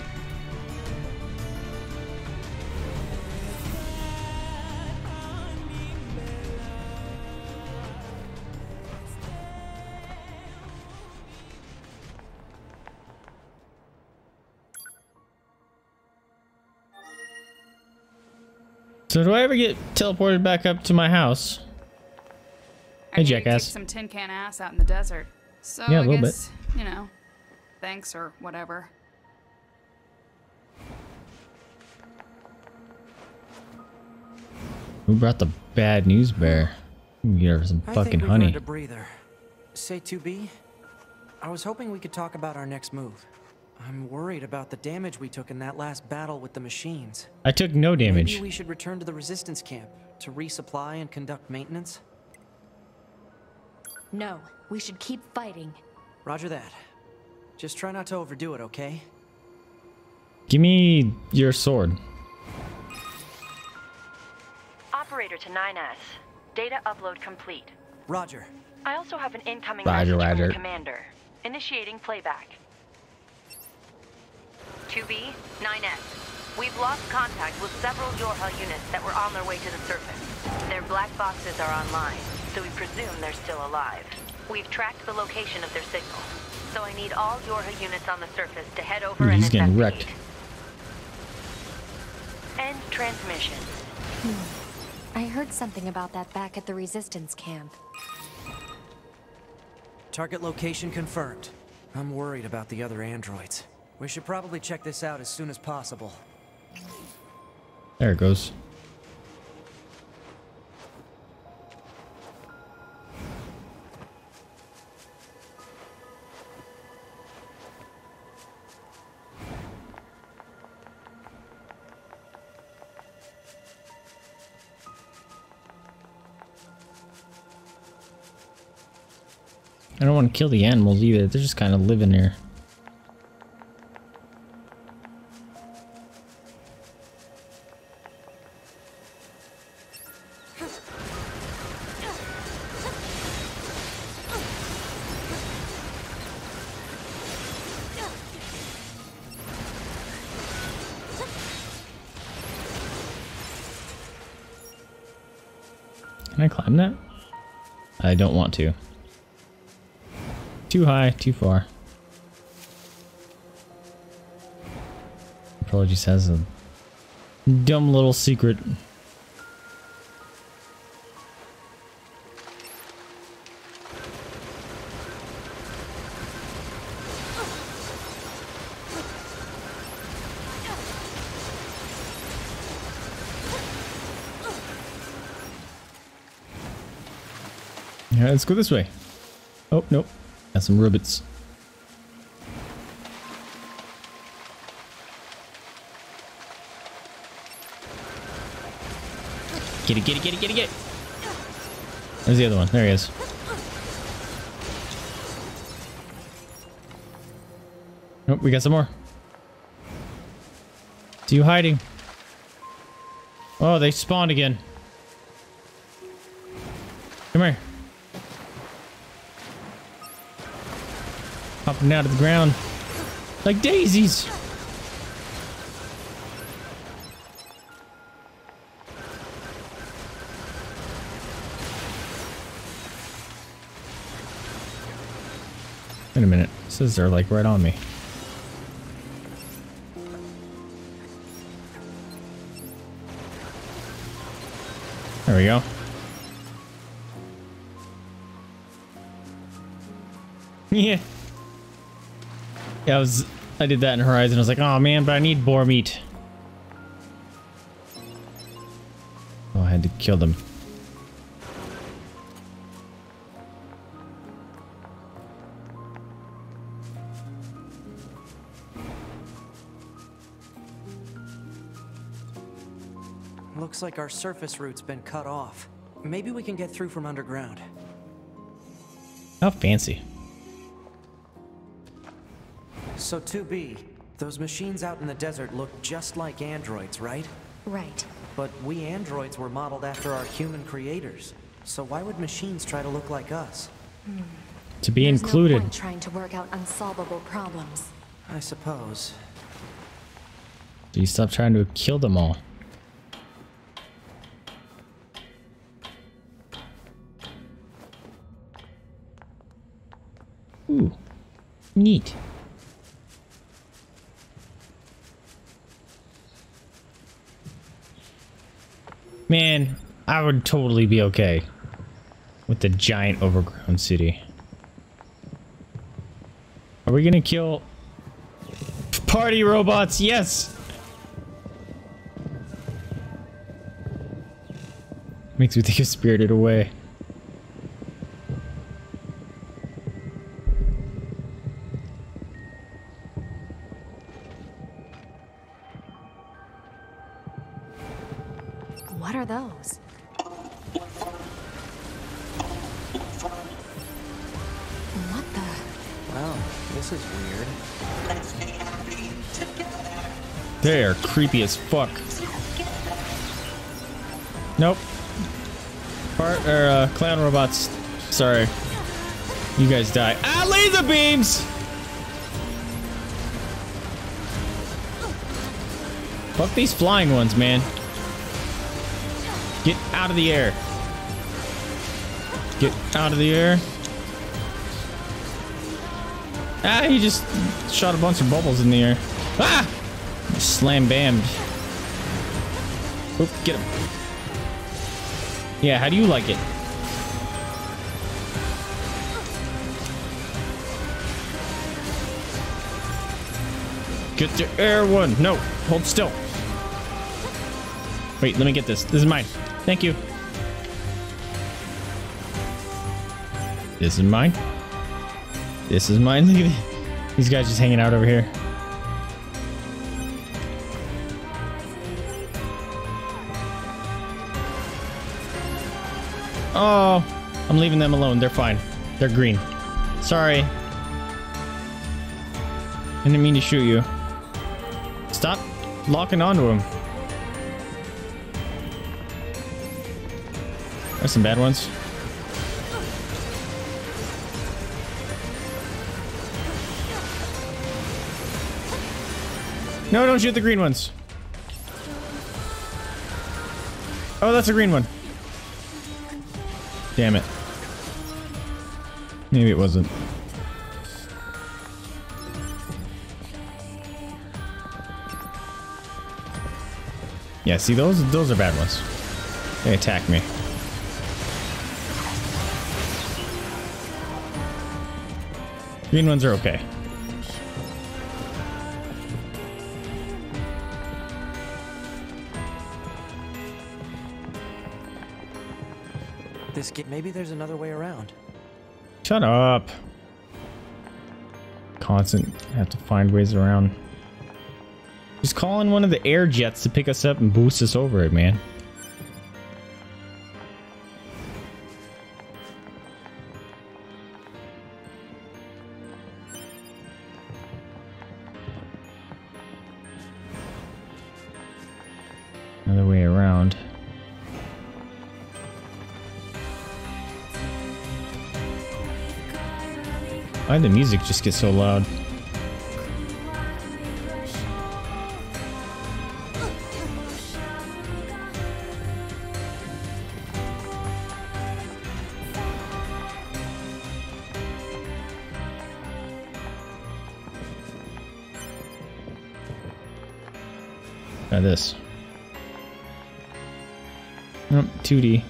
So do I ever get teleported back up to my house? I Hey, you jackass. some tin can ass out in the desert. So Yeah, a I little bit. you know, thanks or whatever. Who brought the bad news bear? We can Get her some I fucking think we've honey. earned a breather. Say 2B, I was hoping we could talk about our next move. I'm worried about the damage we took in that last battle with the machines. I took no damage. Maybe we should return to the resistance camp to resupply and conduct maintenance. No, we should keep fighting. Roger that. Just try not to overdo it, okay? Give me your sword. Operator to 9S. Data upload complete. Roger. I also have an incoming Roger, message from roger. the commander. Initiating playback. 2B, 9S. We've lost contact with several YoRHa units that were on their way to the surface. Their black boxes are online, so we presume they're still alive. We've tracked the location of their signal, so I need all YoRHa units on the surface to head over Ooh, and he's getting wrecked. End transmission. Hmm. I heard something about that back at the resistance camp. Target location confirmed. I'm worried about the other androids. We should probably check this out as soon as possible. There it goes. I don't want to kill the animals either. They're just kind of living here. Can I climb that? I don't want to. Too high, too far. Just has a dumb little secret. Yeah, let's go this way. Oh, nope. Got some ribbits. Get it, get it, get it, get it, get it. There's the other one. There he is. Nope, we got some more. See you hiding. Oh, they spawned again. Come here. Out of the ground. Like daisies. Wait a minute. Says they're like right on me. There we go. Yeah, I was I did that in Horizon. I was like, oh man, but I need boar meat. Oh, I had to kill them. Looks like our surface route's been cut off. Maybe we can get through from underground. How fancy. So 2B, those machines out in the desert look just like androids, right? Right. But we androids were modeled after our human creators. So why would machines try to look like us? Hmm. To be There's included. No point trying to work out unsolvable problems. I suppose. Do you stop trying to kill them all? Ooh, neat. Man, I would totally be okay. with the giant overgrown city. Are we gonna kill party robots? Yes! Makes me think of Spirited Away. Creepy as fuck. Nope. Part or uh, clown robots. Sorry. You guys die. Ah, laser beams! Fuck these flying ones, man. Get out of the air. Get out of the air. Ah, he just shot a bunch of bubbles in the air. Ah! Slam bammed. Oop, get him. Yeah, how do you like it? Get the air one. No, hold still. Wait, let me get this. This is mine. Thank you. This is mine. This is mine. These guys just hanging out over here. Oh, I'm leaving them alone. They're fine. They're green. Sorry. I didn't mean to shoot you. Stop locking onto him. There's some bad ones. No, don't shoot the green ones. Oh, that's a green one. Damn it. Maybe it wasn't. Yeah, see those those are bad ones. They attack me. Green ones are okay. This get maybe there's another way around. Shut up. Constant have to find ways around. Just call in one of the air jets to pick us up and boost us over it, man. Why the music just get so loud? Try this. Nope, 2D.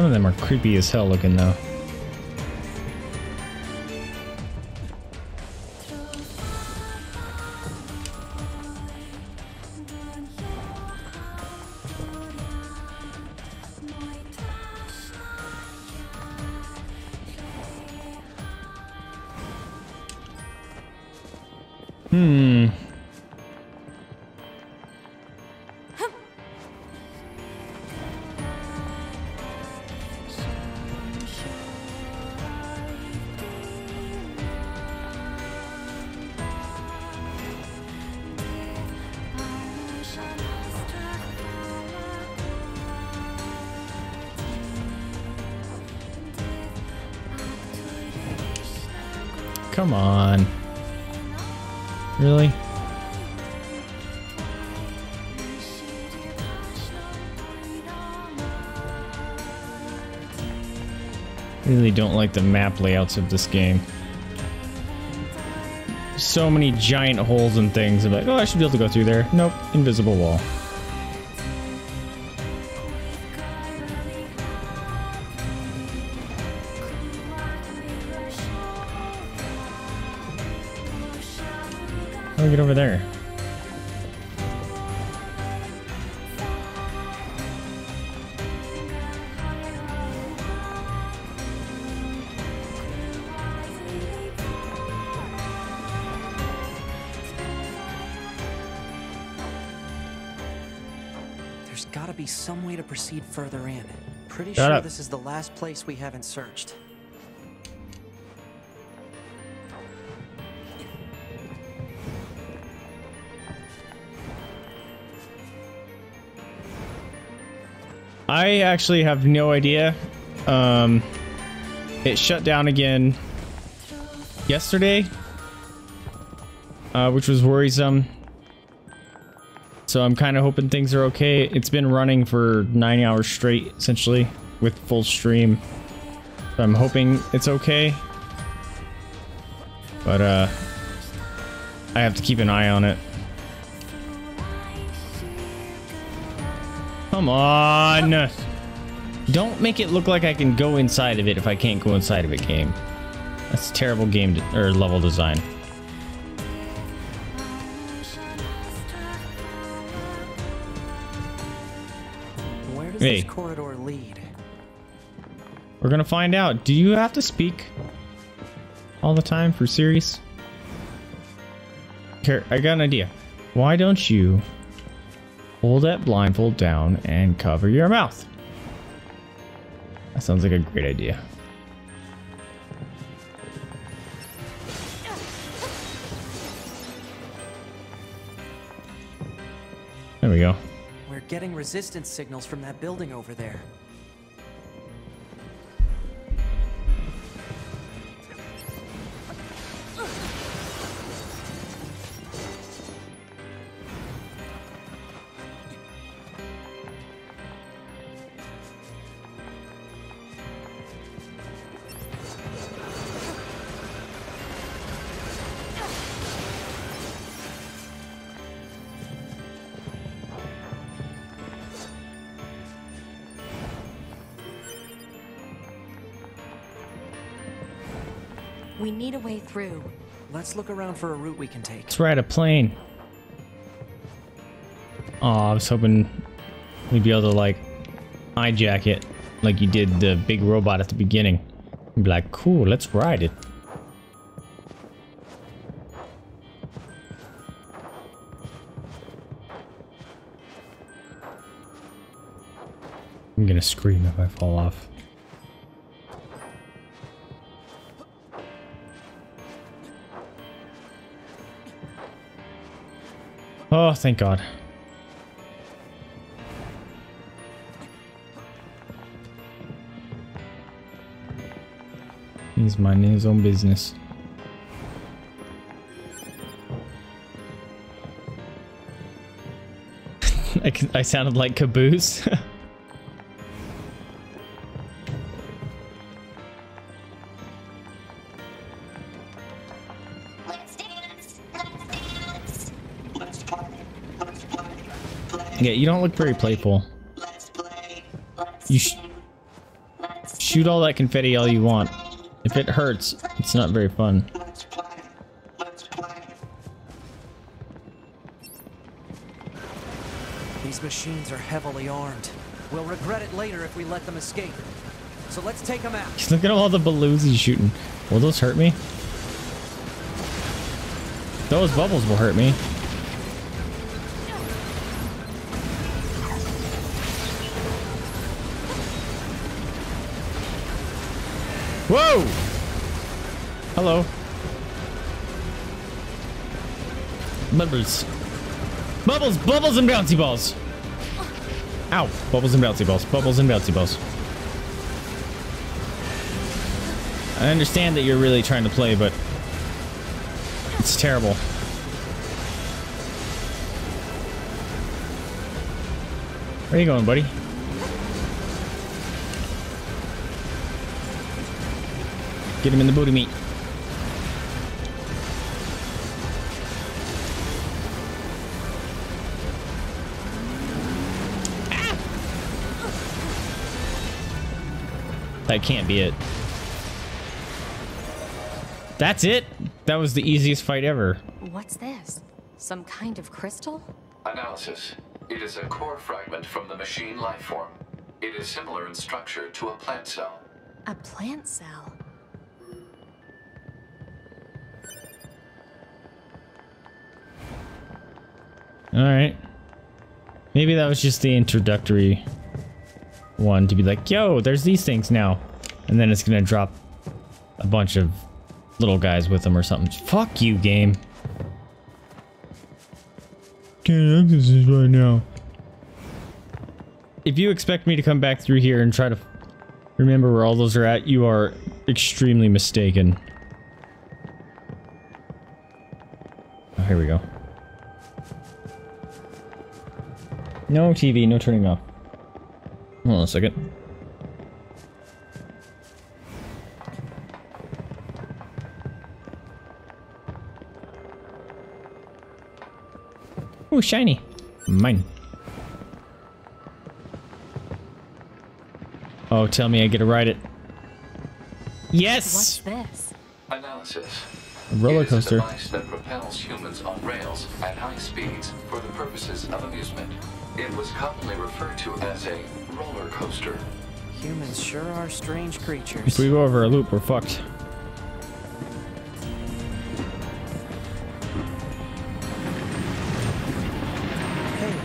Some of them are creepy as hell looking though. Like the map layouts of this game. So many giant holes and things. I'm like, oh, I should be able to go through there. Nope, invisible wall. How do we get over there? This is the last place we haven't searched. I actually have no idea. Um, it shut down again yesterday, uh, which was worrisome. So I'm kind of hoping things are okay. It's been running for nine hours straight, essentially, with full stream. So I'm hoping it's okay. But, uh, I have to keep an eye on it. Come on! Don't make it look like I can go inside of it if I can't go inside of it, game. That's terrible game or level design. Where does Hey. We're gonna find out. Do you have to speak all the time for series? Here, I got an idea. Why don't you hold that blindfold down and cover your mouth? That sounds like a great idea. There we go. We're getting resistance signals from that building over there. Need a way through. Let's look around for a route we can take. Let's ride a plane. Oh, I was hoping we'd be able to like hijack it like you did the big robot at the beginning. And be like, cool, let's ride it. I'm gonna scream if I fall off. Thank God. He's minding his own business. I, I sounded like Caboose. yeah, you don't look very playful. You sh shoot all that confetti all you want. If it hurts, it's not very fun. These machines are heavily armed. We'll regret it later if we let them escape. So let's take them out. Look at all the balloons he's shooting. Will those hurt me? Those bubbles will hurt me. Whoa! Hello. Bubbles. Bubbles, bubbles and bouncy balls. Ow. Bubbles and bouncy balls. Bubbles and bouncy balls. I understand that you're really trying to play, but it's terrible. Where are you going, buddy? Get him in the booty meat. Ah! That can't be it. That's it? That was the easiest fight ever. What's this? Some kind of crystal? Analysis. It is a core fragment from the machine life form. It is similar in structure to a plant cell. A plant cell. Maybe that was just the introductory one to be like, yo, there's these things now. And then it's gonna drop a bunch of little guys with them or something. Fuck you, game. Can't access this right now. If you expect me to come back through here and try to remember where all those are at, you are extremely mistaken. Oh, here we go. No TV, no turning off. Hold on a second. Ooh, shiny. Mine. Oh, tell me I get to ride it. Yes! What's this? Analysis. A roller It is a coaster. device that propels humans on rails at high speeds for the purposes of amusement. It was commonly referred to as a roller coaster. Humans sure are strange creatures. If we go over a loop, we're fucked.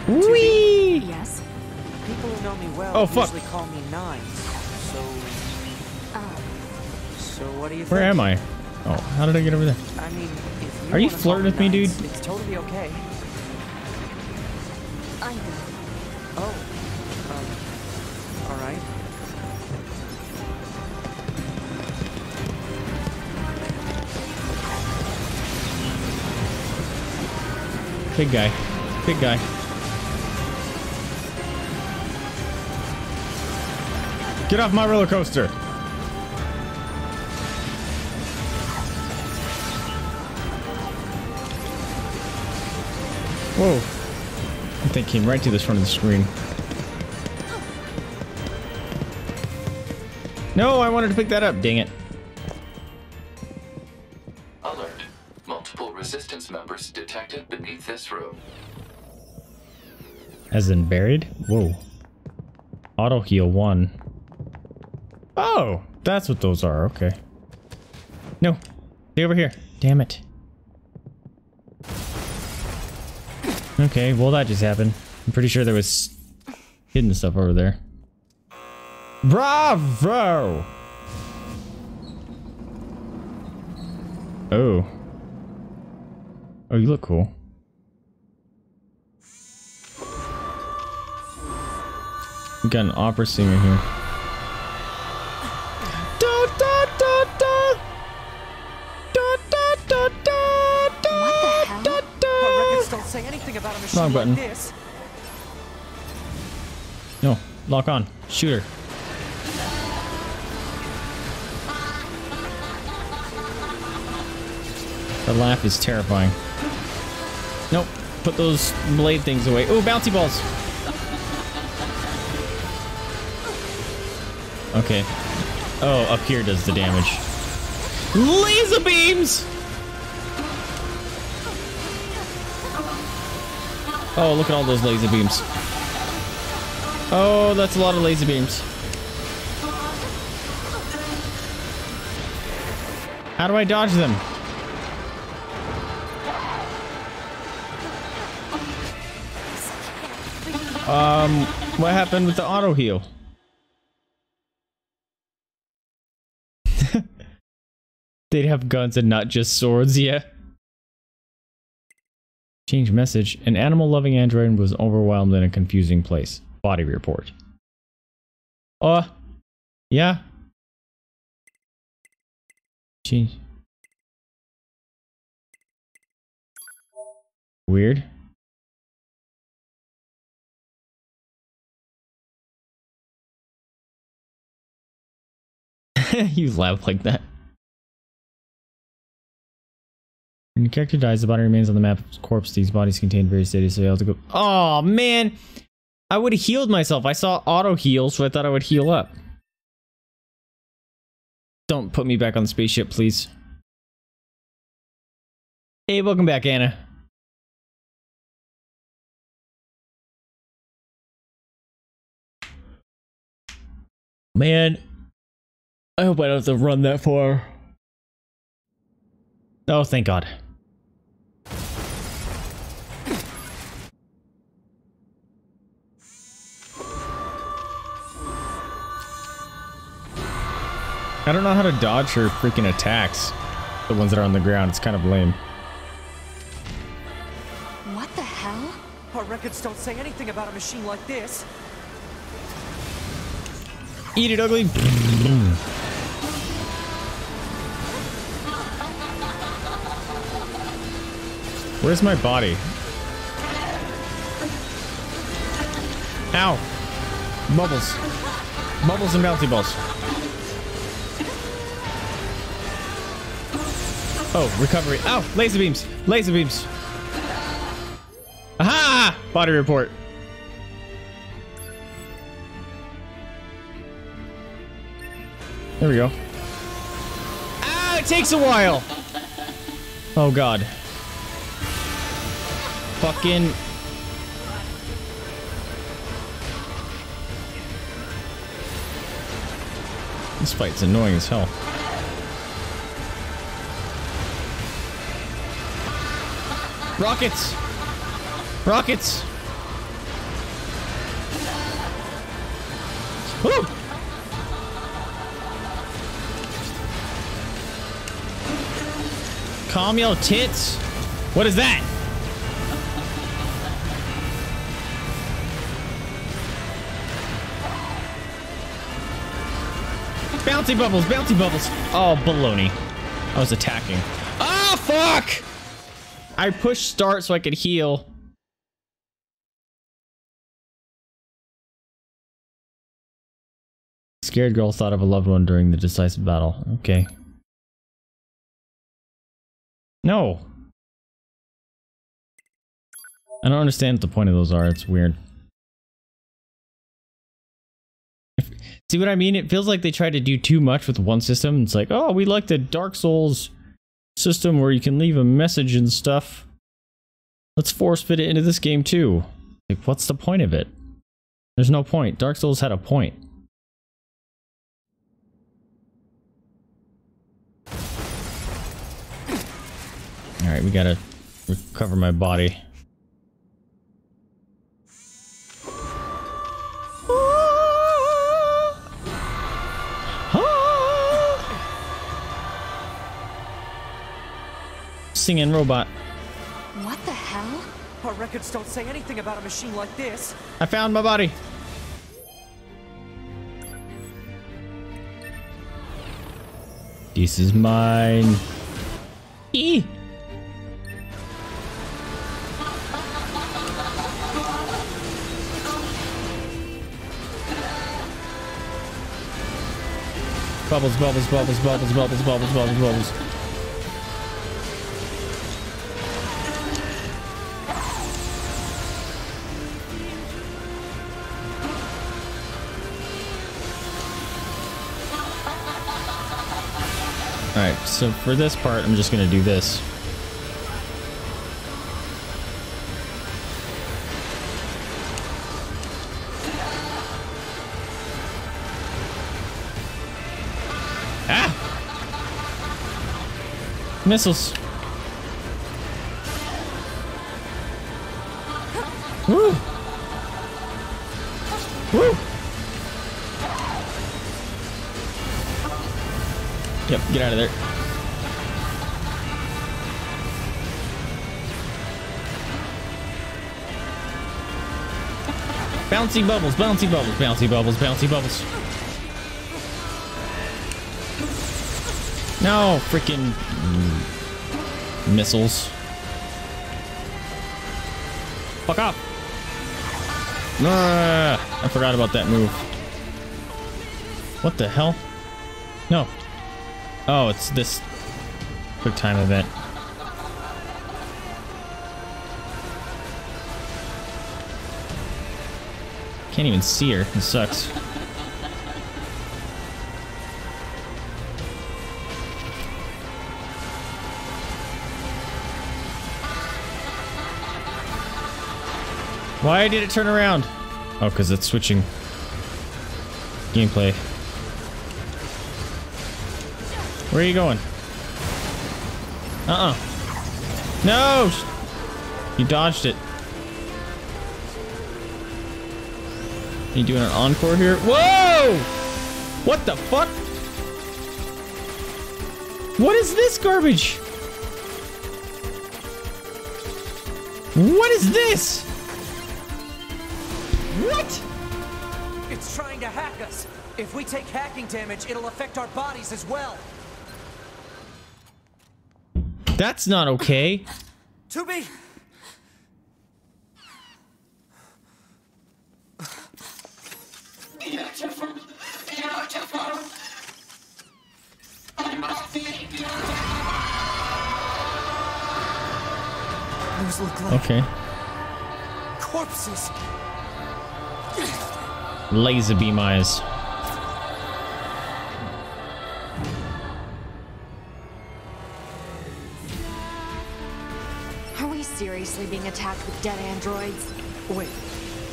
Whee! Yes. People who know me well Oh, fuck. usually call me Nines. So, Oh. so what do you think? Where am I? Oh, how did I get over there? I mean, if you Are you flirting with me, dude? It's totally okay. I know. Oh, um, all right. Big guy. Big guy. Get off my roller coaster. Came right to the front of the screen. No, I wanted to pick that up. Dang it. Alert. Multiple resistance members detected beneath this room. As in buried? Whoa. Auto heal one. Oh, that's what those are. Okay. No, stay over here. Damn it. Okay, well that just happened. I'm pretty sure there was hidden stuff over there. Bravo! Oh. Oh, you look cool. We got an opera singer here. Da, da, da, lock on. Shoot her. The laugh is terrifying. Nope. Put those blade things away. Oh, bouncy balls. Okay. Oh, up here does the damage. Laser beams! Oh, look at all those laser beams. Oh, that's a lot of laser beams. How do I dodge them? Um, what happened with the auto heal? They'd have guns and not just swords, yeah. Change message. An animal loving android was overwhelmed in a confusing place. Body report. Uh, yeah. Change. Weird. you laugh like that. When your character dies, the body remains on the map a corpse. These bodies contain various data, so you have to go. Oh man, I would have healed myself. I saw auto heal, so I thought I would heal up. Don't put me back on the spaceship, please. Hey, welcome back, Anna. Man, I hope I don't have to run that far. Oh, thank God. I don't know how to dodge her freaking attacks. The ones that are on the ground. It's kind of lame. What the hell? Our records don't say anything about a machine like this. Eat it, ugly. Where's my body? Ow. Bubbles. Bubbles and bouncy balls. Oh, recovery. Oh, laser beams. Laser beams. Aha! Body report. There we go. Ah, it takes a while. Oh god. Fucking This fight's annoying as hell. Rockets! Rockets! Woo! Calm your tits. What is that? Bouncy bubbles, bouncy bubbles. Oh, baloney. I was attacking. Ah, fuck! I pushed start so I could heal. Scared girl thought of a loved one during the decisive battle. Okay. No. I don't understand what the point of those are. It's weird. See what I mean? It feels like they tried to do too much with one system. It's like, oh, we like the Dark Souls system where you can leave a message and stuff. Let's force fit it into this game too. Like, what's the point of it? There's no point. Dark Souls had a point. Alright, we gotta recover my body. Singing robot. What the hell? Our records don't say anything about a machine like this. I found my body. This is mine. E. Bubbles, bubbles, bubbles, bubbles, bubbles, bubbles, bubbles, bubbles. So for this part, I'm just gonna do this. Ah! Missiles. Woo! Woo! Yep, get out of there. Bouncy bubbles, bouncy bubbles, bouncy bubbles, bouncy bubbles. No, freaking missiles. Fuck off. Ah, I forgot about that move. What the hell? No. Oh, it's this quick time event. Can't even see her. It sucks. Why did it turn around? Oh, because it's switching gameplay. Where are you going? Uh-uh. No! You dodged it. Are you doing an encore here? Whoa! What the fuck? What is this garbage? What is this? What? It's trying to hack us. If we take hacking damage, it'll affect our bodies as well. That's not okay. Laser beam eyes. Are we seriously being attacked with dead androids? Wait,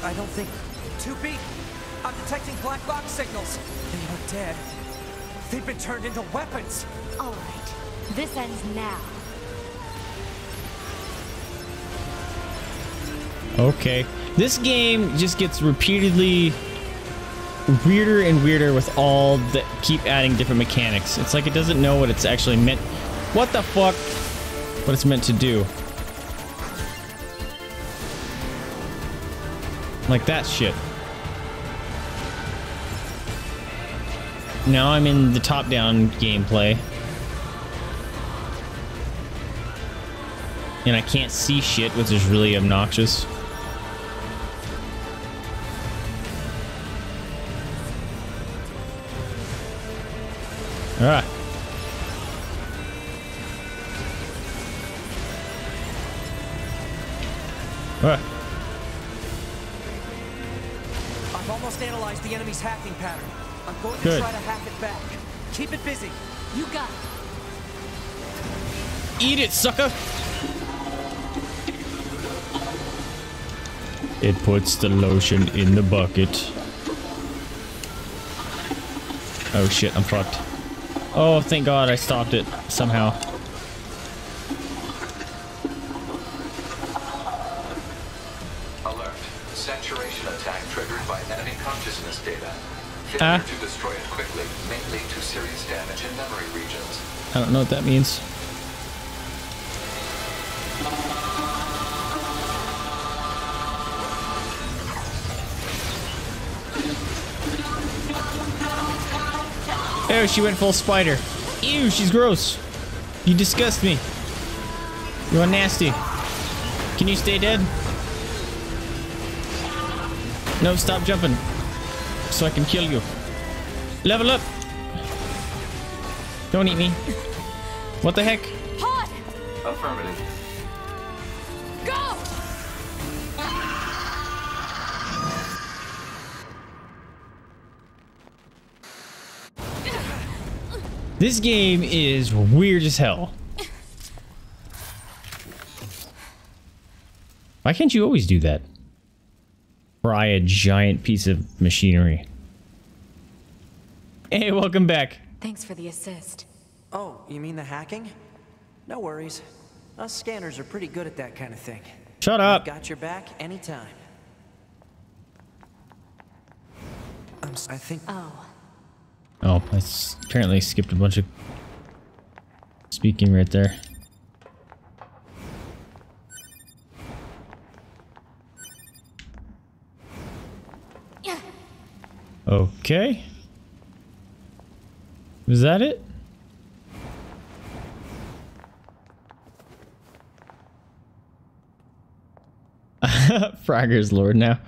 I don't think. 2B. I'm detecting black box signals. They aren't dead. They've been turned into weapons. All right. This ends now. Okay. This game just gets repeatedly weirder and weirder with all the keep adding different mechanics. It's like it doesn't know what it's actually meant. What the fuck? What it's meant to do. Like that shit. Now I'm in the top-down gameplay. And I can't see shit, which is really obnoxious. Sucker! It puts the lotion in the bucket. Oh shit, I'm fucked. Oh, thank god I stopped it somehow. Alert. Saturation attack triggered by enemy consciousness data. Failure Ah. to destroy it quickly may lead to serious damage in memory regions. I don't know what that means. Oh, she went full spider. Ew, she's gross. You disgust me. You are nasty. Can you stay dead? No, stop jumping. So I can kill you. Level up. Don't eat me. What the heck? Hot. Affirmative. This game is weird as hell. Why can't you always do that? Fry a giant piece of machinery. Hey, welcome back. Thanks for the assist. Oh, you mean the hacking? No worries. Us scanners are pretty good at that kind of thing. Shut up. Got your back anytime. I'm, s- I think. Oh. Oh, I apparently skipped a bunch of speaking right there. Okay. Was that it? Frogger's Lord now.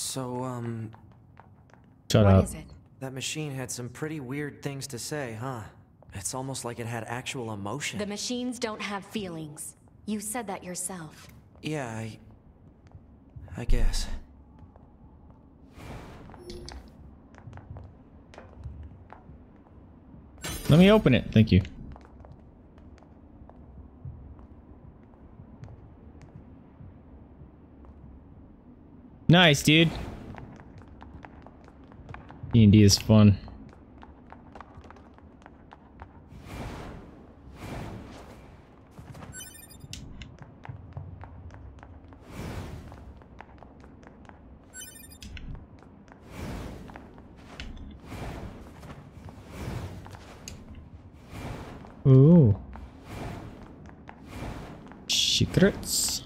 So, um, Shut What up. is it? that machine had some pretty weird things to say, huh? It's almost like it had actual emotion. The machines don't have feelings. You said that yourself. Yeah, I. I guess. Let me open it. Thank you. Nice, dude. D&D is fun. Ooh. Secrets.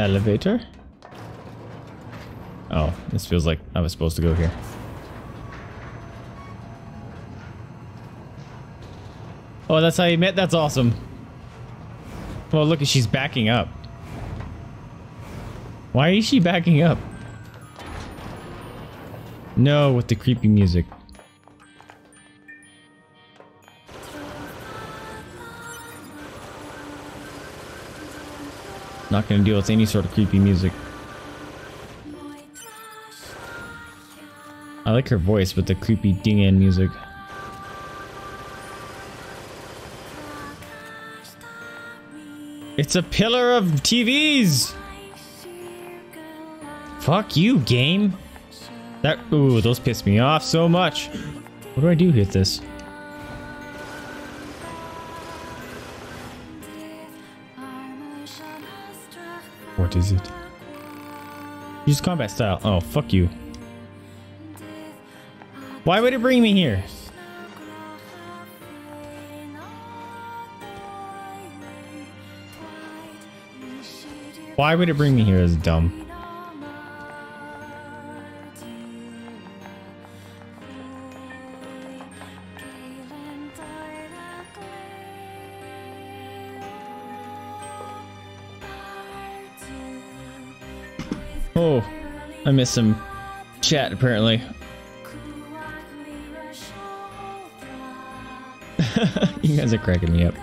Elevator. Oh, this feels like I was supposed to go here. Oh, that's how you met? That's awesome. Well, look, she's backing up. Why is she backing up? No, with the creepy music. Not gonna deal with any sort of creepy music. I like her voice, but the creepy ding-in music. It's a pillar of TVs! Fuck you, game! That- ooh, those piss me off so much. What do I do with this? Is it? Use combat style. Oh, fuck you. Why would it bring me here? Why would it bring me here as dumb? I missed some chat apparently. you guys are cracking me up.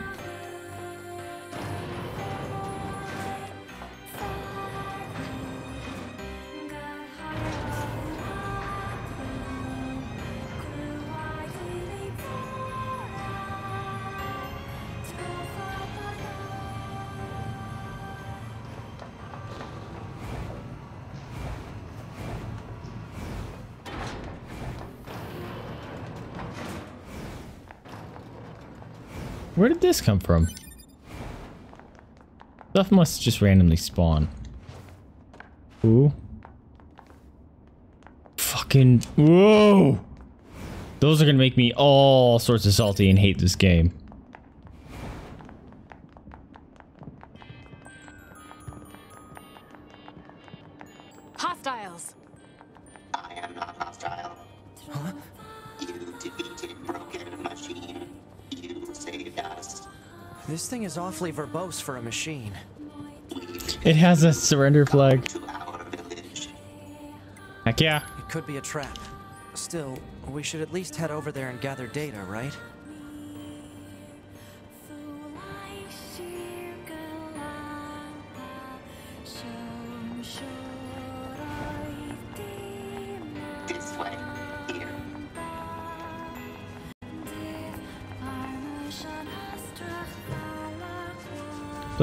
This come from? Stuff must just randomly spawn. Ooh. Fucking. Whoa! Those are gonna make me all sorts of salty and hate this game. Awfully verbose for a machine. It has a surrender flag. To our village. Heck yeah. It could be a trap. Still, we should at least head over there and gather data, right?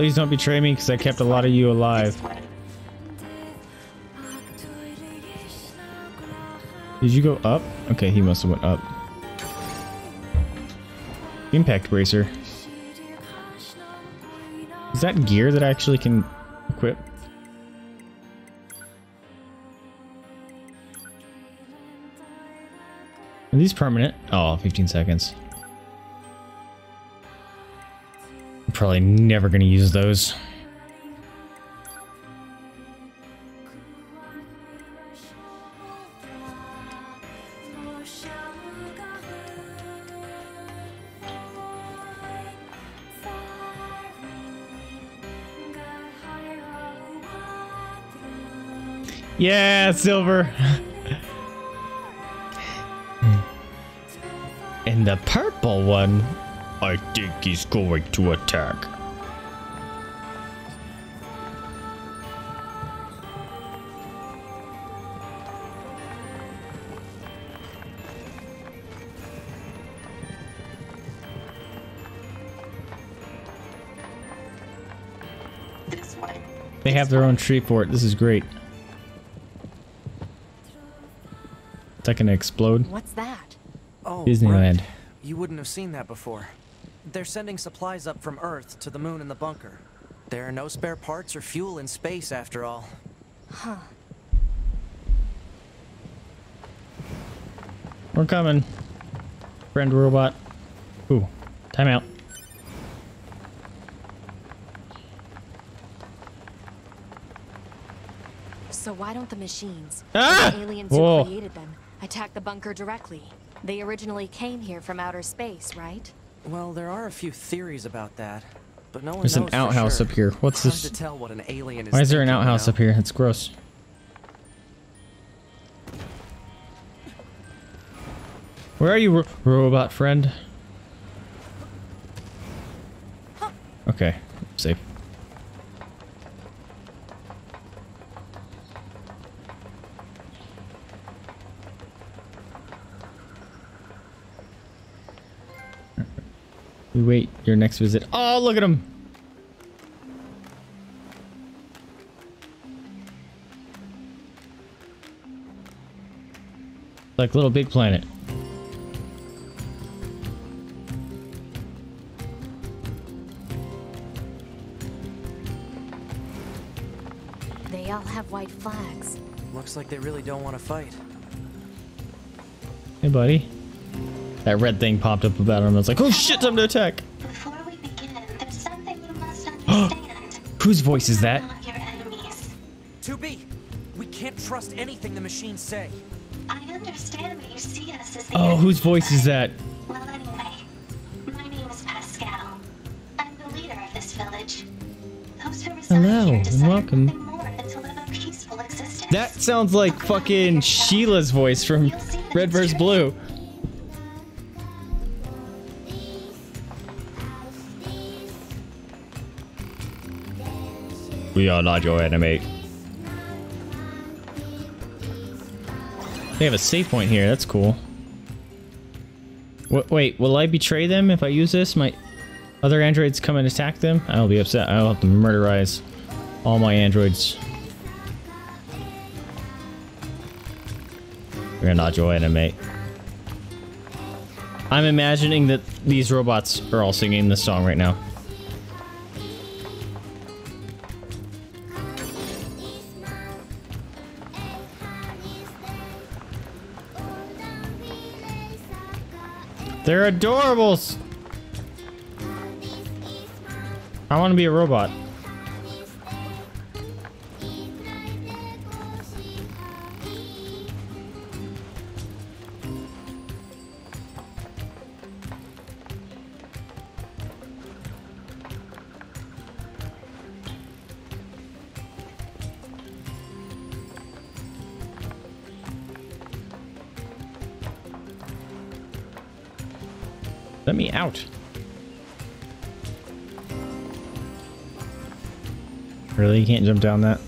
Please don't betray me because I kept a lot of you alive. Did you go up? Okay, he must have went up. Impact bracer. Is that gear that I actually can equip? Are these permanent? Oh, 15 seconds. Probably never going to use those. Yeah, silver. and the purple one. I think he's going to attack. This way. They have their own tree fort. This is great. Is that gonna explode? What's that? Oh, Disneyland. right. You wouldn't have seen that before. They're sending supplies up from Earth to the moon and the bunker. There are no spare parts or fuel in space after all. Huh. We're coming. Friend robot. Ooh. Time out. So why don't the machines, Ah! the aliens Whoa. who created them, attack the bunker directly? They originally came here from outer space, right? Well, there are a few theories about that, but no one There's an knows for outhouse sure. up here. What's Hard this? to tell what an alien is Why is there an outhouse know? up here? It's gross. Where are you, ro robot friend? Okay, safe. We wait your next visit. Oh, look at him! Like Little Big Planet. They all have white flags. Looks like they really don't want to fight. Hey, buddy. That red thing popped up about him. I was like, oh shit, time to attack. Whose voice is that? Not your enemies. 2B! We can't trust anything the machines say. I understand that you see us as the Oh, whose voice is that? Well, anyway, my name is Pascal. I'm the leader of this village. Those who reside Hello, here and welcome. nothing more than to live a peaceful existence. That sounds like fucking Sheila's voice from Red vs. Blue. We are not your enemy. They have a save point here. That's cool. Wait, wait, will I betray them if I use this? My other androids come and attack them? I'll be upset. I'll have to murderize all my androids. We're not your enemy. I'm imagining that these robots are all singing this song right now. They're adorables! I want to be a robot. Really? You can't jump down that?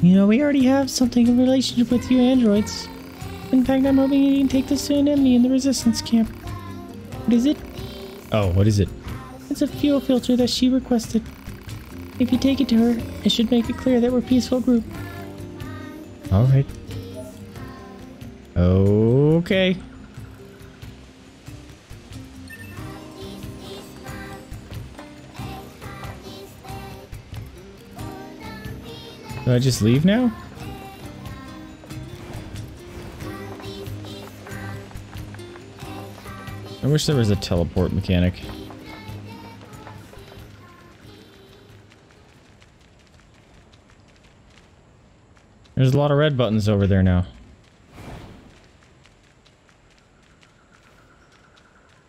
You know, we already have something in relationship with you androids. In fact, I'm hoping you can take this to an enemy in the resistance camp. What is it? Oh, what is it? It's a fuel filter that she requested. If you take it to her, it should make it clear that we're a peaceful group. Alright. Okay. Do I just leave now? Wish there was a teleport mechanic. There's a lot of red buttons over there now.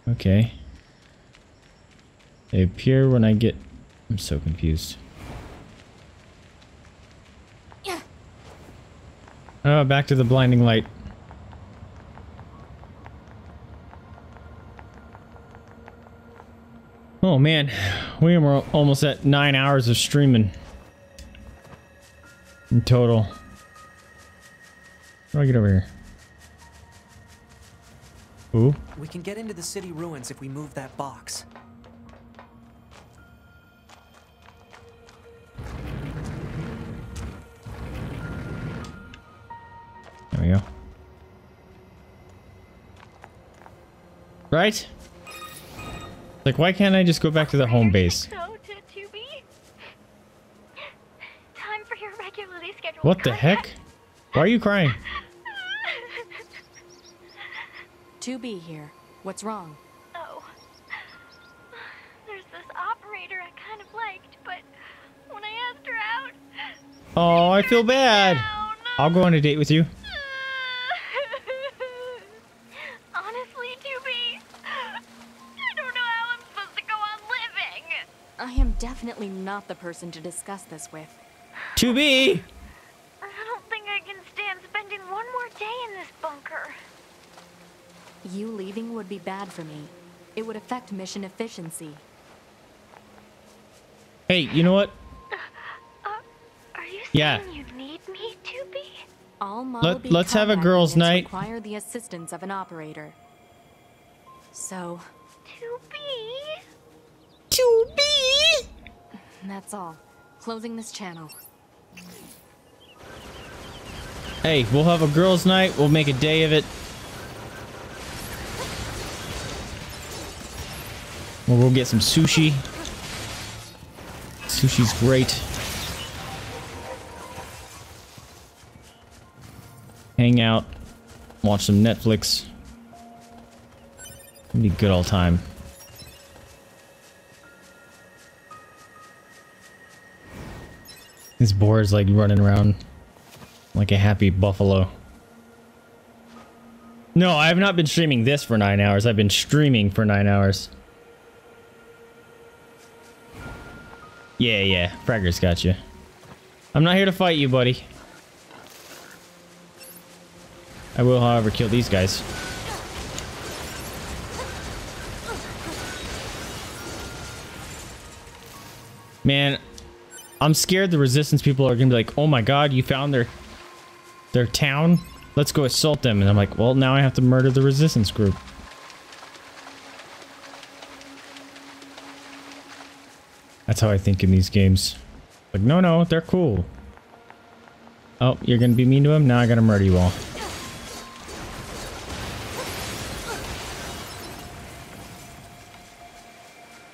Okay. They appear when I get... I'm so confused. Yeah. Oh, back to the blinding light. Oh man, we were almost at nine hours of streaming in total. How do I get over here? Ooh. We can get into the city ruins if we move that box. There we go. Right? Like, why can't I just go back to the home base? So to 2B. Time for your regularly scheduled What the heck? Why are you crying? 2B here. What's wrong? Oh. There's this operator I kind of liked, but when I asked her out, Oh, I feel bad. I'll go on a date with you. honestly, 2B, I don't know how I'm supposed to go on living. I am definitely not the person to discuss this with. 2B. I don't think I can stand spending one more day in this bunker. You leaving would be bad for me. It would affect mission efficiency. Hey, you know what? Uh, uh, are you Yeah. saying you need me, 2B? All Model Let, let's have a girls' night. Require the assistance of an operator. So. 2B? 2B. That's all. Closing this channel. Hey, we'll have a girls' night. We'll make a day of it. We'll go get some sushi. Sushi's great. Hang out. Watch some Netflix. It'll be good all time. This boar is like running around like a happy buffalo. No, I have not been streaming this for nine hours. I've been streaming for nine hours. Yeah, yeah. Fragger's got you. I'm not here to fight you, buddy. I will, however, kill these guys. Man, I'm scared the resistance people are gonna be like, oh my god, you found their their town? Let's go assault them. And I'm like, well, now I have to murder the resistance group. That's how I think in these games. Like, no, no, they're cool. Oh, you're gonna be mean to him? Now I gotta murder you all.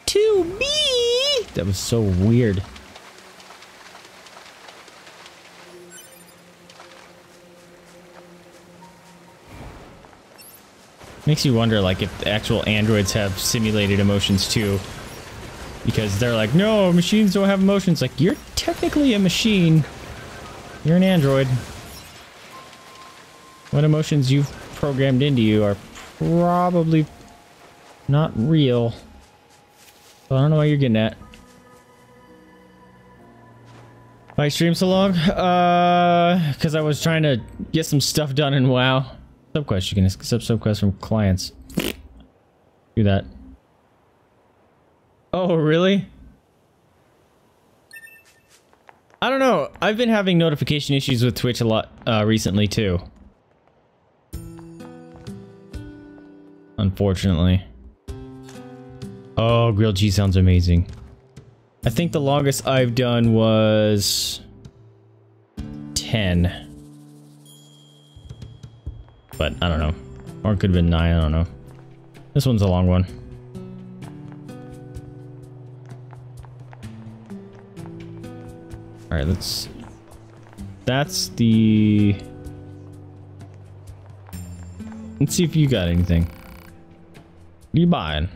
To me! That was so weird. Makes you wonder, like, if the actual androids have simulated emotions too. Because they're like, no, machines don't have emotions. Like, you're technically a machine. You're an android. What emotions you've programmed into you are probably not real. So I don't know what you're getting at. Why stream so long? Uh, because I was trying to get some stuff done in WoW. Subquest, you can accept subquests from clients. Do that. Oh, really? I don't know. I've been having notification issues with Twitch a lot uh, recently too. Unfortunately. Oh, grilled cheese sounds amazing. I think the longest I've done was 10. But I don't know. Or it could have been 9, I don't know. This one's a long one. Alright, let's... That's the... Let's see if you got anything. What are you buying?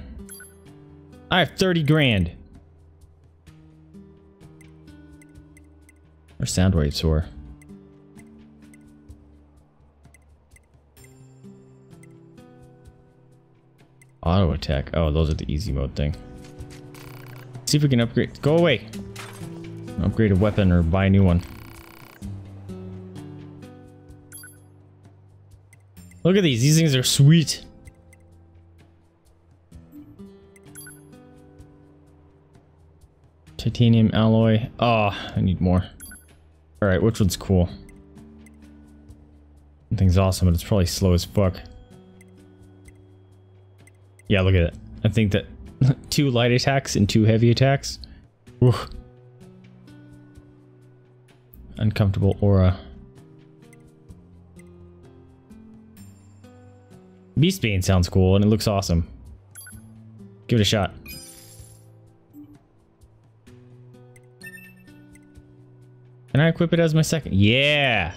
I have 30 grand. Or sound waves for. Auto attack. Oh, those are the easy mode thing. See if we can upgrade. Go away. Upgrade a weapon or buy a new one. Look at these. These things are sweet. Titanium alloy. Oh, I need more. Alright, which one's cool? Thing's awesome, but it's probably slow as fuck. Yeah, look at it. I think that two light attacks and two heavy attacks. Oof. Uncomfortable aura. Beastbane sounds cool and it looks awesome. Give it a shot. Can I equip it as my second? Yeah!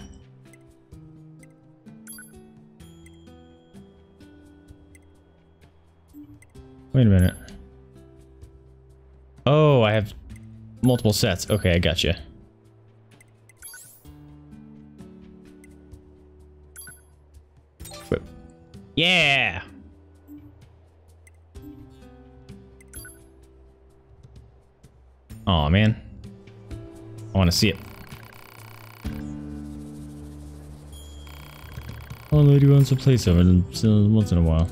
Wait a minute. Oh, I have multiple sets. Okay, I gotcha. Yeah! oh, man. I want to see it. One lady runs a place of it once in a while.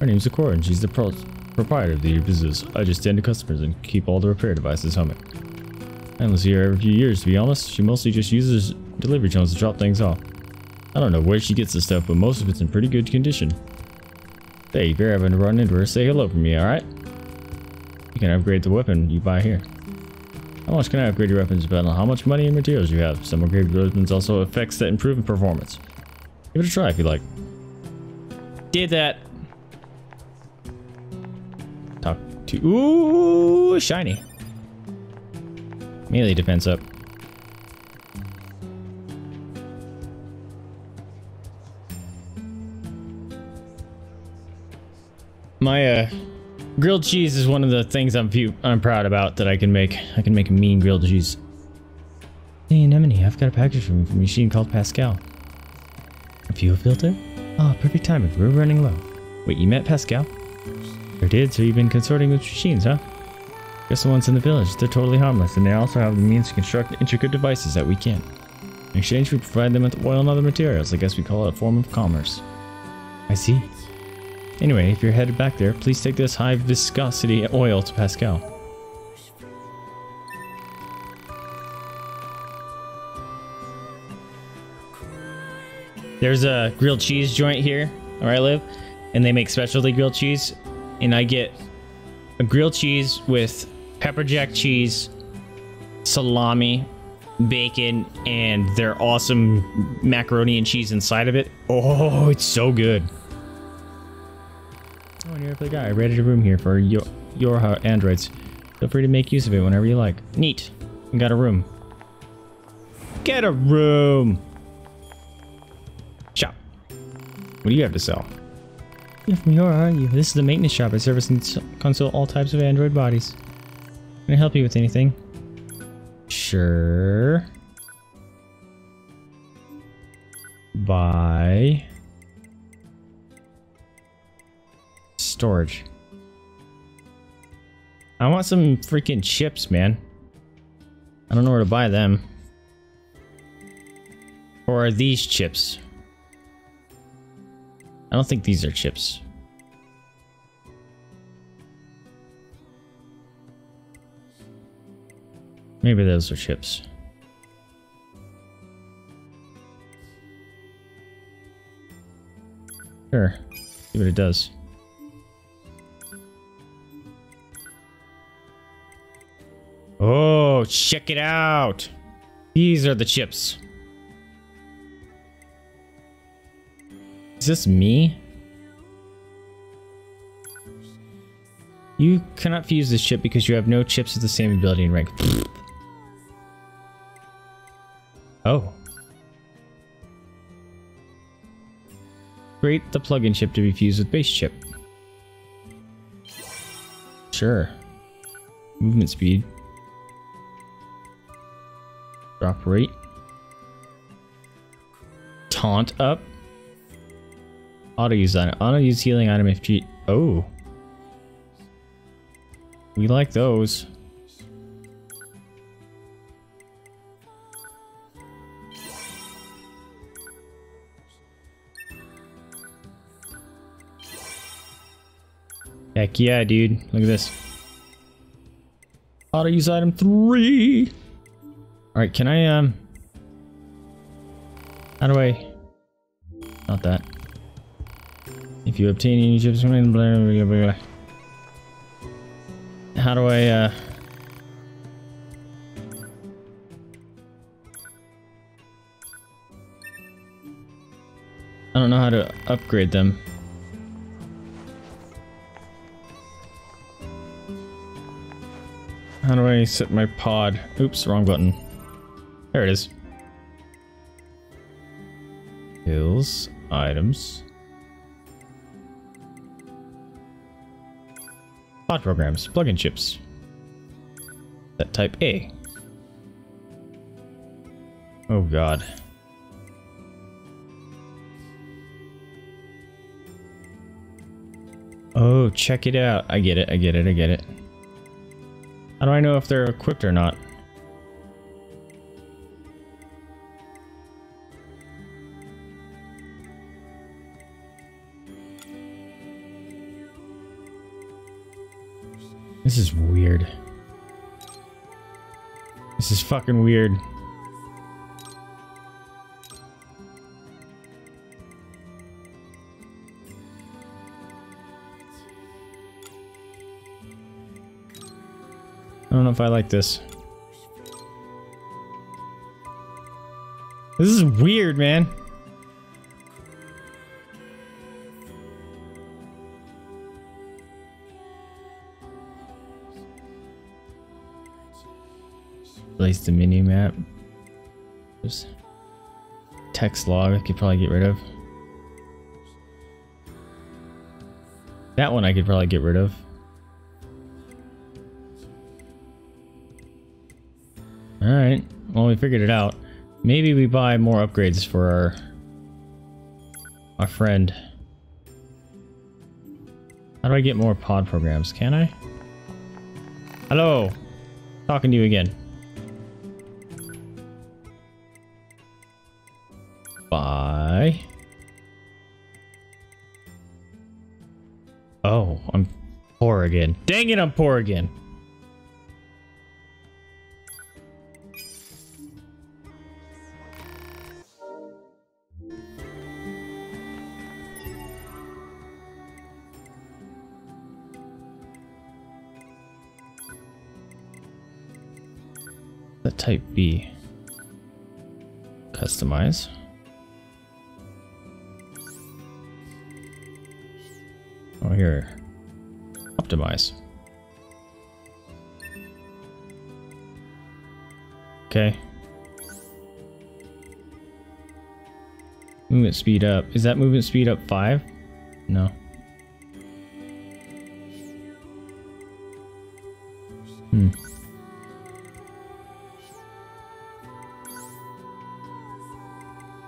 Her name's Akora and she's the pro proprietor of the business. I just tend to customers and keep all the repair devices humming. I only see her every few years, to be honest. She mostly just uses delivery drones to drop things off. I don't know where she gets the stuff, but most of it's in pretty good condition. Hey, if you're having to run into her, say hello for me, alright? You can upgrade the weapon you buy here. How much can I upgrade your weapons depending on how much money and materials you have. Some upgraded weapons also affects that improve in performance. Give it a try if you like. Did that. Ooh, shiny. Melee defense up. My uh, grilled cheese is one of the things I'm I'm proud about that I can make. I can make a mean grilled cheese. Hey, Anemone, I've got a package from, from a machine called Pascal. A fuel filter? Oh, perfect timing. We're running low. Wait, you met Pascal? Sure did, so you've been consorting with machines, huh? Guess the ones in the village, they're totally harmless, and they also have the means to construct intricate devices that we can't. In exchange, we provide them with oil and other materials. I guess we call it a form of commerce. I see. Anyway, if you're headed back there, please take this high viscosity oil to Pascal. There's a grilled cheese joint here where I live, and they make specialty grilled cheese. And I get a grilled cheese with pepper jack cheese, salami, bacon, and their awesome macaroni and cheese inside of it. Oh, it's so good. Oh, and you're the guy. I rented a room here for your, your uh, androids. Feel free to make use of it whenever you like. Neat. We got a room. Get a room! Shop. What do you have to sell? You're from YoRHa, aren't you? This is the maintenance shop. I service and console all types of android bodies. Can I help you with anything? Sure. Buy. Storage. I want some freaking chips, man. I don't know where to buy them. Or are these chips? I don't think these are chips. Maybe those are chips. Sure. See what it does. Oh, check it out. These are the chips. Is this me? You cannot fuse this chip because you have no chips with the same ability and rank. oh. Create the plug-in chip to be fused with base chip. Sure. Movement speed. Drop rate. Taunt up. Auto use item. Auto use healing item if G. Oh. We like those. Heck yeah, dude. Look at this. How to use item three. Alright, can I, um... How do I... Not that. If you obtain any chips, blah, blah, blah, blah. How do I, uh... I don't know how to upgrade them. How do I set my pod? Oops, wrong button. There it is. Hills, items. Pod programs, plugin chips. That type A. Oh god. Oh, check it out. I get it, I get it, I get it. How do I know if they're equipped or not? This is weird. This is fucking weird. I don't know if I like this. This is weird, man. Place the mini map. There's text log I could probably get rid of. That one I could probably get rid of. Alright, well we figured it out. Maybe we buy more upgrades for our, our friend. How do I get more pod programs? Can I? Hello! Talking to you again. Bye. Oh, I'm poor again. Dang it, I'm poor again. The type B. Customize. Here. Optimize. Okay. Movement speed up. Is that movement speed up 5? No. Hmm.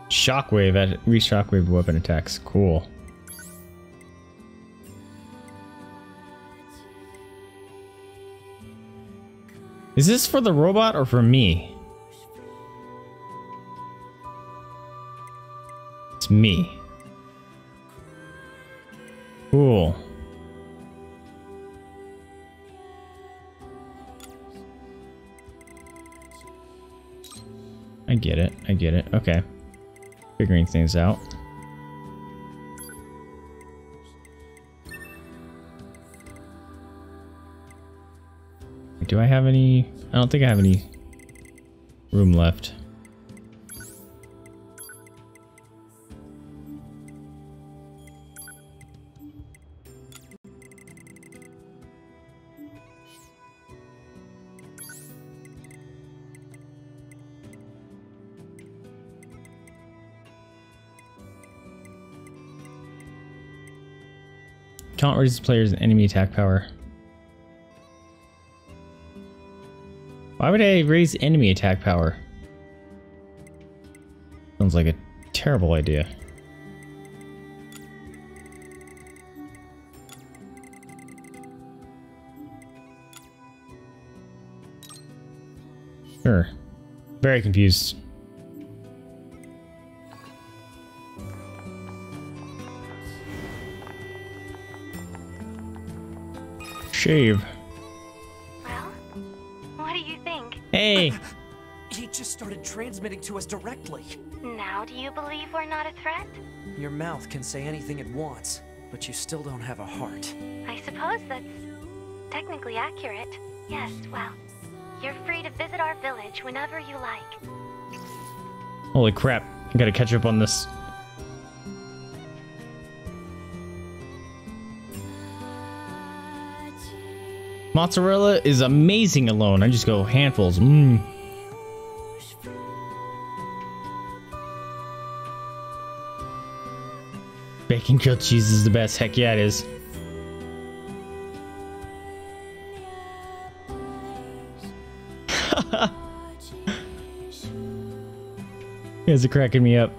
Shockwave at re-shockwave weapon attacks. Cool. Is this for the robot or for me? It's me. Cool. I get it. I get it. Okay. Figuring things out. Do I have any? I don't think I have any room left. Taunt raises players' enemy attack power. Why would I raise enemy attack power? Sounds like a terrible idea. Sure. Very confused. Shave. Hey! He just started transmitting to us directly. Now do you believe we're not a threat? Your mouth can say anything it wants, but you still don't have a heart. I suppose that's technically accurate. Yes, well, you're free to visit our village whenever you like. Holy crap. I gotta catch up on this. Mozzarella is amazing alone. I just go handfuls. Mmm. Bacon grilled cheese is the best. Heck yeah, it is. You guys are cracking me up.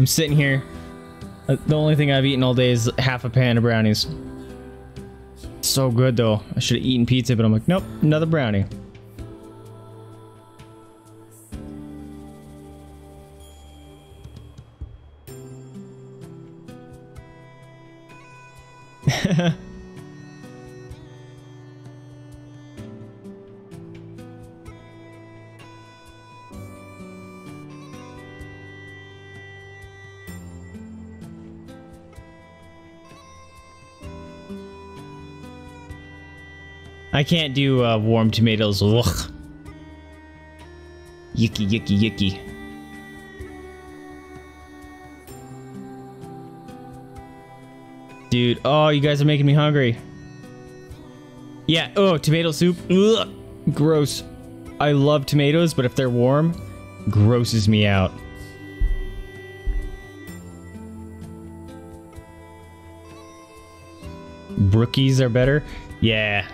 I'm sitting here. Uh, The only thing I've eaten all day is half a pan of brownies. So good though. I should have eaten pizza, but I'm like, nope, another brownie. Can't do uh, warm tomatoes. Ugh. Yicky, yicky, yicky. Dude, oh, you guys are making me hungry. Yeah, oh, tomato soup. Ugh. Gross. I love tomatoes, but if they're warm, grosses me out. Brookies are better? Yeah.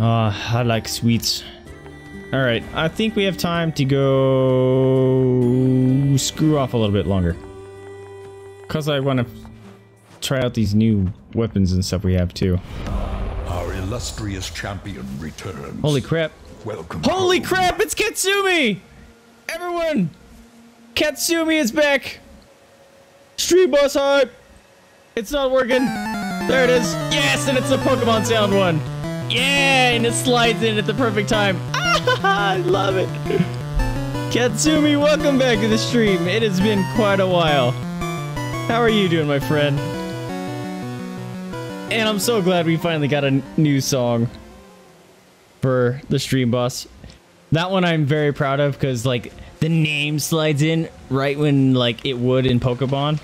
Oh, I like sweets. Alright, I think we have time to go screw off a little bit longer. Because I want to try out these new weapons and stuff we have too. Our illustrious champion returns. Holy crap. Welcome. Holy crap, it's Katsumi! Everyone! Katsumi is back! Street boss hype! It's not working. There it is. Yes, and it's the Pokemon sound one. Yeah, and it slides in at the perfect time. I love it. Katsumi, welcome back to the stream. It has been quite a while. How are you doing, my friend? And I'm so glad we finally got a new song for the stream boss. That one I'm very proud of because like the name slides in right when like it would in Pokemon.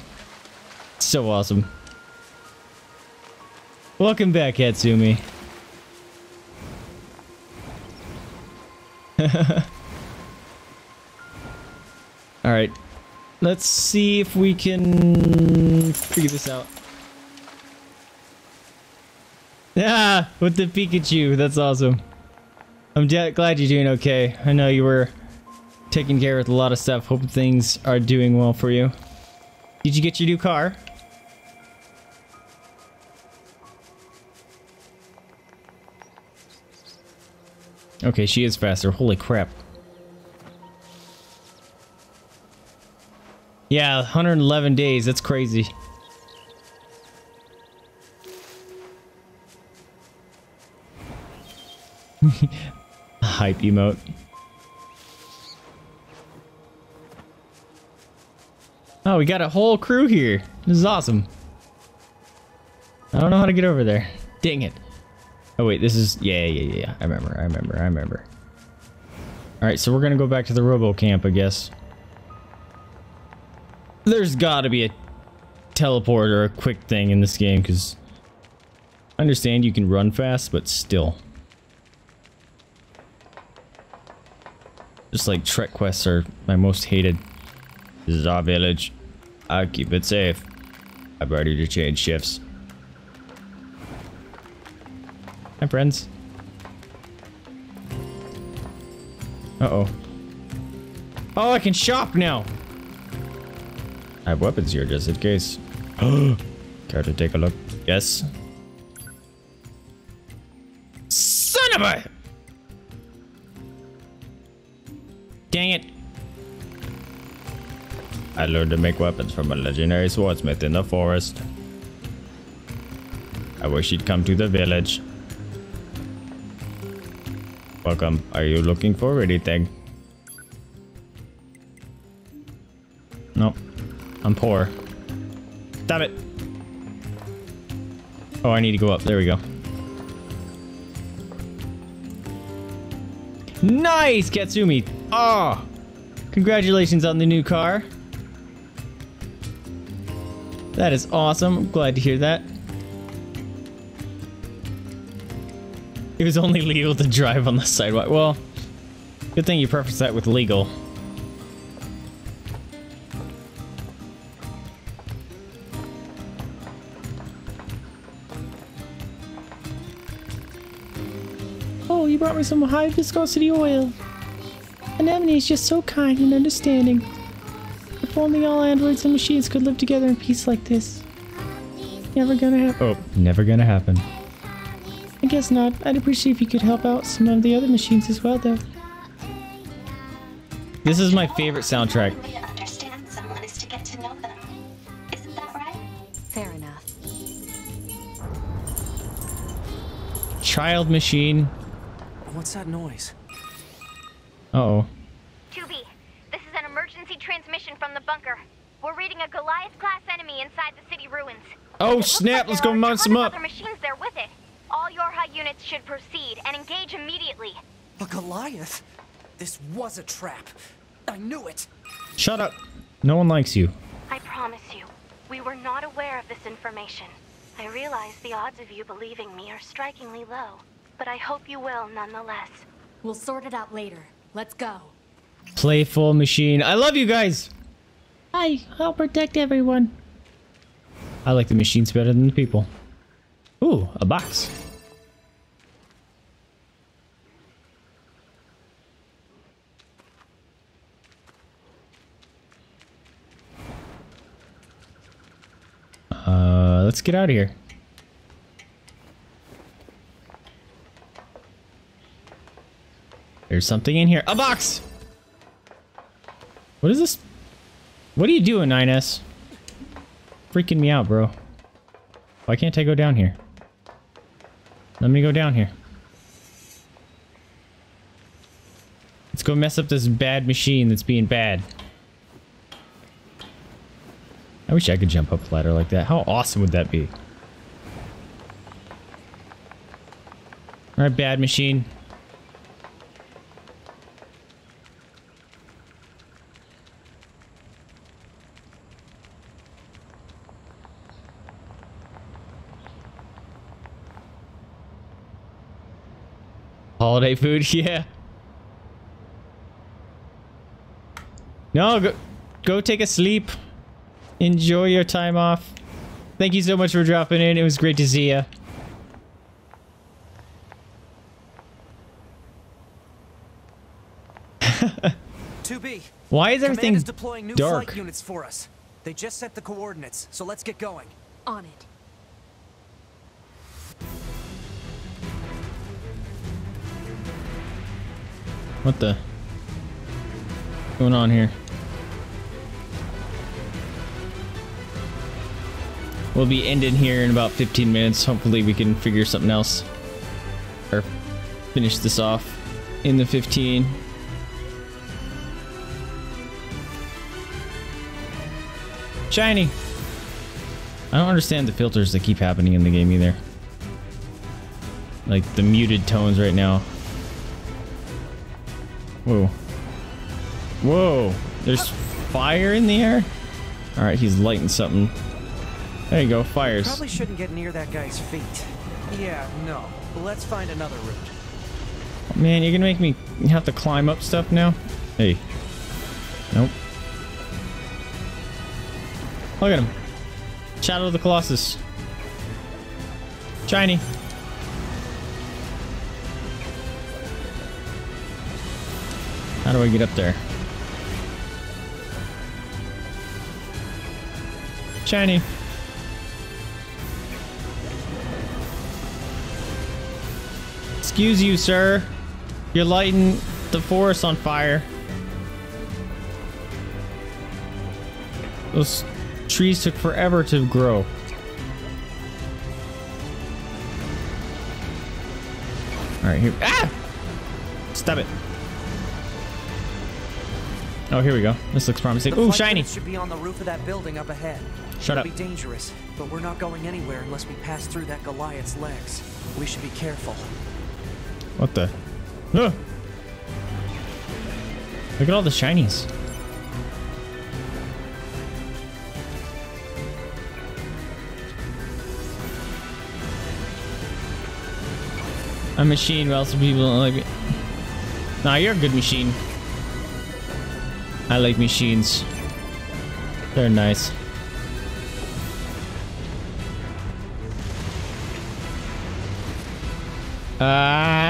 So awesome. Welcome back, Katsumi. All right. Let's see if we can figure this out. Yeah, with the Pikachu. That's awesome. I'm glad you're doing okay. I know you were taking care of a lot of stuff. Hope things are doing well for you. Did you get your new car? Okay, she is faster. Holy crap. Yeah, 111 days. That's crazy. Hype emote. Oh, we got a whole crew here. This is awesome. I don't know how to get over there. Dang it. Oh wait, this is yeah, yeah, yeah. I remember. I remember. I remember. All right, so we're gonna go back to the Robo Camp, I guess. There's got to be a teleport or a quick thing in this game, because I understand you can run fast, but still. Just like Trek quests are my most hated. This is our village. I keep it safe. I'm ready to change shifts. Hi, friends. Uh-oh. Oh, I can shop now! I have weapons here just in case. Care to take a look? Yes. Son of a! Dang it. I learned to make weapons from a legendary swordsmith in the forest. I wish he'd come to the village. Welcome. Are you looking for anything? Nope. I'm poor. Stop it. Oh, I need to go up. There we go. Nice, Katsumi. Oh, congratulations on the new car. That is awesome. I'm glad to hear that. It was only legal to drive on the sidewalk. Well, good thing you prefaced that with legal. Oh, you brought me some high viscosity oil. Anemone is just so kind and understanding. If only all androids and machines could live together in peace like this. Never gonna happen. Oh, never gonna happen. I guess not. I'd appreciate if you could help out some of the other machines as well, though. This is my favorite soundtrack. way to understand someone is to get to know them. Isn't that right? Fair enough. Child machine. What's that noise? Uh oh. 2B, this is an emergency transmission from the bunker. We're reading a Goliath-class enemy inside the city ruins. Oh snap! Let's go mount some up. Other machines there with it. All your YoRHa units should proceed and engage immediately. A Goliath? This was a trap. I knew it. Shut up. No one likes you. I promise you, we were not aware of this information. I realize the odds of you believing me are strikingly low, but I hope you will nonetheless. We'll sort it out later. Let's go. Playful machine. I love you guys. Hi, I'll protect everyone. I like the machines better than the people. Ooh, a box. Let's get out of here. There's something in here. A box! What is this? What are you doing, 9S? Freaking me out, bro. Why can't I go down here? Let me go down here. Let's go mess up this bad machine that's being bad. I wish I could jump up a ladder like that. How awesome would that be? Alright, bad machine. Holiday food, yeah. No, go, go take a sleep. Enjoy your time off. Thank you so much for dropping in. It was great to see you. Two B. Why is everything Command is deploying new dark? flight units for us. They just set the coordinates, so let's get going. On it. What the? What's going on here? We'll be ending here in about 15 minutes. Hopefully we can figure something else. Or finish this off in the 15. Shiny! I don't understand the filters that keep happening in the game either. Like the muted tones right now. Whoa. Whoa. There's fire in the air? Alright, he's lighting something. There you go, fires. Probably shouldn't get near that guy's feet. Yeah, no. Let's find another route. Man, you're gonna make me have to climb up stuff now? Hey. Nope. Look at him. Shadow of the Colossus. Shiny. How do I get up there? Shiny. Excuse you, sir. You're lighting the forest on fire. Those trees took forever to grow. All right, here. Ah! Stop it. Oh, here we go. This looks promising. Ooh, shiny. should be on the roof of that building up ahead. Shut It'll up. be dangerous, but we're not going anywhere unless we pass through that Goliath's legs. We should be careful. What the? Ah! Look at all the shinies. A machine, or else people don't like me. Nah, you're a good machine. I like machines. They're nice. Ah. Stop.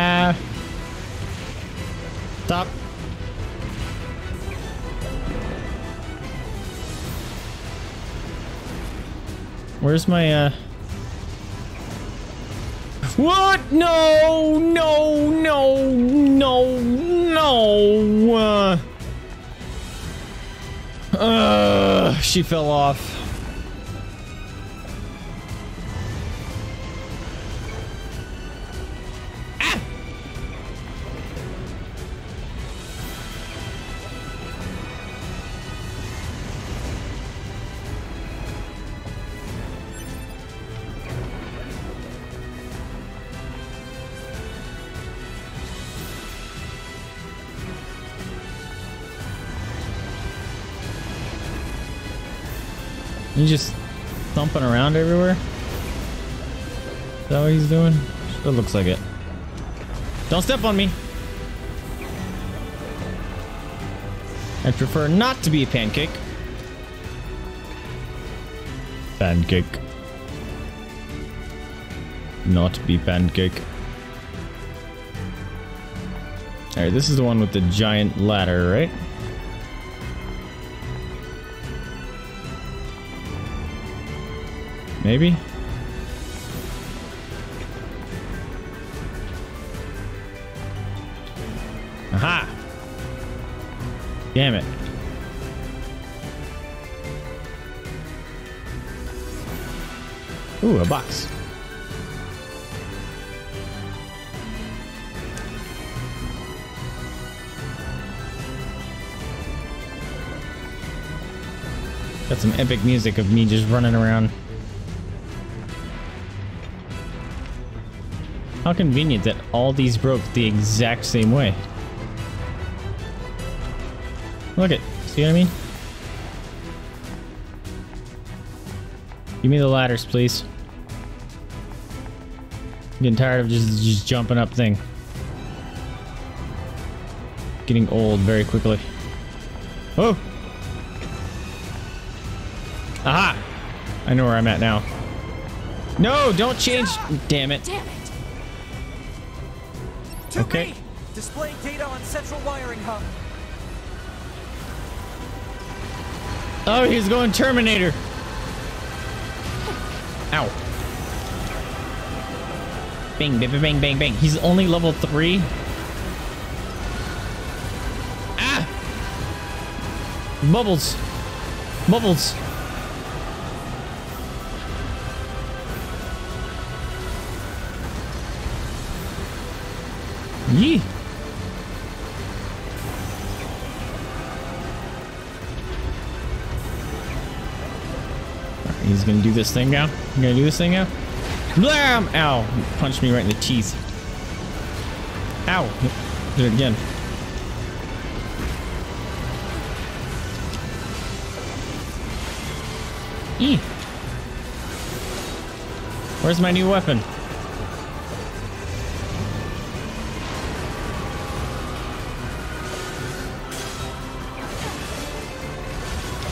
Where's my, uh... What? No, no, no, no, no. Uh, uh, she fell off. You just thumping around everywhere? Is that what he's doing? It looks like it. Don't step on me. I prefer not to be a pancake. Pancake. Not be pancake. Alright, this is the one with the giant ladder, right? Maybe? Aha! Damn it. Ooh, a box. Got some epic music of me just running around. How convenient that all these broke the exact same way. Look it. See what I mean? Give me the ladders, please. I'm getting tired of just, just jumping up thing. Getting old very quickly. Oh! Aha! I know where I'm at now. No, don't change. Damn it. Damn it. Okay. Displaying data on central wiring hub. Oh, he's going Terminator. Ow. Bang, bang, bang, bang, bang. He's only level three. Ah! Bubbles. Bubbles. Yee. He's gonna do this thing now. You gonna do this thing now? Blam! Ow! Punched me right in the teeth. Ow! Did it again. E. Where's my new weapon?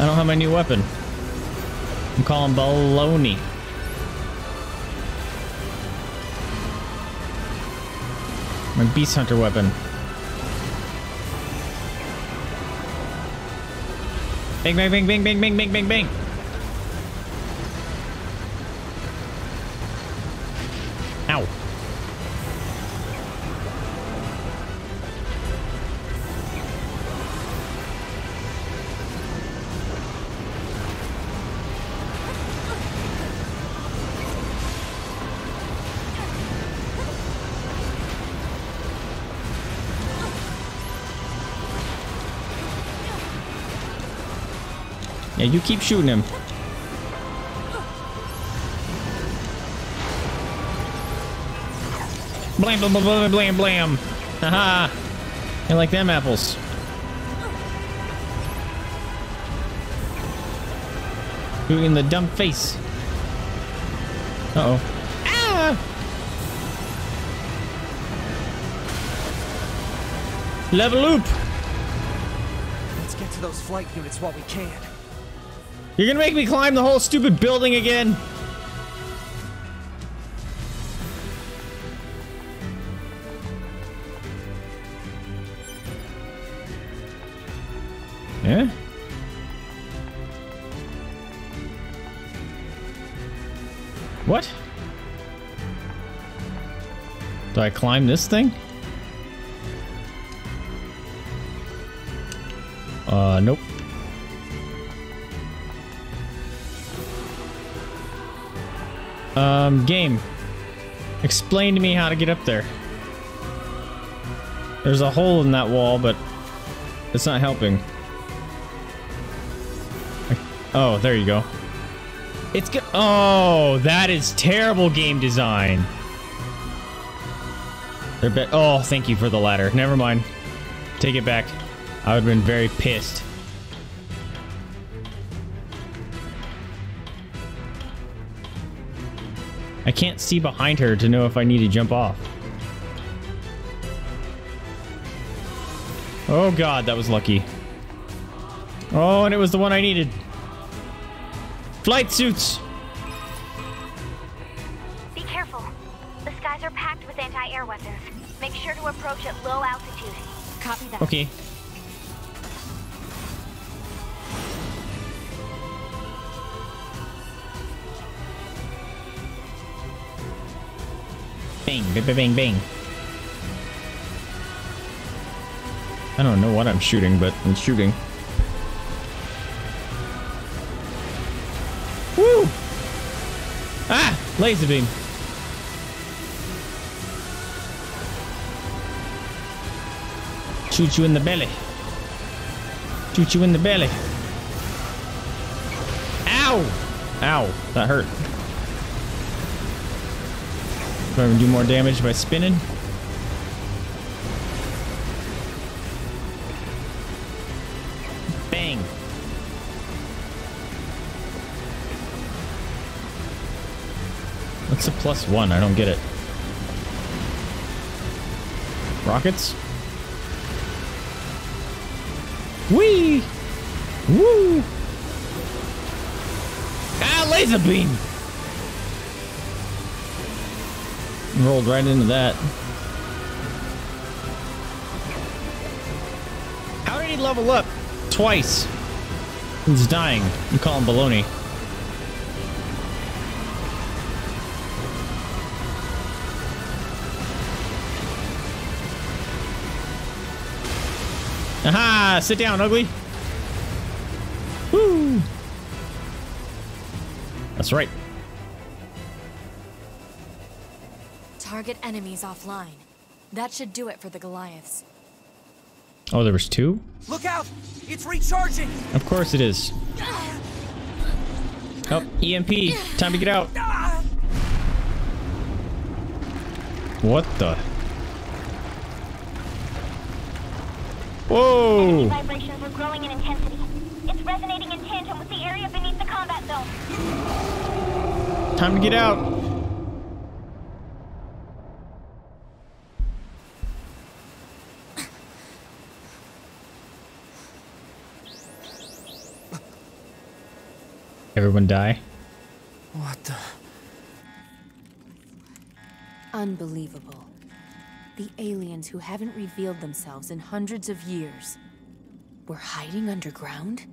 I don't have my new weapon. I'm calling baloney. My beast hunter weapon. Bang, bang, bang, bang, bang, bang, bang, bang, bang. Keep shooting him. Blam, blam, blam, blam, blam. Haha. I like them apples. Shoot in the dumb face. Uh-oh. Ah! Level loop! Let's get to those flight units while we can. You're gonna make me climb the whole stupid building again? Yeah? What? Do I climb this thing? Uh, nope. Game. Explain to me how to get up there. There's a hole in that wall, but it's not helping. Oh, there you go. It's good. Oh, that is terrible game design. They're. Oh, thank you for the ladder. Never mind. Take it back. I would have been very pissed. I can't see behind her to know if I need to jump off. Oh god, that was lucky. Oh, and it was the one I needed. Flight suits! Be careful. The skies are packed with anti-air weapons. Make sure to approach at low altitude. Copy that. Okay. Bang, bang. I don't know what I'm shooting, but I'm shooting. Woo! Ah! Laser beam. Shoot you in the belly. Shoot you in the belly. Ow! Ow, that hurt. I do more damage by spinning? Bang. What's a plus one? I don't get it. Rockets? Whee! Woo! Ah, laser beam! Rolled right into that. How did he level up twice? He's dying. You call him baloney. Aha! Sit down, ugly. Woo! That's right. Target enemies offline. That should do it for the Goliaths. Oh, there was two? Look out! It's recharging! Of course it is. Oh, EMP. Time to get out. What the? Whoa! Vibrations were growing in intensity. It's resonating in tandem with the area beneath the combat zone. Time to get out. Everyone die? What the? Unbelievable. The aliens who haven't revealed themselves in hundreds of years were hiding underground?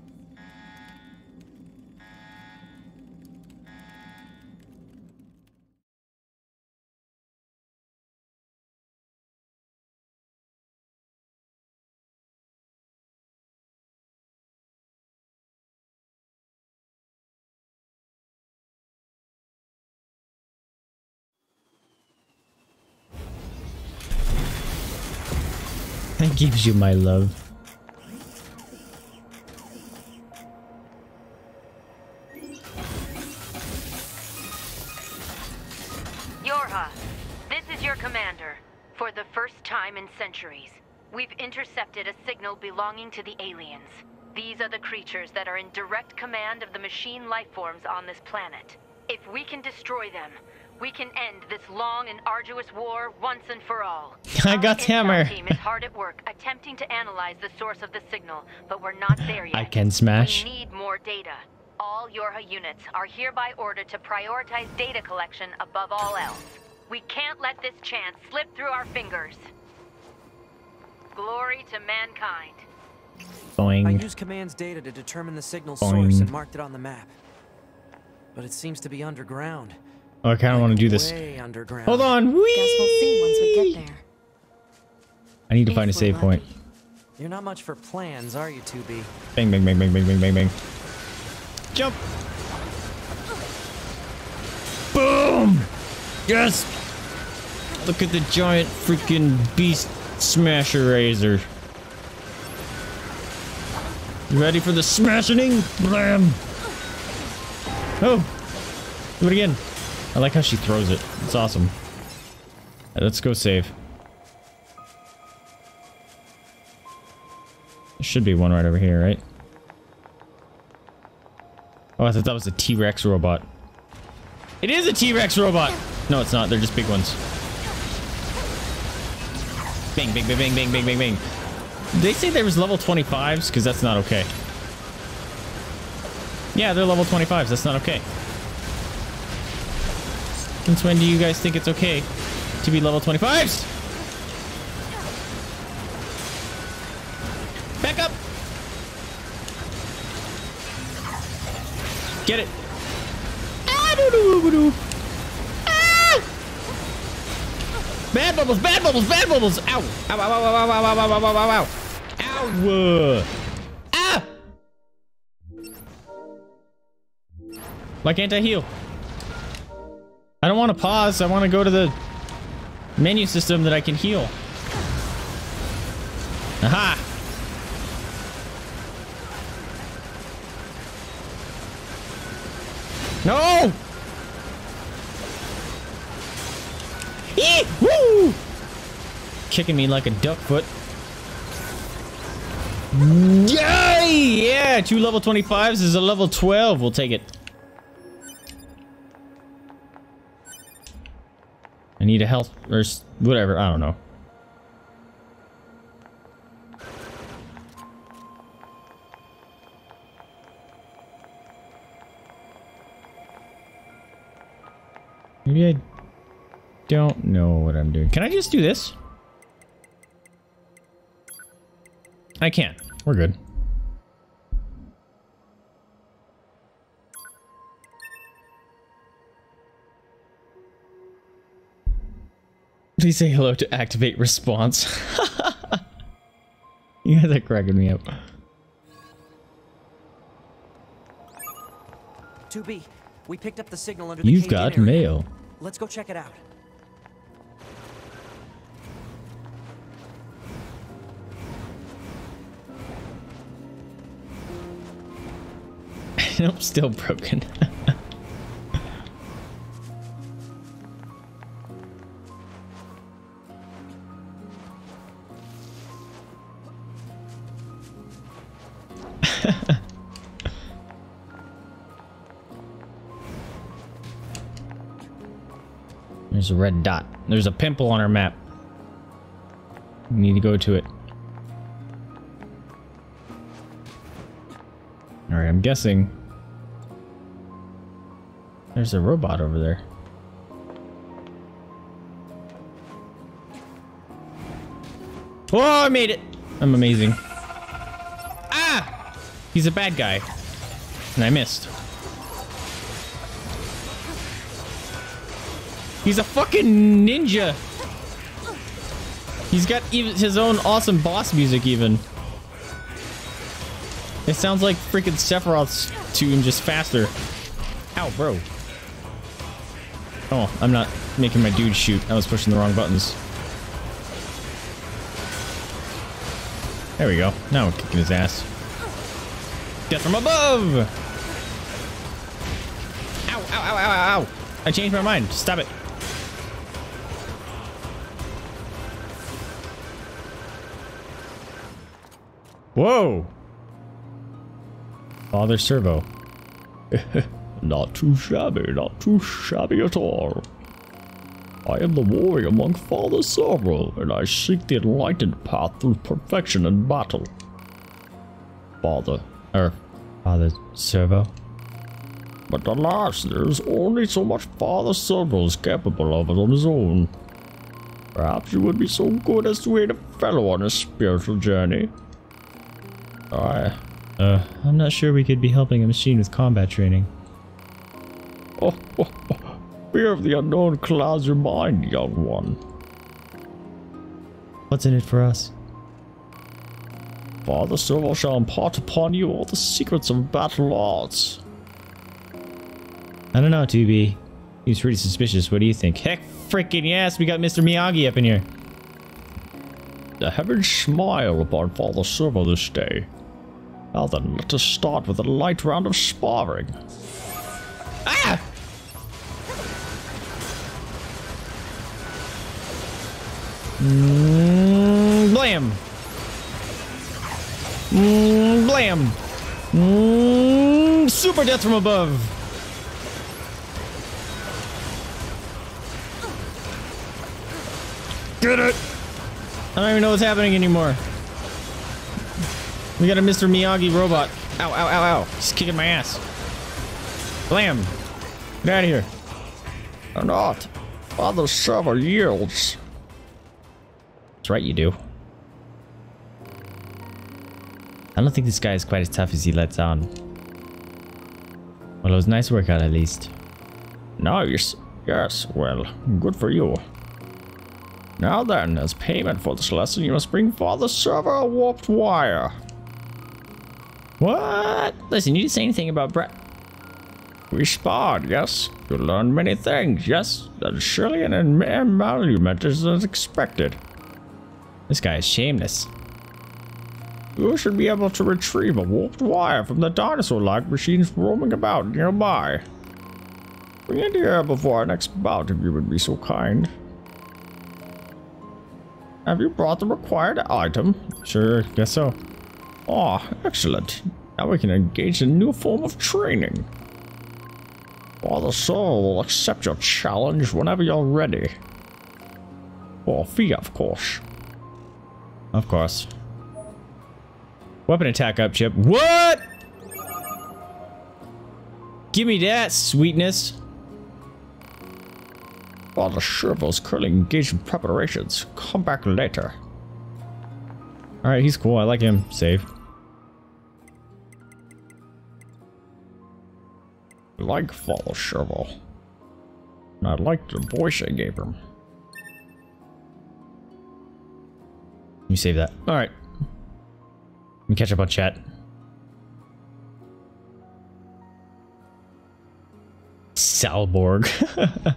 Gives you my love. YoRHa, this is your commander. For the first time in centuries, we've intercepted a signal belonging to the aliens. These are the creatures that are in direct command of the machine lifeforms on this planet. If we can destroy them, we can end this long and arduous war once and for all. I got hammer. Our team is hard at work attempting to analyze the source of the signal, but we're not there yet. I can smash. We need more data. All YoRHa units are hereby ordered to prioritize data collection above all else. We can't let this chance slip through our fingers. Glory to mankind. Boing. I used command's data to determine the signal source and marked it on the map. But it seems to be underground. Oh, I kind of want to do this. Hold on. Whee! Guess we'll see once we get there. I need to find a If we're save point. You're not much for plans, are you, 2B? Bang, bang, bang, bang, bang, bang, bang, bang. Jump. Boom. Yes. Look at the giant freaking beast smasher razor. You ready for the smashing? Blam. Oh. Do it again. I like how she throws it. It's awesome. Alright, let's go save. There should be one right over here, right? Oh, I thought that was a T-Rex robot. It is a T-Rex robot! No, it's not. They're just big ones. Bang, bang, bang, bang, bang, bang, bang, bang. They say there was level 25s, because that's not okay. Yeah, they're level 25s. That's not okay. Since when do you guys think it's okay to be level 25s? Back up! Get it! Ah, doo doo doo. Ah! Bad bubbles, bad bubbles, bad bubbles! Ow! Ow, ow, ow, ow, ow, ow, ow, ow, ow, ow, ow! Ah! Why can't I heal? I don't want to pause. I want to go to the menu system that I can heal. Aha! No! Eee! Woo! Kicking me like a duck foot. Yay! Yeah, two level 25s is a level 12. We'll take it. I need a health or whatever. I don't know. Maybe I don't know what I'm doing. Can I just do this? I can't. We're good. Please say hello to activate response. you guys are cracking me up. 2B, we picked up the signal under the You've got area. mail. Let's go check it out. nope, still broken. There's a red dot. There's a pimple on our map. We need to go to it. Alright, I'm guessing. There's a robot over there. Oh, I made it! I'm amazing. He's a bad guy. And I missed. He's a fucking ninja. He's got even his own awesome boss music even. It sounds like freaking Sephiroth's tune just faster. Ow, bro. Oh, I'm not making my dude shoot. I was pushing the wrong buttons. There we go. Now I'm kicking his ass. Death from above! ow, ow, ow, ow. ow! I changed my mind. Stop it. Whoa. Father Servo. not too shabby, not too shabby at all. I am the warrior monk Father Servo, and I seek the enlightened path through perfection and battle. Father, er, Father Servo? But alas, there is only so much Father Servo is capable of on his own. Perhaps you would be so good as to aid a fellow on his spiritual journey. I, uh, I'm not sure we could be helping a machine with combat training. Oh, oh, oh. fear of the unknown clouds your mind, young one. What's in it for us? Father Servo shall impart upon you all the secrets of battle arts. I don't know, 2B. He's pretty suspicious. What do you think? Heck freaking yes, we got Mr. Miyagi up in here. The heavens smile upon Father Servo this day. Now then, let us start with a light round of sparring. Ah! Mm, blam! Mm, blam! Mm, super death from above! Get it! I don't even know what's happening anymore. We got a Mr. Miyagi robot. Ow, ow, ow, ow. He's kicking my ass. Blam! Get out of here. Or not. Father Servo yields. That's right, you do. I don't think this guy is quite as tough as he lets on. Well, it was nice workout at least. Nice. Yes, well, good for you. Now then, as payment for this lesson, you must bring Father Servo a warped wire. What? Listen, you didn't say anything about Brett. We sparred, yes. You learned many things, yes. And surely an emolument is as expected. This guy is shameless. You should be able to retrieve a warped wire from the dinosaur-like machines roaming about nearby. Bring it here before our next bout if you would be so kind. Have you brought the required item? Sure, guess so. Ah, oh, excellent. Now we can engage in a new form of training. Father Soul will accept your challenge whenever you're ready. For fee, of course. Of course. Weapon attack up, Chip. What? Give me that, sweetness. All the Servo's currently engaged in preparations. Come back later. Alright, he's cool. I like him. Save. I like Servo. And I like the voice I gave him. Let me save that. Alright. Let me catch up on chat. Salborg.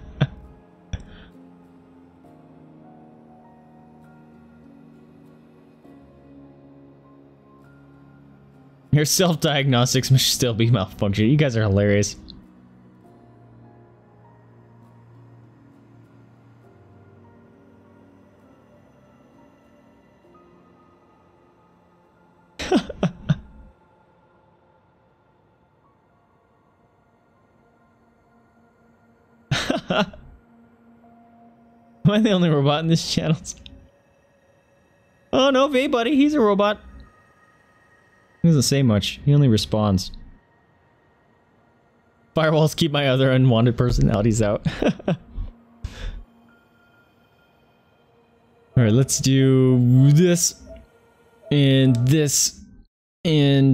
Your self-diagnostics must still be malfunction. You guys are hilarious. Am I the only robot in this channel? Oh no, V buddy, he's a robot. He doesn't say much. He only responds. Firewalls keep my other unwanted personalities out. Alright, let's do this and this and